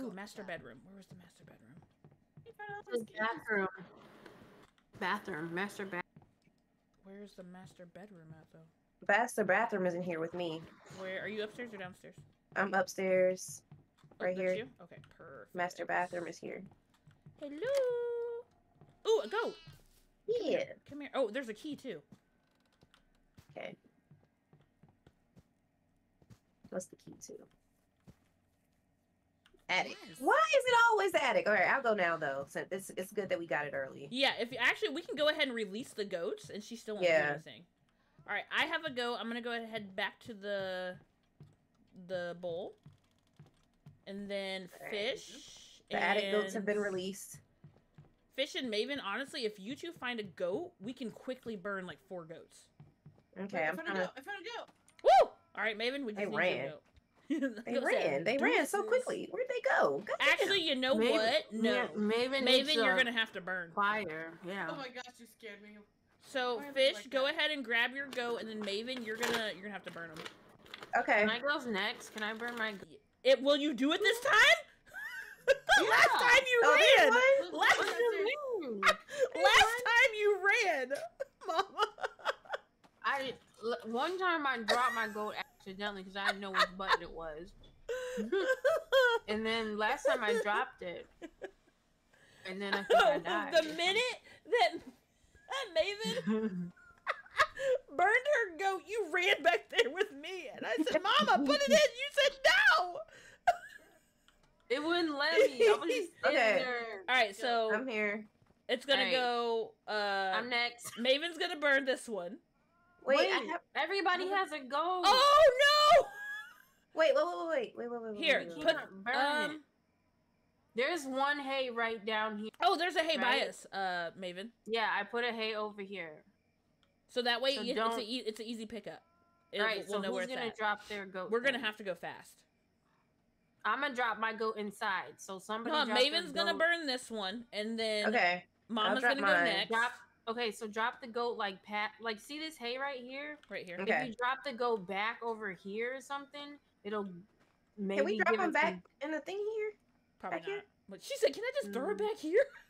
Ooh, master bedroom. Where was the master bedroom? He found all The those keys. bathroom. Bathroom. Master bath. Where's the master bedroom at though? Master bathroom isn't here with me. Where are you upstairs or downstairs? I'm upstairs. Oh, Right that's here. you? Okay, perfect. Master bathroom is here. Hello. Ooh, a goat. Come Yeah. here. Come here. Oh, there's a key too. Okay. What's the key to? Attic. Yes. Why is it always the attic? All right, I'll go now though. Since it's it's good that we got it early. Yeah, if actually we can go ahead and release the goats, and she still won't do Yeah. anything. All right, I have a goat. I'm gonna go ahead back to the the bowl, and then Alright. fish. The attic goats have been released. Fish and Maven, honestly, if you two find a goat, we can quickly burn like four goats. Okay, Wait, I I'm found trying a goat. I found a goat. Woo! All right, Maven, we just They need ran. goat. *laughs* They Goat said, ran. They ran so quickly. Where'd they go? God. Actually, you know Maven- what? No, yeah, Maven. Maven, needs you're gonna have to burn. fire. Yeah. Oh my gosh, you scared me. So Why fish, like go that? ahead and grab your goat, and then Maven, you're gonna you're gonna have to burn them. okay. Can I go next? Can I burn my? It will you do it this time? The *laughs* last time you Oh, ran. there's *laughs* one? Last, What do you mean? last time you ran, *laughs* Mama. I l- one time I dropped my goat accidentally because I didn't know which button it was, and then last time I dropped it, and then I think I died. the minute that that Maven burned her goat, you ran back there with me, and I said, "Mama, put it in." You said no. It wouldn't let me. I was just *laughs* sitting Okay. there. All right, so I'm here. it's gonna Alright. go. Uh, I'm next. *laughs* Maven's gonna burn this one. Wait, I Wait, have. everybody has a goat. Oh no! Wait, wait, wait, wait, wait, wait, wait, wait. Here, wait, wait, put- burn Um. it. There's one hay right down here. Oh, there's a hay Right? bias, uh, Maven. Yeah, I put a hay over here. So that way So you, it's don't- a e- it's an easy pickup. It, All right, we'll so know where who's it's gonna at. drop their goat? We're gonna have to go fast. I'm gonna drop my goat inside. So somebody. No, drop Maven's gonna goat. burn this one, and then Okay. Mama's gonna go next. Drop. Okay, so drop the goat like pat. Like, see this hay right here? right here. Okay. If you drop the goat back over here or something, it'll maybe Can we drop give them back some- in the thing here? Probably back here? not. But she said, "Can I just throw it Mm. back here?" *laughs*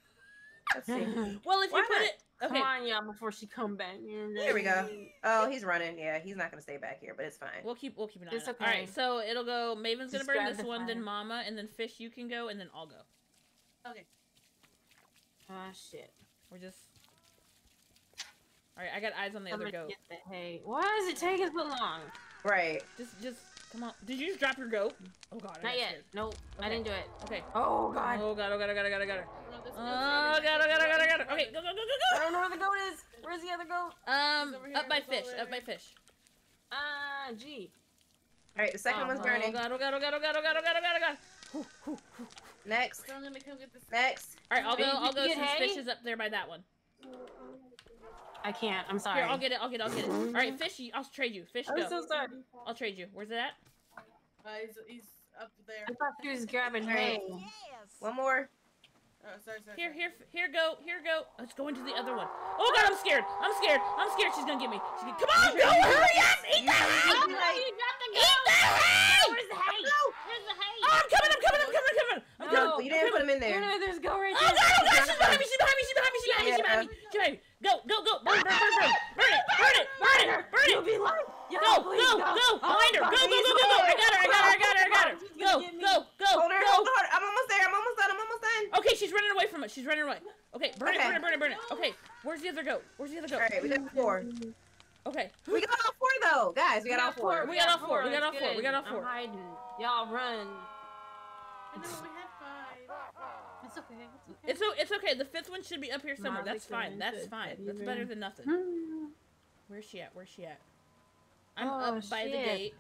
Let's see. *laughs* Well, if Why you put not? it, Come on, y'all, before she come back. There we go. Oh, he's running. Yeah, he's not gonna stay back here, but it's fine. We'll keep we'll keep an eye It's on it. All right, so it'll go. Maven's gonna Just burn this the one, then. Mama, and then Fish. You can go, and then I'll go. Okay. Ah, shit. We're just. All right, I got eyes on the I'm other gonna goat. get the hay. Why is it taking so long? Right. Just just come on. Did you just drop your goat? Oh God. I Not yet. scared. Nope, I didn't do it. Okay. Oh god. Oh God. Oh God. Oh God. Oh God. Oh God. No, this Oh goat's God. running. Oh God. Oh God. Oh This God. Okay. Go go go go go. I don't know where the goat is. Where's the other goat? Um, up by fish. Up by fish. Ah, gee. All right, the second Oh, one's oh, Oh. God. Oh God. Oh God. Oh God. Oh God. Oh God. Oh God. Oh God. Whew, whew, whew. Next. So I'm gonna come get this. Next. All right. I'll go. I'll go getting since hay? fish is up there by that one. I can't. I'm sorry. Here, I'll get it. I'll get it. I'll get it. All right, fish. I'll trade you. Fish, I'm go. so sorry. I'll trade you. Where's it at? Uh, he's, he's up there. I thought she was grabbing Alright. hay. One more. Oh, sorry, sorry. Here, sorry. here, here, go, here, go. Let's go into the other one. Oh God, I'm scared. I'm scared. I'm scared. She's gonna get me. She's gonna... Come on, go, hurry up! Eat You- the hay! Oh, no, you dropped the Eat the hay! Where's the hay? No. Where's the hay? Oh, I'm coming! I'm coming! I'm coming! I'm coming! I'm No. coming! You didn't put him in there. no, there's goat right oh, there. Oh. God! Oh God! She's behind me! She's behind me! She's behind me! She's behind me! She's behind me! She's behind me! Go, go, go! Burn, burn, burn, burn! Burn it! Burn it! Burn it! Burn You'll it! be like, yo, Go, please go, go. go! Behind her! Oh, Go, go, please go, go, go! I got her! I got her! I got her! I got her! She's Go, gonna get me. go, go, Hold her, go! hold her. I'm almost there. I'm almost done. I'm almost done. Okay, she's running away from us. She's running away. Okay, burn it, burn it, burn it, burn it. Okay, where's the other goat? Where's the other goat? right, we got four. Okay. We got all four though, guys. We got all four. We got all four, we got all That's four, we got all four. I'm hiding. Y'all run. I know we had five. It's okay. It's o- it's okay. The fifth one should be up here somewhere. That's fine. That's fine. That's better than nothing. *sighs* Where's she at? Where's she at? I'm Oh, up by the gate.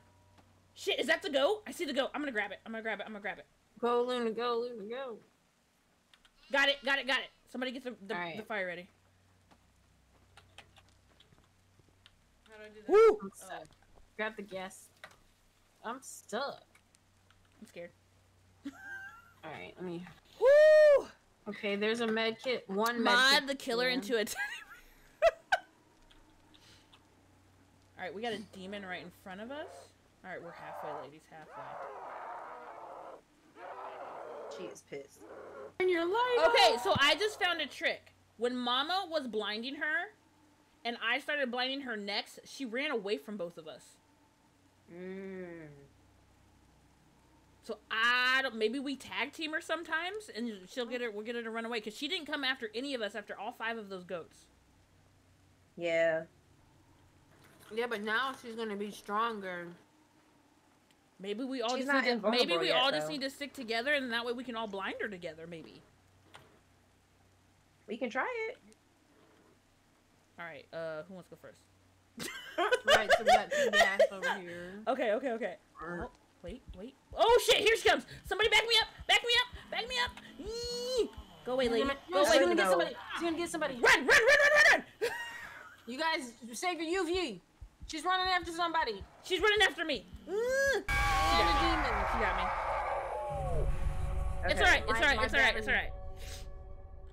Shit, is that the goat? I see the goat. I'm gonna grab it. I'm gonna grab it. I'm gonna grab it. Go, Luna, go, Luna, go. Got it. Got it. Got it. Somebody get the the, Alright. the fire ready. How do I do that? Woo! I'm stuck. Grab the gas. I'm stuck. I'm scared. *laughs* All right, let me. Woo! Okay, there's a med kit. One med Mod kit the killer here. into a. *laughs* teddy right, we got a demon right in front of us. All right, we're halfway, ladies, halfway. She is pissed. Turn your light Okay, off. so I just found a trick. When Mama was blinding her, and I started blinding her next, she ran away from both of us. Mm. So I don't. Maybe we tag team her sometimes, and she'll get her. We'll get her to run away because she didn't come after any of us after all five of those goats. Yeah. Yeah, but now she's gonna be stronger. Maybe we all She's just need to. Maybe we yet, all just need to stick together, and that way we can all blind her together. Maybe. We can try it. All right. Uh, who wants to go first? *laughs* Right, so we got two gas over here. Okay. Okay. Okay. Oh, wait. Wait. Oh shit! Here she comes. Somebody back me up. Back me up. Back me up. Yee! Go away, lady. No, Go she's away. gonna get No. somebody. She's gonna get somebody. Run! Run! Run! Run! Run! Run! You guys save your UV. She's running after somebody. She's running after me. Ugh. And a demon. She got me. It's alright. It's alright. my It's alright. It's alright.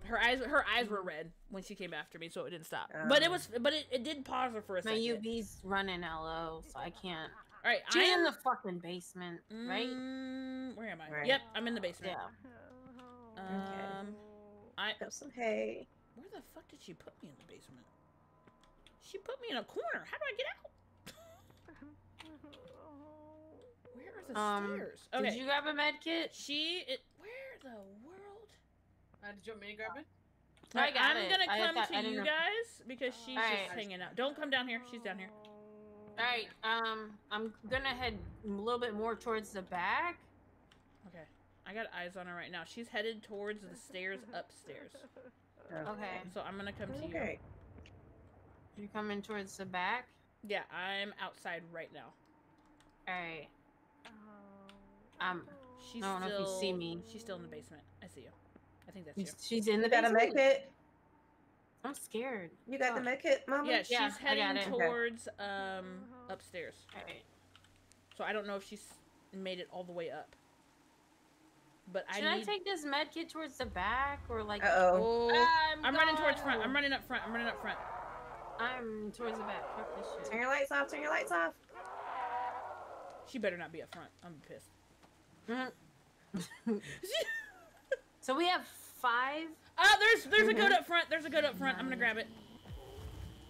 Her eyes, her eyes were red when she came after me, so it didn't stop. but it Um. was, but it, it did pause her for a My second. UV's running LO, so I can't. All right, She's I am in the fucking basement, right? Mm, where am I? Right. Yep, I'm in the basement. Yeah. Um, I Got some hay. where the fuck did she put me in the basement? She put me in a corner. How do I get out? Where are the Um, stairs? Okay. Did you grab a med kit? She it where the world? Uh, did you want me to grab it? I got am it. gonna come thought- to I didn't you know. guys because she's Alright. just hanging out. Don't come down here. She's down here. All right. Um, I'm gonna head a little bit more towards the back. Okay. I got eyes on her right now. She's headed towards the stairs upstairs. Okay. So I'm gonna come to you. Okay. You're coming towards the back. Yeah, I'm outside right now. All right. Um, She's I don't know if you see me. She's still in the basement. I see you. I think that's you. she's in the You got a med basement. I'm scared. You got the Oh. med kit, mama? Yeah, she's Yeah, heading it. Okay. towards um upstairs. All right. So I don't know if she's made it all the way up. But Should I I, need. take this med kit towards the back or like? Uh oh. oh, I'm, I'm running towards front. I'm running up front. I'm running up front. I'm towards the back. Fuck this Turn your lights off. Turn your lights off. She better not be up front. I'm pissed. Mhm. *laughs* so we have five. Ah, there's there's a goat Mhm. up front. There's a goat up front. I'm gonna grab it.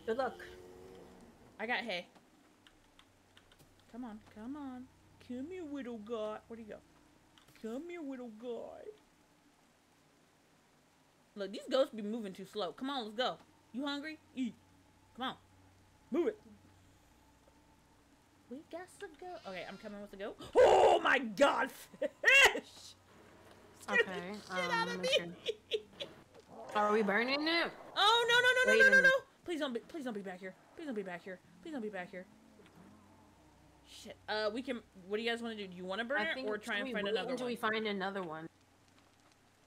Good luck. I got hay. Come on, come on. Come here, little guy. Where'd he go? Come here, little guy. Look, these goats be moving too slow. Come on, let's go. You hungry? Eat. Come on. Move it. We got to go. Okay, I'm coming with the goat. *gasps* Oh my god, fish! Scared the Okay, shit um, out of let me. me Are we burning it? Oh no no no Wait no no no no! Please don't be please don't be back here. Please don't be back here. Please don't be back here. Shit. Uh, we can. What do you guys want to do? Do you want to burn I it or try and find wait another until one? we find another one.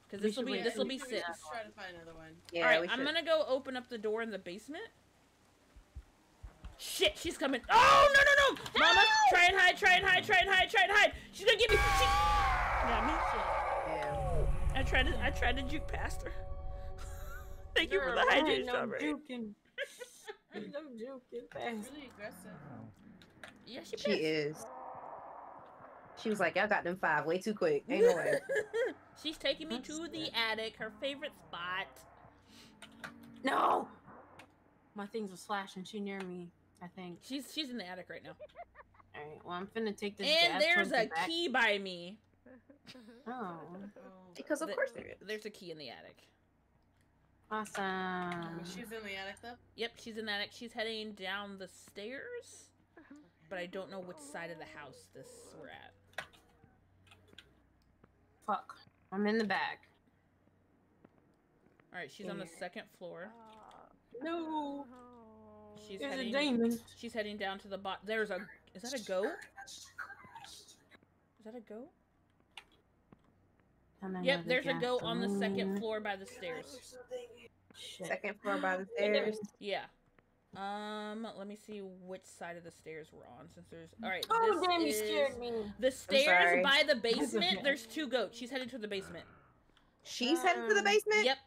Because this will be this will be can six. Try to find another one. Yeah, All right, I'm gonna go open up the door in the basement. Shit, she's coming. Oh no no no! Mama, try and hide, try and hide, try and hide, try and hide. She's gonna get me. She got me. Yeah. I tried to I tried to juke past her. *laughs* Thank you for the Girl, hydrated ain't no strawberry. juking. *laughs* Ain't no juking fast. Really aggressive. Yeah, she, She is. She was like, y'all got them five way too quick. Ain't no way. *laughs* She's taking me to the attic, her favorite spot. No! My things were flashing. She near me, I think. She's she's in the attic right now. *laughs* Alright, well, I'm finna take this And gas there's towards the a back. key by me. Oh. *laughs* Because of Th- course there is. There's a key in the attic. awesome. She's in the attic though. Yep, she's in the attic. She's heading down the stairs, but I don't know which side of the house this we're at. Fuck. I'm in the back. All right, she's on the second floor. Ah. No! Uh-huh. She's There's a heading. demon. She's heading down to the bot. There's a. Is that a goat? Is that a goat? Yep, there's a goat on the second floor by the stairs. Shit. Second floor by the stairs. Yeah. Um, let me see which side of the stairs we're on since there's. All right. Oh, this damn, you is- scared me. The stairs by the okay. *laughs* basement. There's two goats. She's headed to the basement. She's headed to the Um, basement. Yep.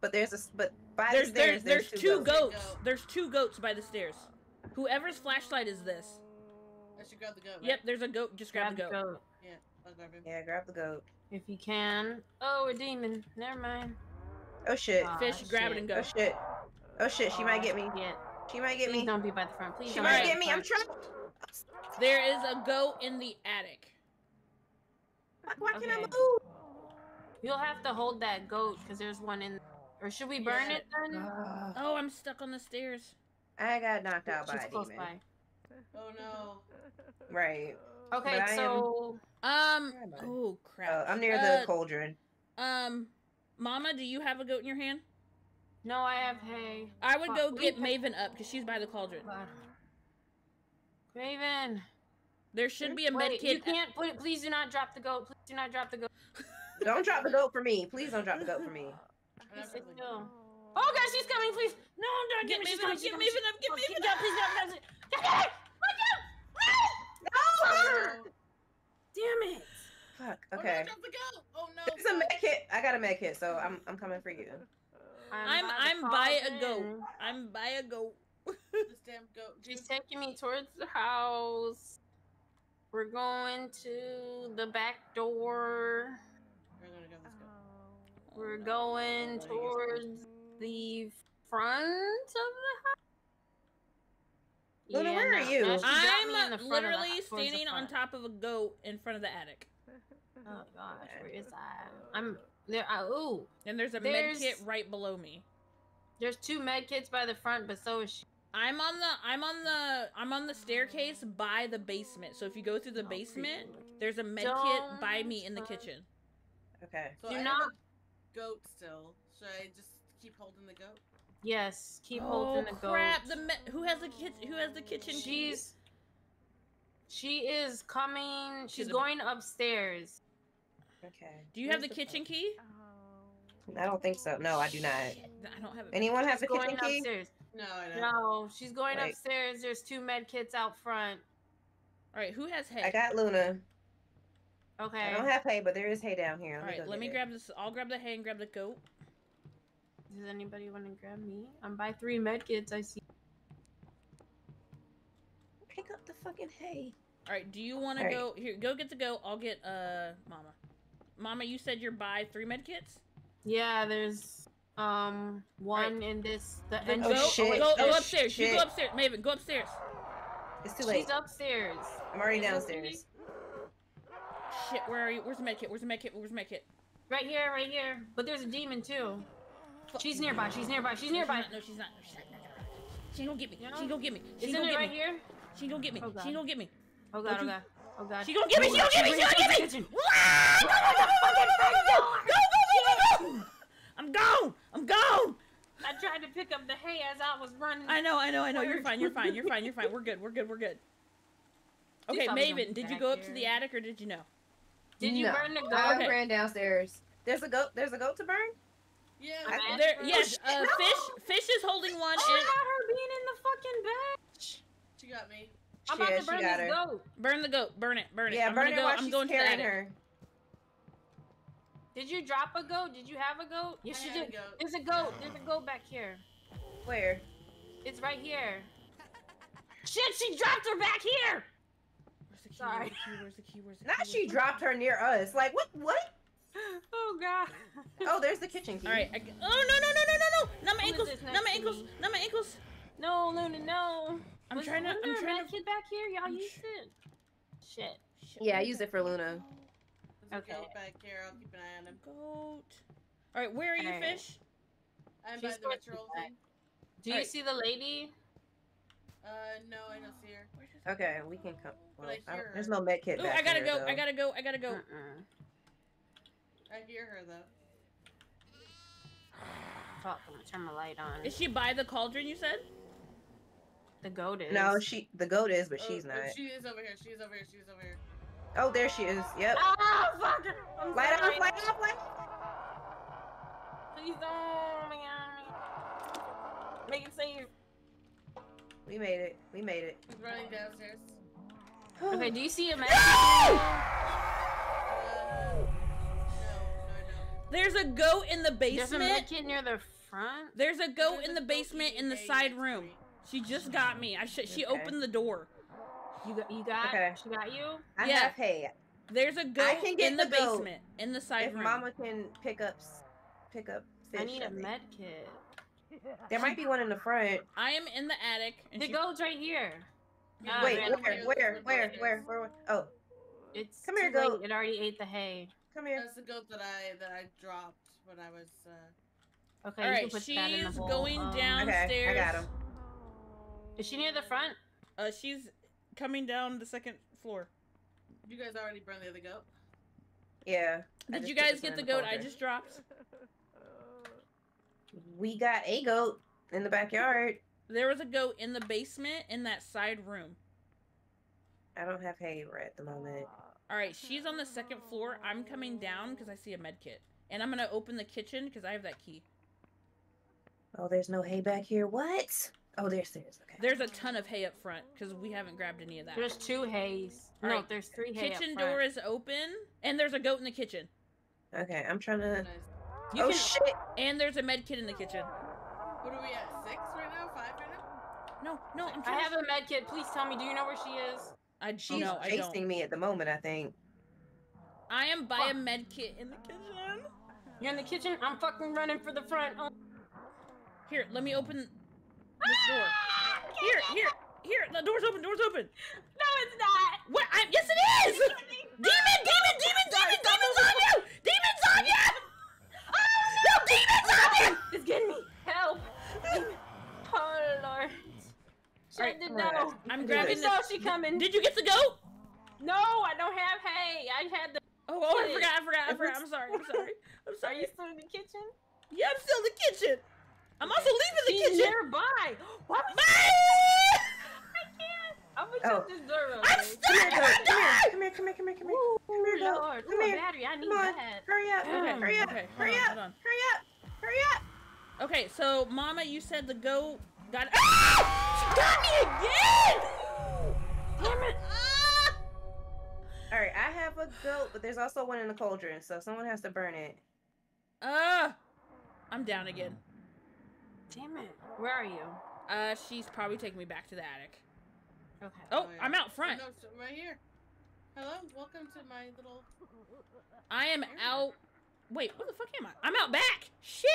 But there's a but by There's the there's stairs there's, two goats. goats. There's two goats by the stairs. Whoever's flashlight is this? I should grab the goat. Right? Yep, there's a goat. Just grab, the goat. Yeah, I'll grab him. Yeah, grab the goat. If you can. Oh, a demon. Never mind. Oh shit. Fish, grab it and go. Oh shit. Oh shit, she might get me. Yeah. She might get Please me. don't be by the front. Please She don't might get me. the I'm front. trapped. There is a goat in the attic. Why, why can't I move? You'll have to hold that goat because there's one in. Or should we burn Yeah. it then? Oh, I'm stuck on the stairs. I got knocked out by She's a close demon. by. Oh no. Right. Okay, But I am- so Um. Where am I? Oh Oh, crap. I'm near Uh, the cauldron. Um, Mama, do you have a goat in your hand? no, I have hay. I would Fuck, go get Maven up because she's by the cauldron. Maven. There should be a med Wait, kit. you can't put it. Please do not drop the goat. Please do not drop the goat. Don't drop the goat for me. Please don't drop the goat for me. *laughs* I'm Please not sit really- still. Oh God, she's coming! Please, no, don't Get get me. Maven up, get coming. Maven up, get Maven get- up. Please don't. Get it! Oh, Damn it! Fuck. Oh, no, Okay. drop the goat. Oh no. There's a med kit. I got a med kit, so I'm I'm coming for you. I'm the I'm by a goat. I'm by a goat. This damn goat. She's taking me towards the house. We're going to the back door. We're gonna go. Let's go. We're oh, going towards the front of the house. Luna, where are you? no, she got me in I'm the front of the literally the standing on top of a goat in front of the attic, *laughs* Oh gosh, where is that? I'm oh. there. I, ooh, and there's a med kit right below me. there's two med kits by the front, but so is she. I'm on the I'm on the I'm on the staircase oh. by the basement. So if you go through the Oh, basement, there's a med kit by me in the kitchen. Okay. So Do I have not- a goat still. Should I just keep holding the goat? Yes, keep oh holding the goat. crap! The me- who has the kitchen? Who has the kitchen? key? She's she is coming. She's the- going upstairs. Okay. Do you have the Where's kitchen key? I don't think so. No, I do not. Shit, I don't have it. Anyone has She's the going kitchen key? upstairs. No, I don't. No, she's going Wait. upstairs. There's two med kits out front. All right, who has head? I got Luna. Okay. I don't have hay, but there is hay down here. All Let me right, let me grab this. I'll grab the hay and grab the goat. Does anybody want to grab me? I'm by three med kits. I see. Pick up the fucking hay. All right, do you want to All right. go here? Go get the goat. I'll get uh Mama. Mama, you said you're by three med kits. Yeah, there's um one in this the Then Oh, go, entrance. shit. go, go Oh, upstairs. You go upstairs. Maven, go upstairs. It's too late. She's upstairs. I'm already Is this downstairs. Shit, where are you? Where's the med kit? Where's the med kit? Where's the med kit? Right here, right here. But there's a demon too. She's nearby. She's nearby. She's nearby. No, she's not. No, she's not. No, she's not. She ain't gonna get me. No? She ain't gonna get me. She Isn't gonna it right me. here? She ain't gonna get me. Oh, She ain't gonna get me. Oh god, oh, oh you- god. Oh god. She gonna get me. She gonna get me. She gonna get me. Go, go, go, go, go, go, go, go, go. I'm gone. I'm gone. I tried to pick up the hay as I was running. I know. I know. I know. You're fine. You're fine. You're fine. You're fine. We're good. We're good. We're good. *laughs* Okay, Maven, did you go up to the attic or did you know? Did you No. burn the goat? I Okay. ran downstairs. There's a goat. There's a goat to burn. Yeah. I- I, There, Oh, yes. shit, Uh, no. fish. Fish is holding one. Oh, I and got her being in the fucking bed. she got me. I'm Yeah, about to burn got this her. goat. burn the goat. Burn it. Burn it. Yeah, I'm burn gonna her go. while I'm she's going carrying attic. her. Did you drop a goat? Did you have a goat? Yes, I you had a did. goat. There's a goat. There's a goat back here. Where? It's right here. Shit, she dropped her back here. Where's the key? Sorry. Where's the key? Where's the key? Where's Not she dropped her near us. Like what? What? Oh god. Oh, there's the kitchen key. All right. I, g- oh no no no no no no! Not my ankles! Not my ankles! Not my ankles! No, Luna, no. I'm Was- trying to. I'm trying med to. kid back here. Y'all I'm used it. Shit. Shit, Yeah, I where's used it for Luna. There's Okay. a goat back here. I'll keep an eye on him. Goat. All right, where are you, Alright. fish? I'm She's by the ritual thing. Do you Alright. see the lady? Uh, no, I don't see her. Where does- Okay, we can come. Well, I I don't- there's no med kit Ooh, back I gotta there, go! though. I gotta go! I gotta go! I hear her though. Fuck, I'm gonna turn my light on. Is she by the cauldron? You said? The goat is. No, she. The goat is, but Oh, she's oh, not. she is over here. She is over here. She is over here. Oh, there she is. Yep. Ah, fuck! I'm Light sorry. off, light off, light Please don't. Oh my. Make it safe. We made it. We made it. She's running downstairs. *gasps* Okay, do you see a man? *gasps* Uh, no, no, There's a goat in the There's a med basement. near the front. There's a goat There's in a the goat basement in the side room. me. She just got me. I sh- she Okay. opened the door. You got you got Okay. she got you? I Yeah. have hay. There's a goat can get in the, the goat. basement, in the side If room. Mama can pick up, pick up fish. I need a think. med kit. There might be one in the front. I am in the attic. And The she- goat's right here. Ah, Wait, man, where, where, where, where, where? Oh, It's Come here, too late, goat. It already ate the hay. come here. That's the goat that I that I dropped when I was. Uh... Okay, All you right, can put that in the she's going Um, down. Okay, I Downstairs. got him. Is she near the front? Uh, she's coming down the second floor. You guys already burned the other goat. Yeah. Did you guys get in the the goat I just dropped? We got a goat in the backyard. There was a goat in the basement in that side room. I don't have hay right at the moment. All right, she's on the second floor. I'm coming down because I see a med kit, and I'm gonna open the kitchen because I have that key. Oh, there's no hay back here. What? Oh, there's there's okay. There's a ton of hay up front because we haven't grabbed any of that. There's two hays. All no, right, there's three hay. kitchen up front. door is open, and there's a goat in the kitchen, Okay, I'm trying to. Nice. You oh can, shit! and there's a med kit in the kitchen. What are we at? Six right now? Five right now? No, no, I'm I trying. have a med kit. Please tell me. Do you know where she is? I She's no, I chasing don't. me at the moment. I think. I am by a med kit in the kitchen. You're in the kitchen. I'm fucking running for the front. Oh. Here, let me open ah! this door. Here, here, here. The door's open. Door's open. No, it's not. What? I, yes, it is. Demon, demon, demon, demon, demons on you! Demons on you! No, demons on you! Me. Help. Oh lord. Shut Alright, the alright. door. I'm grabbing this. this. saw she coming. Did you get the goat? No, I don't have hay. I had the. Oh, oh, I forgot, I forgot, I forgot. I'm sorry, I'm sorry. I'm sorry. *laughs* Are you still in the kitchen? Yeah, I'm still in the kitchen. I'm also leaving the She's kitchen. nearby. *gasps* What? Bye! I can't. I'm gonna Oh. shut this door real I'm quick. stuck! Come here, I'm goat. gonna Come die! here. Come here. Come here. Come here. Come here. Come here, Ooh, goat. Lord. Come Ooh, a here. battery. I need Come on. that. Hurry up. Okay, Hurry up. okay, hold Hurry on, up. hold on. Hurry up. Hurry up. Okay, so Mama, you said the goat got. Ah! She got me again! Damn it. Ah! All right, I have a goat, but there's also one in the cauldron, so someone has to burn it. Ah! I'm down again. Damn it. Where are you? Uh, she's probably taking me back to the attic. Okay. Oh, yeah. I'm out front. No, so- right here. Hello, welcome to my little. I am out. Wait, what the fuck am I? I'm out back. Shit.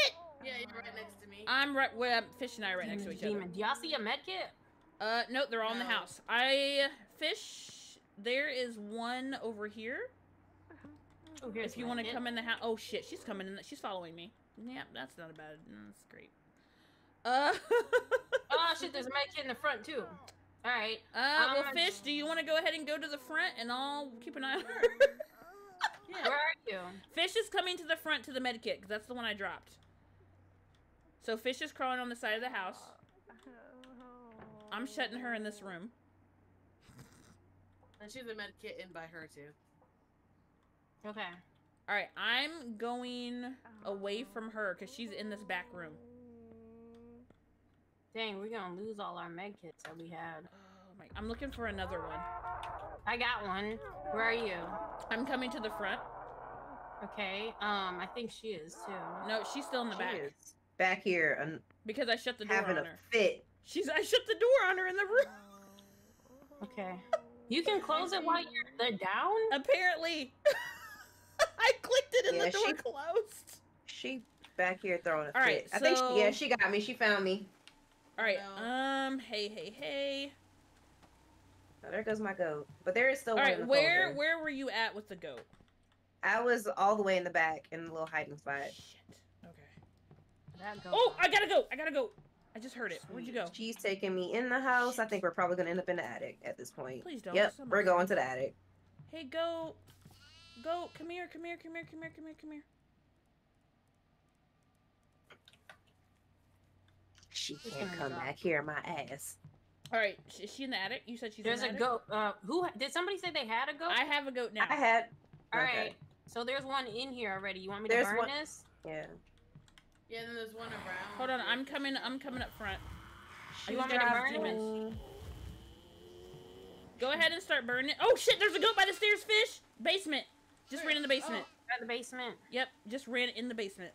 Yeah, you're right next to me. I'm right. Well, Fish and I are right next to Demon, each other. Do y'all see a med kit? Uh, no, they're all in the house. I Fish. There is one over here. Oh, here's if you want to come in the house. Oh shit, she's coming in. The, she's following me. Yep, that's not a bad. That's great. Uh. *laughs* Oh shit, there's a med kit in the front too. All right. Uh, well, Um, Fish, do you want to go ahead and go to the front, and I'll keep an eye on her? Yeah. Where are you? *laughs* Fish is coming to the front to the med kit, 'cause that's the one I dropped. So Fish is crawling on the side of the house. I'm shutting her in this room. And she's a med kit in by her too. Okay. All right, I'm going away from her because she's in this back room. Dang, we're gonna lose all our med kits that we had. Oh my! I'm looking for another one. I got one. Where are you? I'm coming to the front. Okay. Um, I think she is too. No, she's still in the She back is back here and because I shut the door having on a her. fit. She's I shut the door on her in the room. Okay. You can close it while you're down. Apparently, *laughs* I clicked it and Yeah, the door she- closed. She back here throwing a All right, fit. I think she, yeah, she got me. She found me. All right. No. Um. Hey. Hey. Hey. Oh, there goes my goat. But there is still All one in the Where cauldron. Where were you at with the goat? I was all the way in the back in the little hiding spot. Shit. Okay. That goes Oh, I gotta go. I gotta go. I just heard it. Where'd you go? She's taking me in the house. I think we're probably gonna end up in the attic at this point. Please don't. Yep, Somebody- we're going to the attic. Hey, goat. Goat, come here. Come here. Come here. Come here. Come here. Come here. She can't come drop. back here, my ass. All right. sh- Is she in the attic? You said she's There's in a attic. goat. Uh, who did somebody say they had a goat? I have a goat now. I had. All okay. right. So there's one in here already. You want me There's to burn one- this? Yeah. Yeah, then there's one around. Hold on. I'm coming. I'm coming up front. You She's want me to burn it? demons. Go ahead and start burning it. Oh shit! There's a goat by the stairs. Fish. Basement. Just Where? ran in the basement. At the basement. Yep. Just ran in the basement.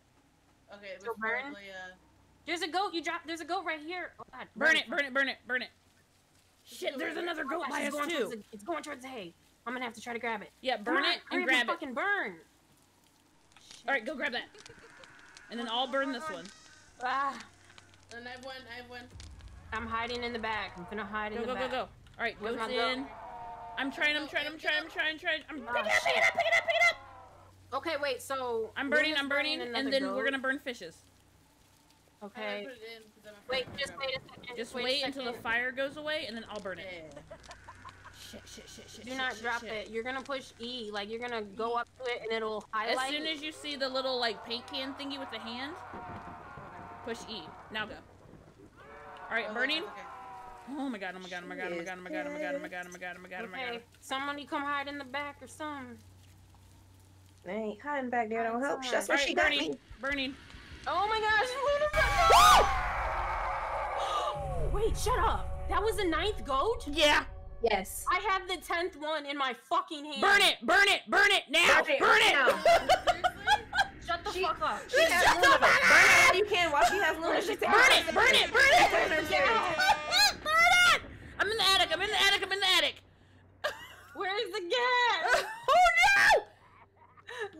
Okay, So it's burn? probably uh. There's a goat. You drop. There's a goat right here. Oh, God. Burn it, burn it, burn it, burn it. Shit, there's another goat Oh, by it's us too. the- it's going towards the hay. I'm gonna have to try to grab it. Yeah, burn on, it hurry and up grab it. Fucking burn. All right, go grab that. And then I'll burn this one. Ah, And I have one. I have one. I'm hiding in the back. I'm gonna hide in Go, the go, go, back. go. All right, Where's goes my goat? in. I'm trying, I'm trying, I'm trying, I'm trying, trying. I'm Ah, pick it up, pick it up, pick it up, pick it up. Okay, wait. So I'm burning, I'm burning, another and then goat. we're gonna burn fishes. Okay. put it in 'cause I'm afraid Wait, just wait a second. Just a wait until the fire goes away, and then I'll burn it. Yeah. Shit, shit, shit, shit. Do shit, not shit, drop shit. it. You're gonna push E. Like you're gonna go up to it and it'll highlight. As soon as you see the little like paint can thingy with the hand, push E. Now go. All right, Oh, burning. okay. Oh my god! Oh my god! Oh my god! Oh my god! Oh my god! Oh my god! Oh my god! Oh my god! Oh my god! Oh my god! Okay, somebody come hide in the back or something. Hey, hiding back there don't help. That's where she got me. burning. Oh my gosh, Luna! *gasps* *gasps* Wait, shut up. That was the ninth goat. Yeah. Yes. I have the tenth one in my fucking hand. Burn it! Burn it! Burn it now! Burn it Burn it! now. *laughs* Shut the She- fuck up. She has Shut the Luna. fuck Burn it you can while she has Luna. She's Burn it! Burn it! Burn it! Burn it. *laughs* Burn it! I'm in the attic. I'm in the attic. I'm in the attic. Where's the gas? *laughs* oh no!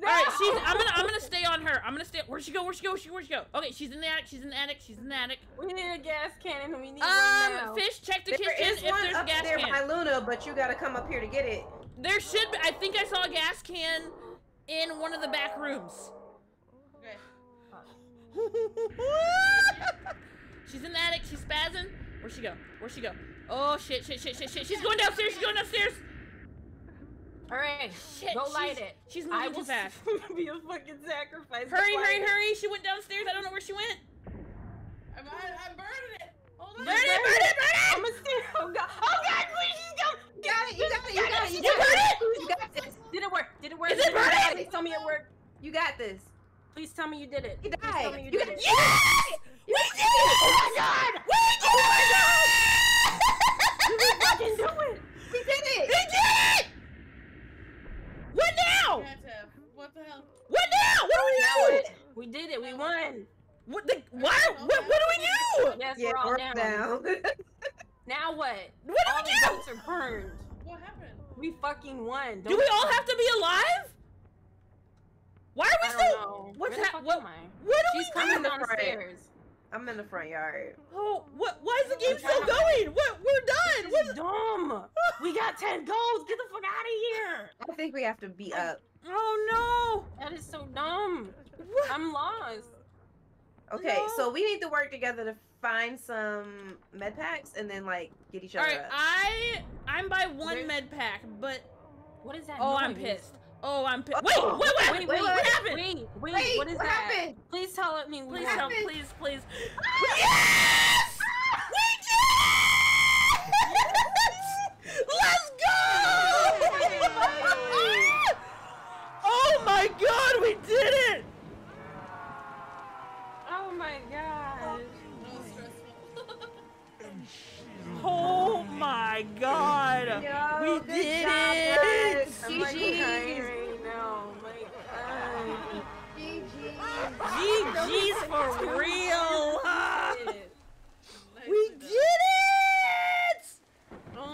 No! All right, she's. I'm gonna. I'm gonna stay on her. I'm gonna stay. Where'd she go? Where'd she go? Where'd she go? Where'd she go? Okay, she's in the attic. She's in the attic. She's in the attic. We need a gas cannon. We need one Um, now. fish, check the There kitchen is if one there's a up gas there can. by Luna, but you gotta come up here to get it. There should be. I think I saw a gas can in one of the back rooms. Okay. she's in the attic. She's spazzing. Where'd she go? Where'd she go? Oh shit! Shit! Shit! Shit! Shit! She's going downstairs. She's going downstairs. All right, Shit! go light it. She's I moving too will fast. *laughs* be a fucking sacrifice. Hurry! Hurry! it. Hurry! She went downstairs. I don't know where she went. I'm, I, I'm burning it. Hold on. Burn it! Burn it! Burn I'm it! gonna stand. Oh god! Oh god! Please, she's going. You got it. You got it. You got it. You You got it. it! You got this. Did it work? Did it work? Is it Did work? burning? Please tell me it worked. You got this. Please tell me you did it. You Please tell me you You did got- it. Yes! Oh we did it! Oh my god! We did it! Fucking do it. We did it! We did it! What now? You had to- What the hell? What now? What do we Now do? We did it. We won. What the? What? What? What do we do? Yes, Yeah, we're all we're down. down. *laughs* Now what? What do All we the do? goats are burned. What happened? We fucking won. Do we all have to be alive? Why are we I still? know. What's Where the hap- fuck what- am I? What do She's we coming do? downstairs. I'm in the front yard. Oh, what? Why is the game still trying to- going? What? We're done. This is What? dumb. We got 10 goals. Get the fuck out of here. I think we have to be up. Oh no! That is so dumb. What? I'm lost. Okay, No. so we need to work together to find some med packs and then like get each other right, up. I I'm by one There- med pack, but What is that? oh, I'm pissed. Oh, I'm pissed. Oh. Wait, wait, wait, Wait, wait, wait, what wait, happened? Wait, wait, Wait, what is what that? happened? Please tell it me. Please what help, happened? please, please. Ah! Yes! For real! *laughs* we did it!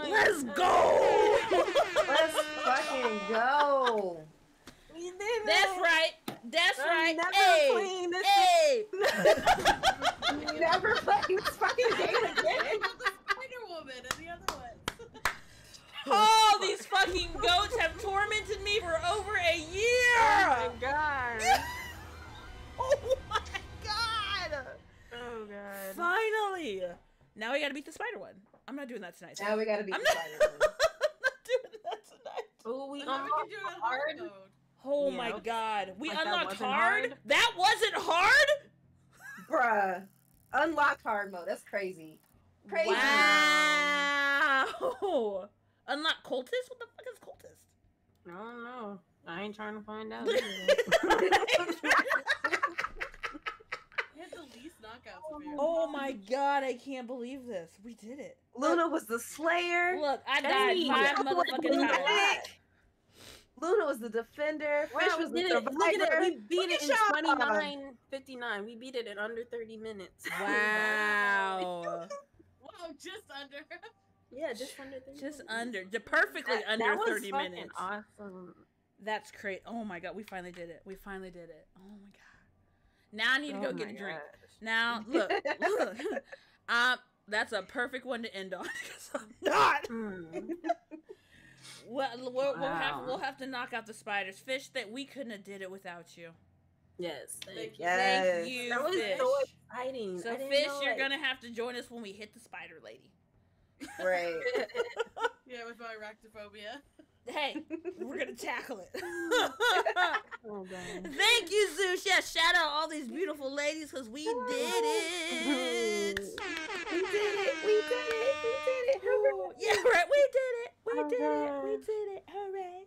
Let's go! *laughs* Let's fucking go. We did it. That's right. That's I'm right. never Hey, playing this hey. *laughs* Never play this fucking game again. Spider Woman and the other one. Oh, these fucking goats have tormented me for over a year! Oh my god. Oh my god! God. Finally. Now we gotta beat the spider one. I'm not doing that tonight. Now we gotta be *laughs* I'm not, Spider-Man. Doing that tonight. Oh, we And we unlocked can do it on hard. hard mode. Oh Yeah. my god. We Like unlocked wasn't hard? hard? That wasn't hard? *laughs* Bruh. Unlocked hard mode. That's crazy. Crazy. Wow. *laughs* Unlock cultist? What the fuck is cultist? I don't know. I ain't trying to find out. Look He had the least knockouts oh my god, I can't believe this. We did it. Luna was the slayer. Look, I Hey, died five motherfucking Luna. times. Luna was the defender. Fish we was the did it. Look at it. We beat Look it at in y'all. 29 59. We beat it in under 30 minutes. *laughs* Wow. Wow, just under. yeah, just under 30 Just minutes. under, just perfectly That- under that was 30 fucking minutes. Awesome. That's great. Oh my god, we finally did it. We finally did it. Oh my god. Now I need to go Oh get a my drink. gosh. *laughs* Now, look, look. *laughs* um, that's a perfect one to end on *laughs* because I'm not. Mm. Well, we'll, we'll have we'll have to knock out the spiders. Fish that we couldn't have did it without you. Yes. Thank you. Yes. Thank you, That was Fish. so exciting. So Fish, know, you're like- gonna have to join us when we hit the spider lady. Right. Yeah, with my arachnophobia. Hey, *laughs* we're gonna tackle it. *laughs* oh. Thank you, Zeus. Yeah, shout out all these beautiful ladies because we did it. We did it. We did it. We did it. Hooray. Yeah, right. We did it. We Oh, did it. We did it. Hooray.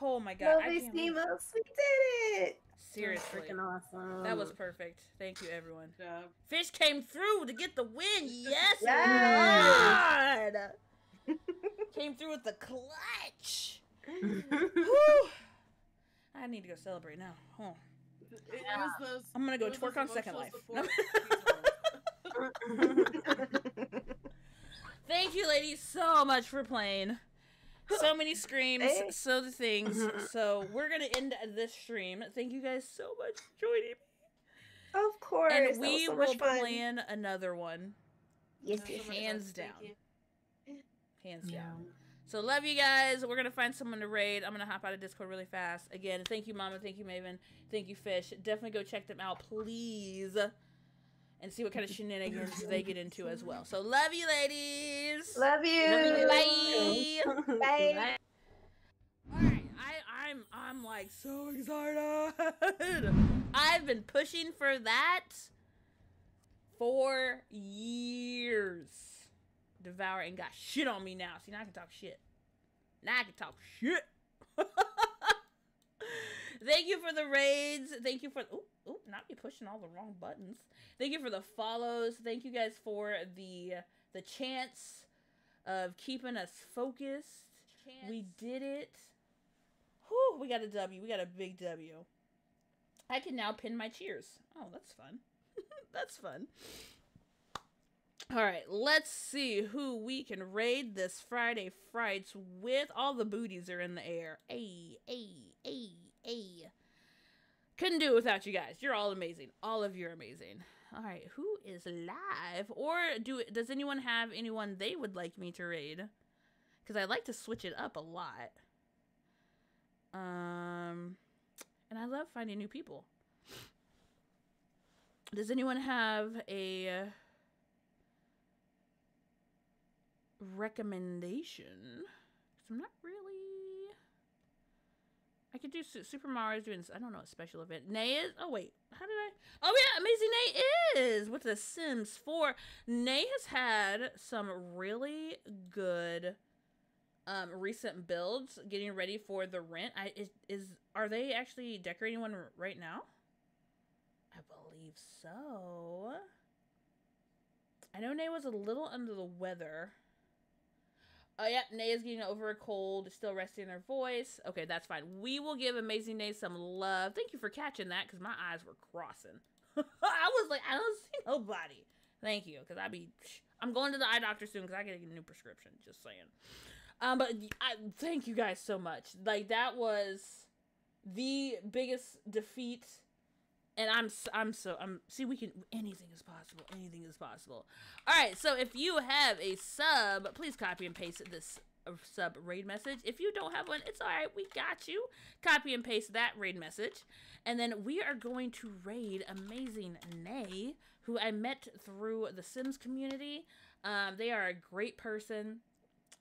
Oh my god. I Lovely can't believe- Steamos. We did it. Seriously. freaking awesome. That was perfect. Thank you, everyone. Good. Fish came through to get the win. Yes, Yes. Lord. *laughs* came through with the clutch. *laughs* I need to go celebrate now. Oh. It, it was those. I'm gonna go it was twerk on Second Life. *laughs* Thank you, ladies, so much for playing. So many screams, Hey. so the things. So we're gonna end this stream. Thank you guys so much for joining me, Of course. and we so will fun. plan another one, Yes, That's so hands fun. Thank down. You. hands Yeah. down. So love you guys. We're gonna find someone to raid. I'm gonna hop out of Discord really fast. Again, thank you, Mama. Thank you, Maven. Thank you, Fish. Definitely go check them out, please, and see what kind of shenanigans *laughs* they get into as well. So love you, ladies. Love you. Bye. Bye. *laughs* All right, I, I'm I'm like so excited. I've been pushing for that for years. Devour and got shit on me now. See, now I can talk shit. Now I can talk shit. *laughs* Thank you for the raids. Thank you for ooh, oop, not be pushing all the wrong buttons. Thank you for the follows. Thank you guys for the the chance of keeping us focused. We did it. Whew, we got a W. We got a big W. I can now pin my cheers. Oh, that's fun. *laughs* that's fun. All right, let's see who we can raid this Friday Frights with. All the booties are in the air. Ay, ay, ay, ay. Couldn't do it without you guys. You're all amazing. All of you are amazing. All right, who is live? Or do does anyone have anyone they would like me to raid? Because I like to switch it up a lot. Um, and I love finding new people. Does anyone have a uh, recommendation? 'Cause I'm not really. I could do Super Mario's doing. I don't know a special event. Nay is. Oh wait, how did I? Oh yeah, Amazing Nay is with the Sims 4. Nay has had some really good um recent builds getting ready for the rent. I is, is are they actually decorating one right now? I believe so. I know Nay was a little under the weather. Oh yeah, Nay is getting over a cold, still resting her voice. Okay, that's fine. We will give Amazing Nay some love. Thank you for catching that because my eyes were crossing. *laughs* I was like, I don't see nobody. Thank you, because I be, *sniffs* I'm going to the eye doctor soon because I get a new prescription. Just saying. Um, but I thank you guys so much. Like that was the biggest defeat, and I'm I'm so I'm see we can anything is possible. Anything is possible. All right, so if you have a sub, please copy and paste this uh, sub raid message. If you don't have one, it's all right. We got you. Copy and paste that raid message, and then we are going to raid Amazing Nay, who I met through the Sims community. Um, they are a great person.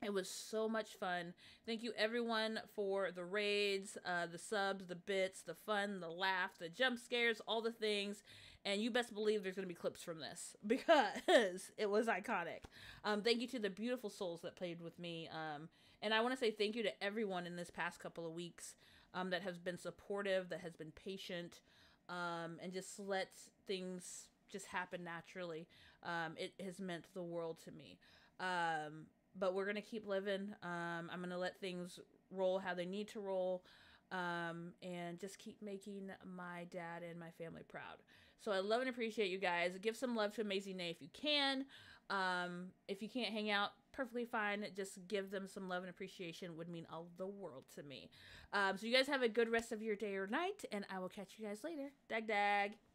It was so much fun. Thank you everyone for the raids, uh, the subs, the bits, the fun, the laugh, the jump scares, all the things. And you best believe there's going to be clips from this *laughs* because it was iconic. Um, thank you to the beautiful souls that played with me. Um, and I want to say thank you to everyone in this past couple of weeks um, that has been supportive, that has been patient, um, and just let things just happen naturally. Um, it has meant the world to me. Um, but we're gonna keep living. Um, I'm gonna let things roll how they need to roll. um, and just keep making my dad and my family proud. So I love and appreciate you guys. Give some love to Amazing Nay if you can. Um, if you can't hang out, perfectly fine. Just give them some love and appreciation would mean all the world to me. Um, so you guys have a good rest of your day or night, and I will catch you guys later. Dag dag.